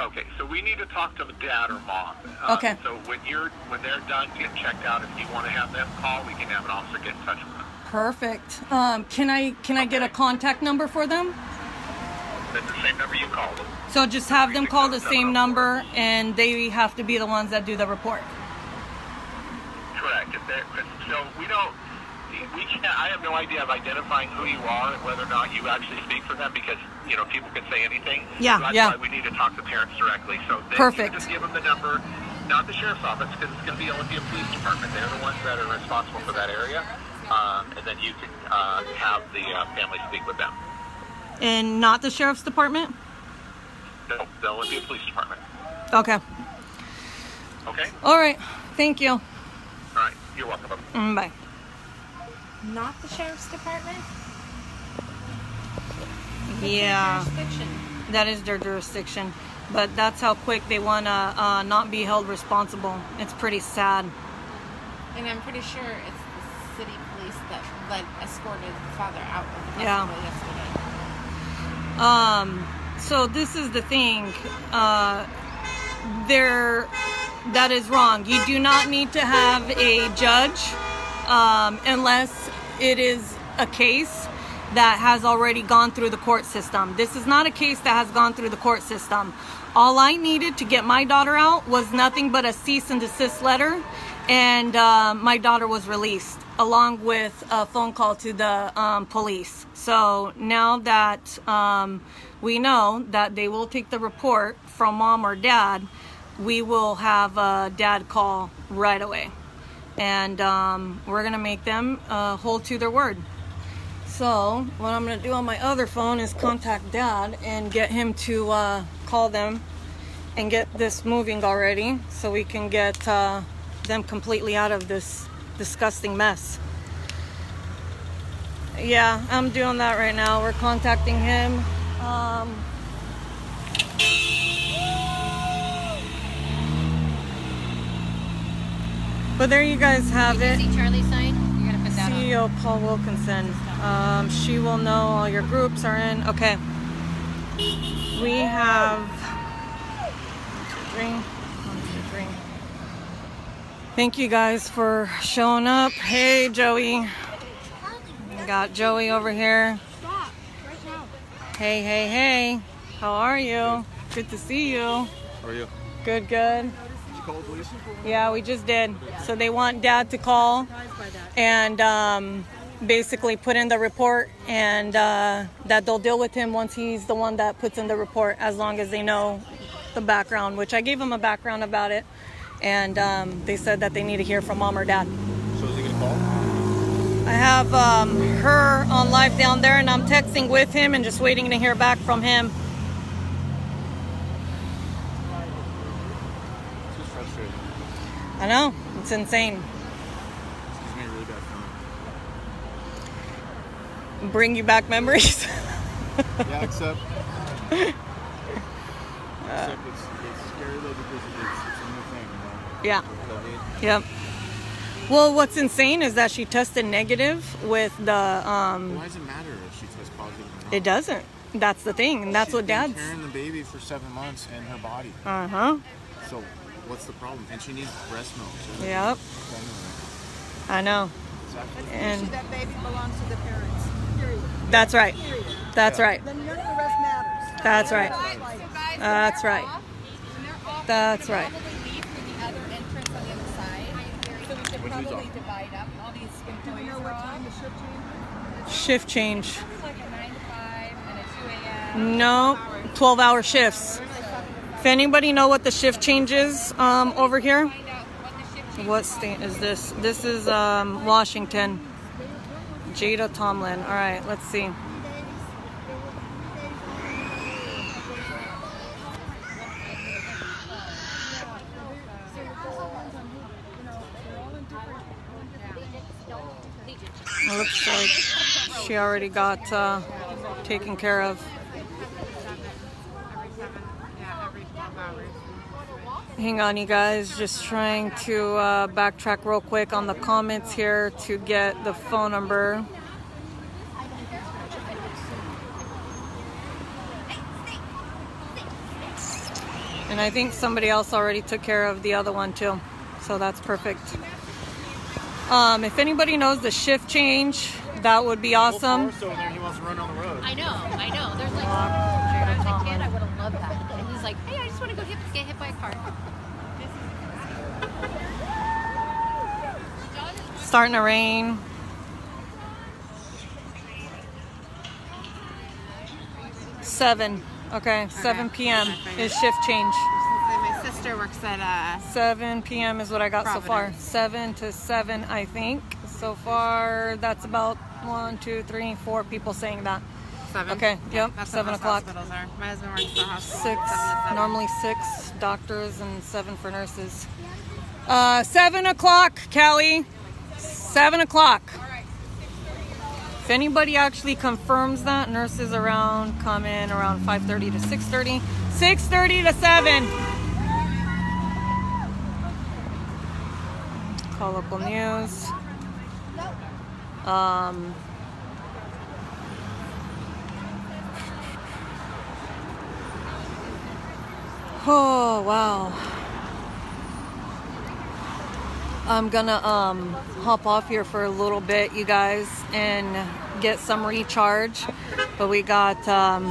Okay, so we need to talk to the dad or mom. Uh, Okay. So when you're when they're done getting checked out, if you want to have them call, we can have an officer get in touch with them. Perfect. Um, can I can I get a contact number for them? That's the same number you called. So just have them call the same number, and they have to be the ones that do the report. Correct. If they're, so we don't. We can't. I have no idea of identifying who you are and whether or not you actually speak for them because you know people can say anything. Yeah, So that's yeah. why we need to talk to parents directly. So they, Perfect. Just give them the number, not the sheriff's office, because it's going to be the police department. They're the ones that are responsible for that area, um, and then you can uh, have the uh, family speak with them. And not the sheriff's department. No, the police department. Okay. Okay. All right. Thank you. All right. You're welcome. Mm, bye. Not the sheriff's department? Yeah. That is their jurisdiction. But that's how quick they want to uh, not be held responsible. It's pretty sad. And I'm pretty sure it's the city police that led escorted the father out of the Yeah. yesterday. Um, so this is the thing. Uh, there, that is wrong. You do not need to have a judge um, unless it is a case that has already gone through the court system. This is not a case that has gone through the court system. All I needed to get my daughter out was nothing but a cease and desist letter, and uh, my daughter was released along with a phone call to the um, police. So now that um, we know that they will take the report from mom or dad, we will have a dad call right away. And um, we're to make them uh, hold to their word. So, what I'm to do on my other phone is contact dad and get him to uh, call them and get this moving already so we can get uh, them completely out of this disgusting mess. Yeah, I'm doing that right now. We're contacting him. Um, but there you guys have it. See Charlie's sign? You're gonna put that on. CEO Paul Wilkinson. Um, she will know all your groups are in. Okay. We have one, two, three. One, two, three. Thank you guys for showing up. Hey, Joey. We got Joey over here. Stop right now. Hey, hey, hey. How are you? Good to see you. How are you? Good, good. Call? Yeah, we just did. So they want dad to call and um, basically put in the report and uh, that they'll deal with him once he's the one that puts in the report as long as they know the background, which I gave them a background about it. And um, they said that they need to hear from mom or dad. So is he gonna call? I have um, her on live down there and I'm texting with him and just waiting to hear back from him. I know. It's insane. Gives me really bad feeling. Bring you back memories. [LAUGHS] Yeah, except. [LAUGHS] except it's, it's scary though because it's, it's a new thing, you know? Yeah. COVID. Yep. Well, what's insane is that she tested negative with the um Why does it matter if she tests positive or not? it doesn't. That's the thing. And that's She's what been dad's carrying the baby for seven months in her body. Uh-huh. So what's the problem? And she needs breast milk. so- Yep. I know. And that baby belongs to the parents. Period. that's right. Period. That's right. Then none of the rest matters. That's right. That's right. That's We're right. gonna probably leave through the other entrance on the other side. So we should Which off? divide up. All these employees are off. Shift change. Like a 9 to 5 and a 2 a.m. No, 12 hour shifts. If anybody know what the shift change is um, over here, what state is this? This is um, Washington. Jada Tomlin. All right, let's see. It looks like she already got uh, taken care of. Hang on, you guys. Just trying to uh, backtrack real quick on the comments here to get the phone number. And I think somebody else already took care of the other one too. So that's perfect. Um, if anybody knows the shift change, that would be awesome. Forrest over there, he wants to run on the road. I know, I know. There's like, when I was a kid, I would have loved that. And he's like, hey, I just want to go hit, get hit by a car. Starting to rain. Seven. Okay, 7 p.m. is shift change. My sister works at uh 7 p.m. is what I got so far. 7 to 7, I think. So far, that's about one, two, three, four people saying that. seven. Okay, yep, That's 7 o'clock. My husband works the hospital. Six, seven seven. normally six doctors and seven for nurses. Uh, 7 o'clock, Callie. 7 o'clock. If anybody actually confirms that, nurses around come in around 5.30 to 6.30. 6.30 to 7. Call local news. Um, oh, wow. I'm gonna um, hop off here for a little bit, you guys, and get some recharge. But we got um,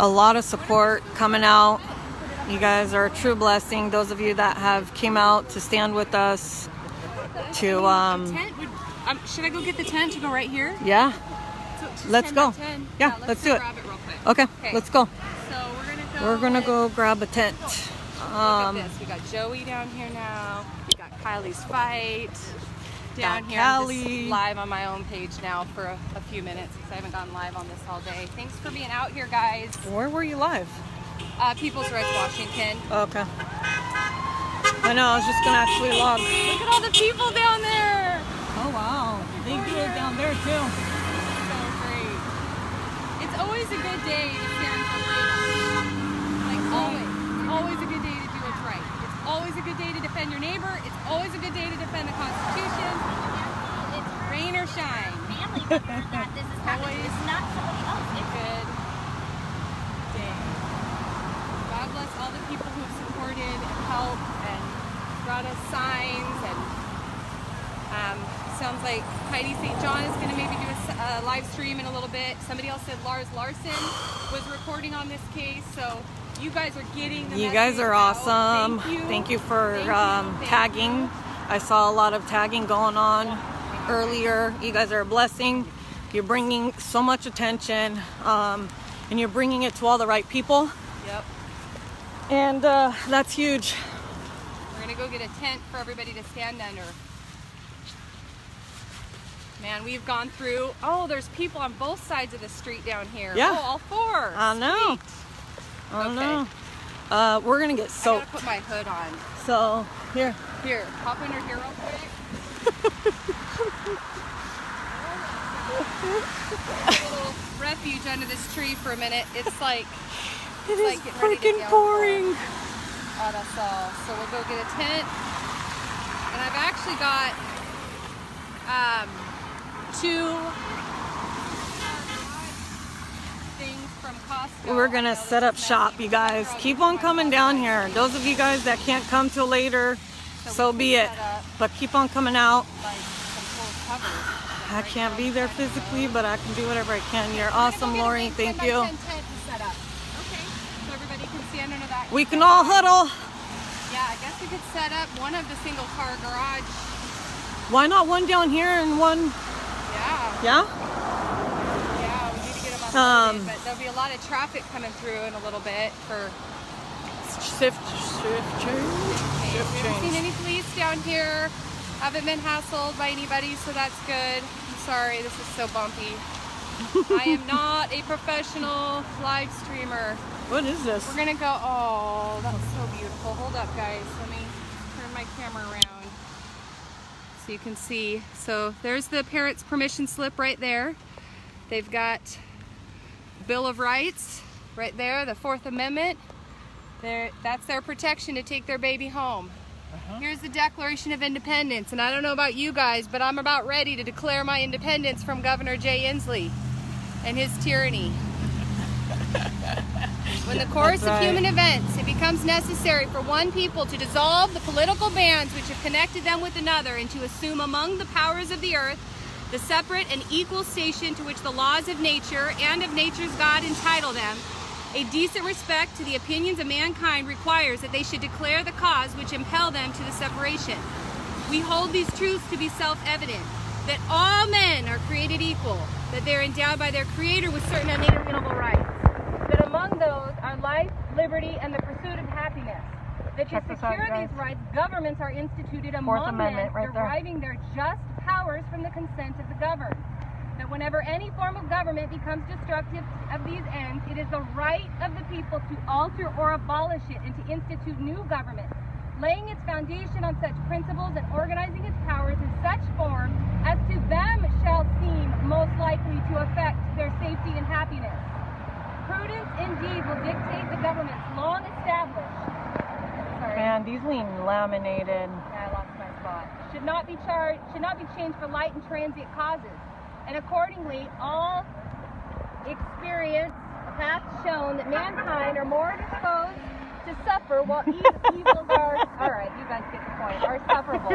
a lot of support coming out. You guys are a true blessing. Those of you that have came out to stand with us. To um, would, um, should I go get the tent to go right here? yeah, So let's 10 go. 10. Yeah, let's do it. Grab it real quick. Okay, Okay. let's go. So we're gonna go. We're gonna go grab a tent. Look Um, at this. We got Joey down here now. Kylee's fight down here. I'm just live on my own page now for a, a few minutes because I haven't gone live on this all day. Thanks for being out here, guys. Where were you live? Uh, People's Rights Washington. Okay. I know. I was just gonna actually log. Look at all the people down there. Oh wow, they do it down there too. So great. It's always a good day to stand for freedom. Like always. Always a good day to do what's right. It's always a good day to defend your neighbor. It's always a good day to defend the Constitution. It's rain or shine. Family that this is happening. Always It's not somebody else. a good day. God bless all the people who have supported and helped and brought us signs and um, sounds like Heidi St. John is going to maybe do a live stream in a little bit. Somebody else said Lars Larson was reporting on this case, so you guys are getting the You guys are out. awesome. Thank you. for Thank um, Thank tagging. I saw a lot of tagging going on earlier. You guys are a blessing. You're bringing so much attention, um, and you're bringing it to all the right people, Yep. and uh, that's huge. We're gonna go get a tent for everybody to stand under. Man, we've gone through. Oh, there's people on both sides of the street down here. Yeah. Oh, all four. I know. Sweet. I Okay. know. Uh, we're gonna get I soaked. gotta put my hood on. So here, Here, hop under here real quick. [LAUGHS] little refuge under this tree for a minute. It's like [LAUGHS] it it's is like getting ready to freaking pouring. on us all. So we'll go get a tent. And I've actually got um, two things from Costco. We're gonna set up shop, you guys. Keep on coming down here. Those of you guys that can't come till later, so be it. But keep on coming out. Like some full covers. I can't be there physically, but I can do whatever I can. You're awesome, Lori. Thank you. by ten tent to set up. Okay. So everybody can stand under that. We can all huddle. Yeah, I guess we could set up one of the single car garage. Why not one down here and one? Yeah. Yeah, we need to get them [LAUGHS] Um, but there'll be a lot of traffic coming through in a little bit for Shift, shift change. Shift We haven't seen any police down here. Haven't been hassled by anybody, so that's good. I'm sorry, this is so bumpy. [LAUGHS] I am not a professional live streamer. What is this? We're gonna go. Oh, that's so beautiful. Hold up, guys. Let me turn my camera around so you can see. So there's the parent's permission slip right there. They've got Bill of Rights right there, the Fourth Amendment. There, that's their protection to take their baby home. Uh-huh. Here's the Declaration of Independence, and I don't know about you guys, but I'm about ready to declare my independence from Governor Jay Inslee and his tyranny. [LAUGHS] When the course right. of human events, it becomes necessary for one people to dissolve the political bands which have connected them with another and to assume among the powers of the earth the separate and equal station to which the laws of nature and of nature's God entitle them, a decent respect to the opinions of mankind requires that they should declare the cause which impel them to the separation. We hold these truths to be self-evident, that all men are created equal, that they are endowed by their Creator with certain unalienable rights, that among those are life, liberty, and the pursuit of happiness. That to Check secure these rights, governments are instituted Fourth among Amendment men, right there. deriving their just powers from the consent of the governed. That whenever any form of government becomes destructive of these ends, it is the right of the people to alter or abolish it and to institute new government, laying its foundation on such principles and organizing its powers in such form as to them shall seem most likely to affect their safety and happiness. Prudence indeed will dictate the government's long established. Sorry. Man, these lean laminated. Yeah, I lost my spot. Should not be charged. Should not be changed for light and transient causes, and accordingly, all experience hath shown that mankind are more disposed to suffer, while e- evils are. [LAUGHS] All right, you guys get the point. Are sufferable.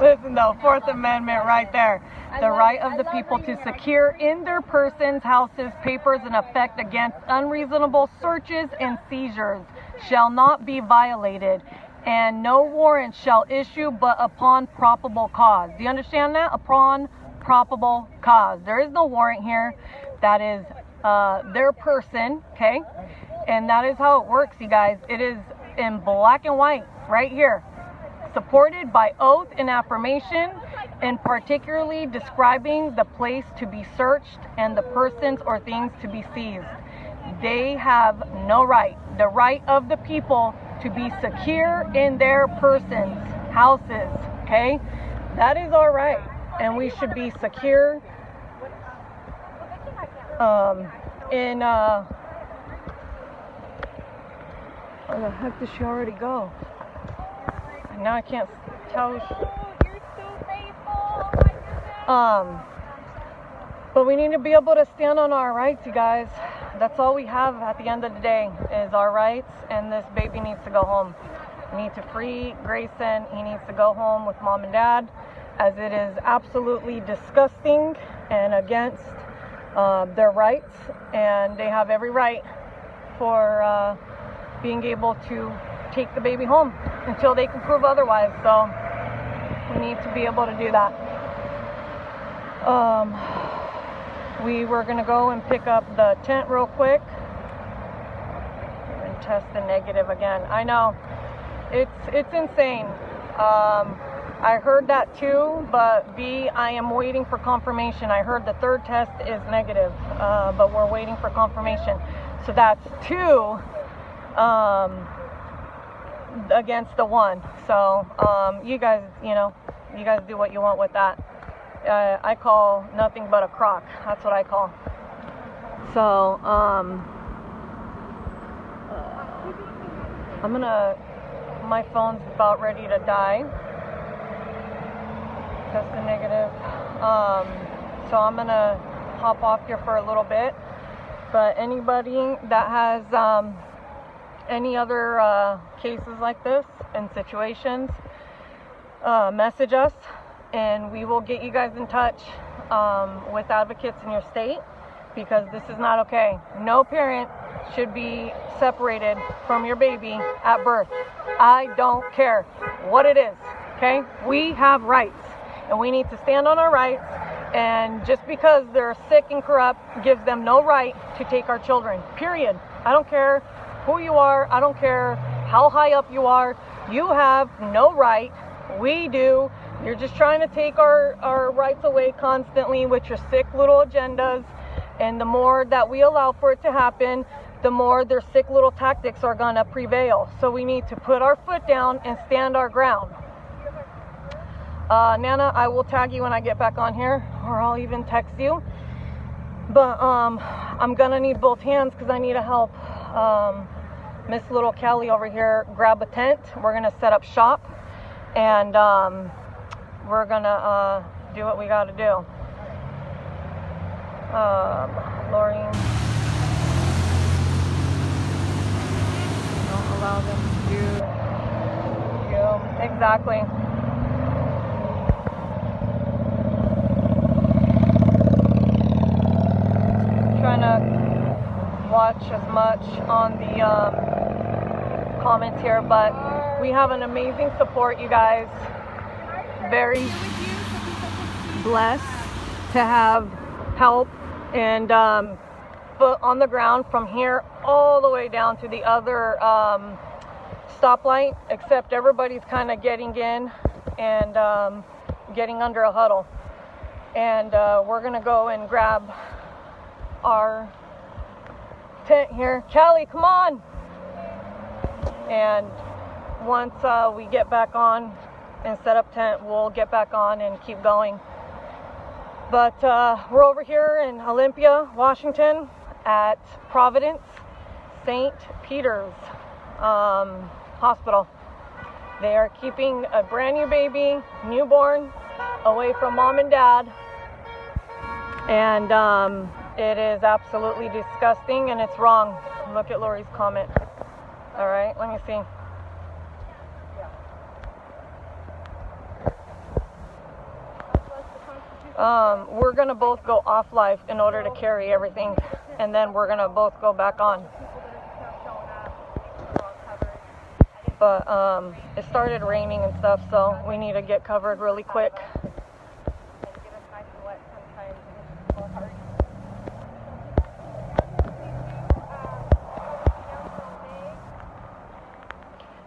Listen though, Fourth Amendment right there. The love right of the people to secure in their persons, houses, papers, and effect against unreasonable searches and seizures shall not be violated, and no warrant shall issue but upon probable cause. Do you understand that? Upon probable cause. There is no warrant here. That is uh, their person, okay? And that is how it works, you guys. It is in black and white right here supported by oath and affirmation, and particularly describing the place to be searched and the persons or things to be seized. They have no right, the right of the people to be secure in their persons, houses, okay? That is our right, and we should be secure um, in, uh, where the heck did she already go? And now I can't tell. Um, but we need to be able to stand on our rights, you guys. That's all we have at the end of the day is our rights, and this baby needs to go home. We need to free Grayson. He needs to go home with mom and dad, as it is absolutely disgusting and against uh, their rights, and they have every right for uh, being able to take the baby home until they can prove otherwise. So we need to be able to do that. Um, we were gonna go and pick up the tent real quick and test the negative again. I know it's it's insane. Um, I heard that too, but B, I am waiting for confirmation. I heard the third test is negative, uh, but we're waiting for confirmation. So that's two um, against the one. So um, you guys, you know, you guys do what you want with that. Uh, I call nothing but a crock. That's what I call. So um, uh, I'm gonna. My phone's about ready to die. Tested negative. Um, so I'm gonna hop off here for a little bit. But anybody that has um, any other uh, cases like this and situations, uh, message us and we will get you guys in touch um, with advocates in your state because this is not okay. No parent should be separated from your baby at birth. I don't care what it is, okay? We have rights and we need to stand on our rights. And just because they're sick and corrupt gives them no right to take our children, period. I don't care who you are, I don't care how high up you are. You have no right. We do. You're just trying to take our, our rights away constantly with your sick little agendas. And the more that we allow for it to happen, the more their sick little tactics are going to prevail. So we need to put our foot down and stand our ground. Uh, Nana, I will tag you when I get back on here, or I'll even text you. But um, I'm gonna need both hands because I need to help um, Miss Little Kelly over here grab a tent. We're gonna set up shop, and um, we're gonna uh, do what we gotta do. Um, Laureen, don't allow them to do you exactly. trying to watch as much on the um, comments here, but we have an amazing support, you guys. Very blessed to have help and um, foot on the ground from here all the way down to the other um, stoplight, except everybody's kind of getting in and um, getting under a huddle. And uh, we're gonna go and grab our tent here. Callie, come on! And once uh, we get back on and set up tent, we'll get back on and keep going. But uh, we're over here in Olympia, Washington at Providence St. Peter's um, Hospital. They are keeping a brand new baby, newborn, away from mom and dad. And um, it is absolutely disgusting and it's wrong. Look at Lori's comment. All right, let me see. Um, we're gonna both go off live in order to carry everything, and then we're gonna both go back on. But um, it started raining and stuff, so we need to get covered really quick.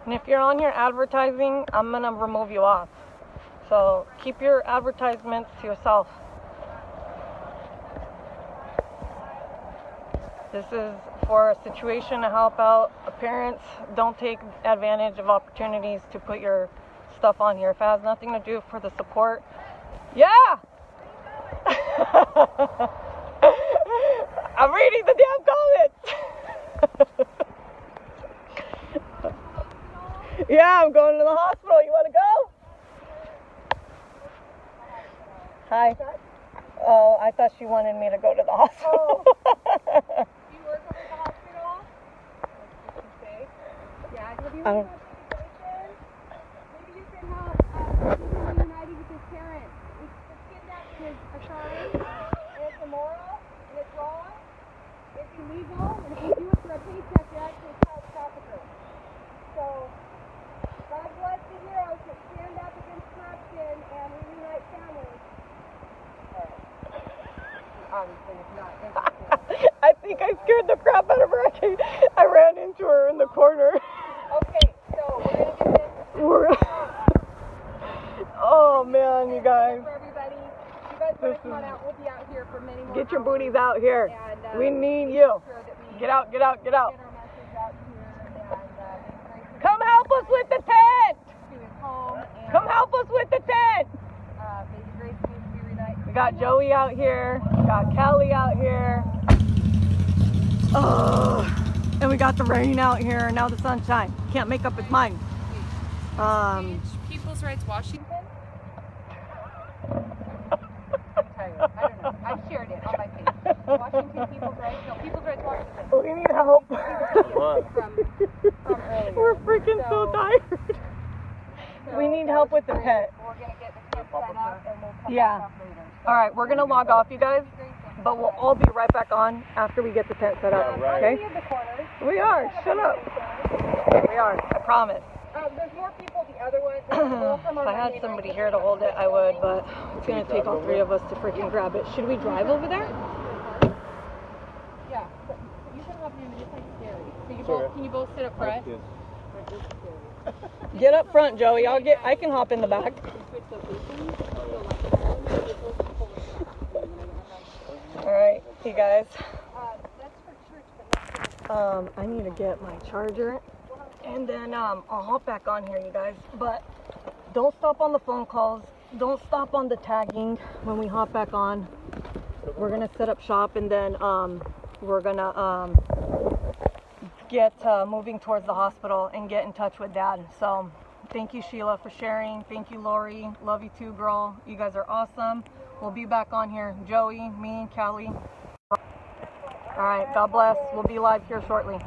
And if you're on here advertising, I'm gonna remove you off. So keep your advertisements to yourself. This is for a situation to help out parents. Don't take advantage of opportunities to put your stuff on here. If it has nothing to do for the support, yeah. [LAUGHS] I'm reading the damn comments. [LAUGHS] yeah, I'm going to the hospital. You want to go? Hi. Oh, I thought she wanted me to go to the hospital. [LAUGHS] Yeah, have you I Maybe you can help uh, people united with his parents. This this kidnapping is a crime, and it's immoral, and it's wrong. It's illegal, and if you do it for a paycheck, you're actually a child trafficker. So, God bless the heroes that stand up against corruption and reunite families. Obviously, it's not. I think I scared the crap out of her. [LAUGHS] I, I ran into her in the corner. Okay, so we're gonna get this We're- oh man, you guys. for everybody. You guys wanna come on out? We'll be out here for many more Get your hours. booties out here. And, uh, We need you. we Get out, get out, get out. get out and uh, Come help us with the tent. Come help us with the tent. We got Joey out here. We got Kelly out here. Oh, and we got the rain out here. And now the sunshine. Can't make up its mind. Um, People's Rights Washington? I don't know. I shared it on my page. Washington People's Rights. No, People's Rights Washington. we need help. From, from. We're freaking so tired. We need help with the pet. We're gonna get the tent set up and we'll come Yeah. back up later. All right, we're gonna log off, you guys, but we'll all be right back on after we get the tent set up. Okay? We are. Shut up. We are. I promise. Um, there's more people the other way. [CLEARS THROAT] if I had somebody here to hold it, I would, but it's gonna take all three of us to freaking grab it. Should we drive over there? Yeah. You can hop in, but it's like scary. So you both, can you both sit up front? Get up front, Joey. I'll get. I can hop in the back. All right, you guys. Um, I need to get my charger, and then um, I'll hop back on here, you guys. But don't stop on the phone calls. Don't stop on the tagging when we hop back on. We're gonna set up shop, and then um, we're gonna um, get uh, moving towards the hospital and get in touch with dad. So thank you, Sheila, for sharing. Thank you, Lori. Love you too, girl. You guys are awesome. We'll be back on here. Joey, me, Kelly. All right. God bless. We'll be live here shortly.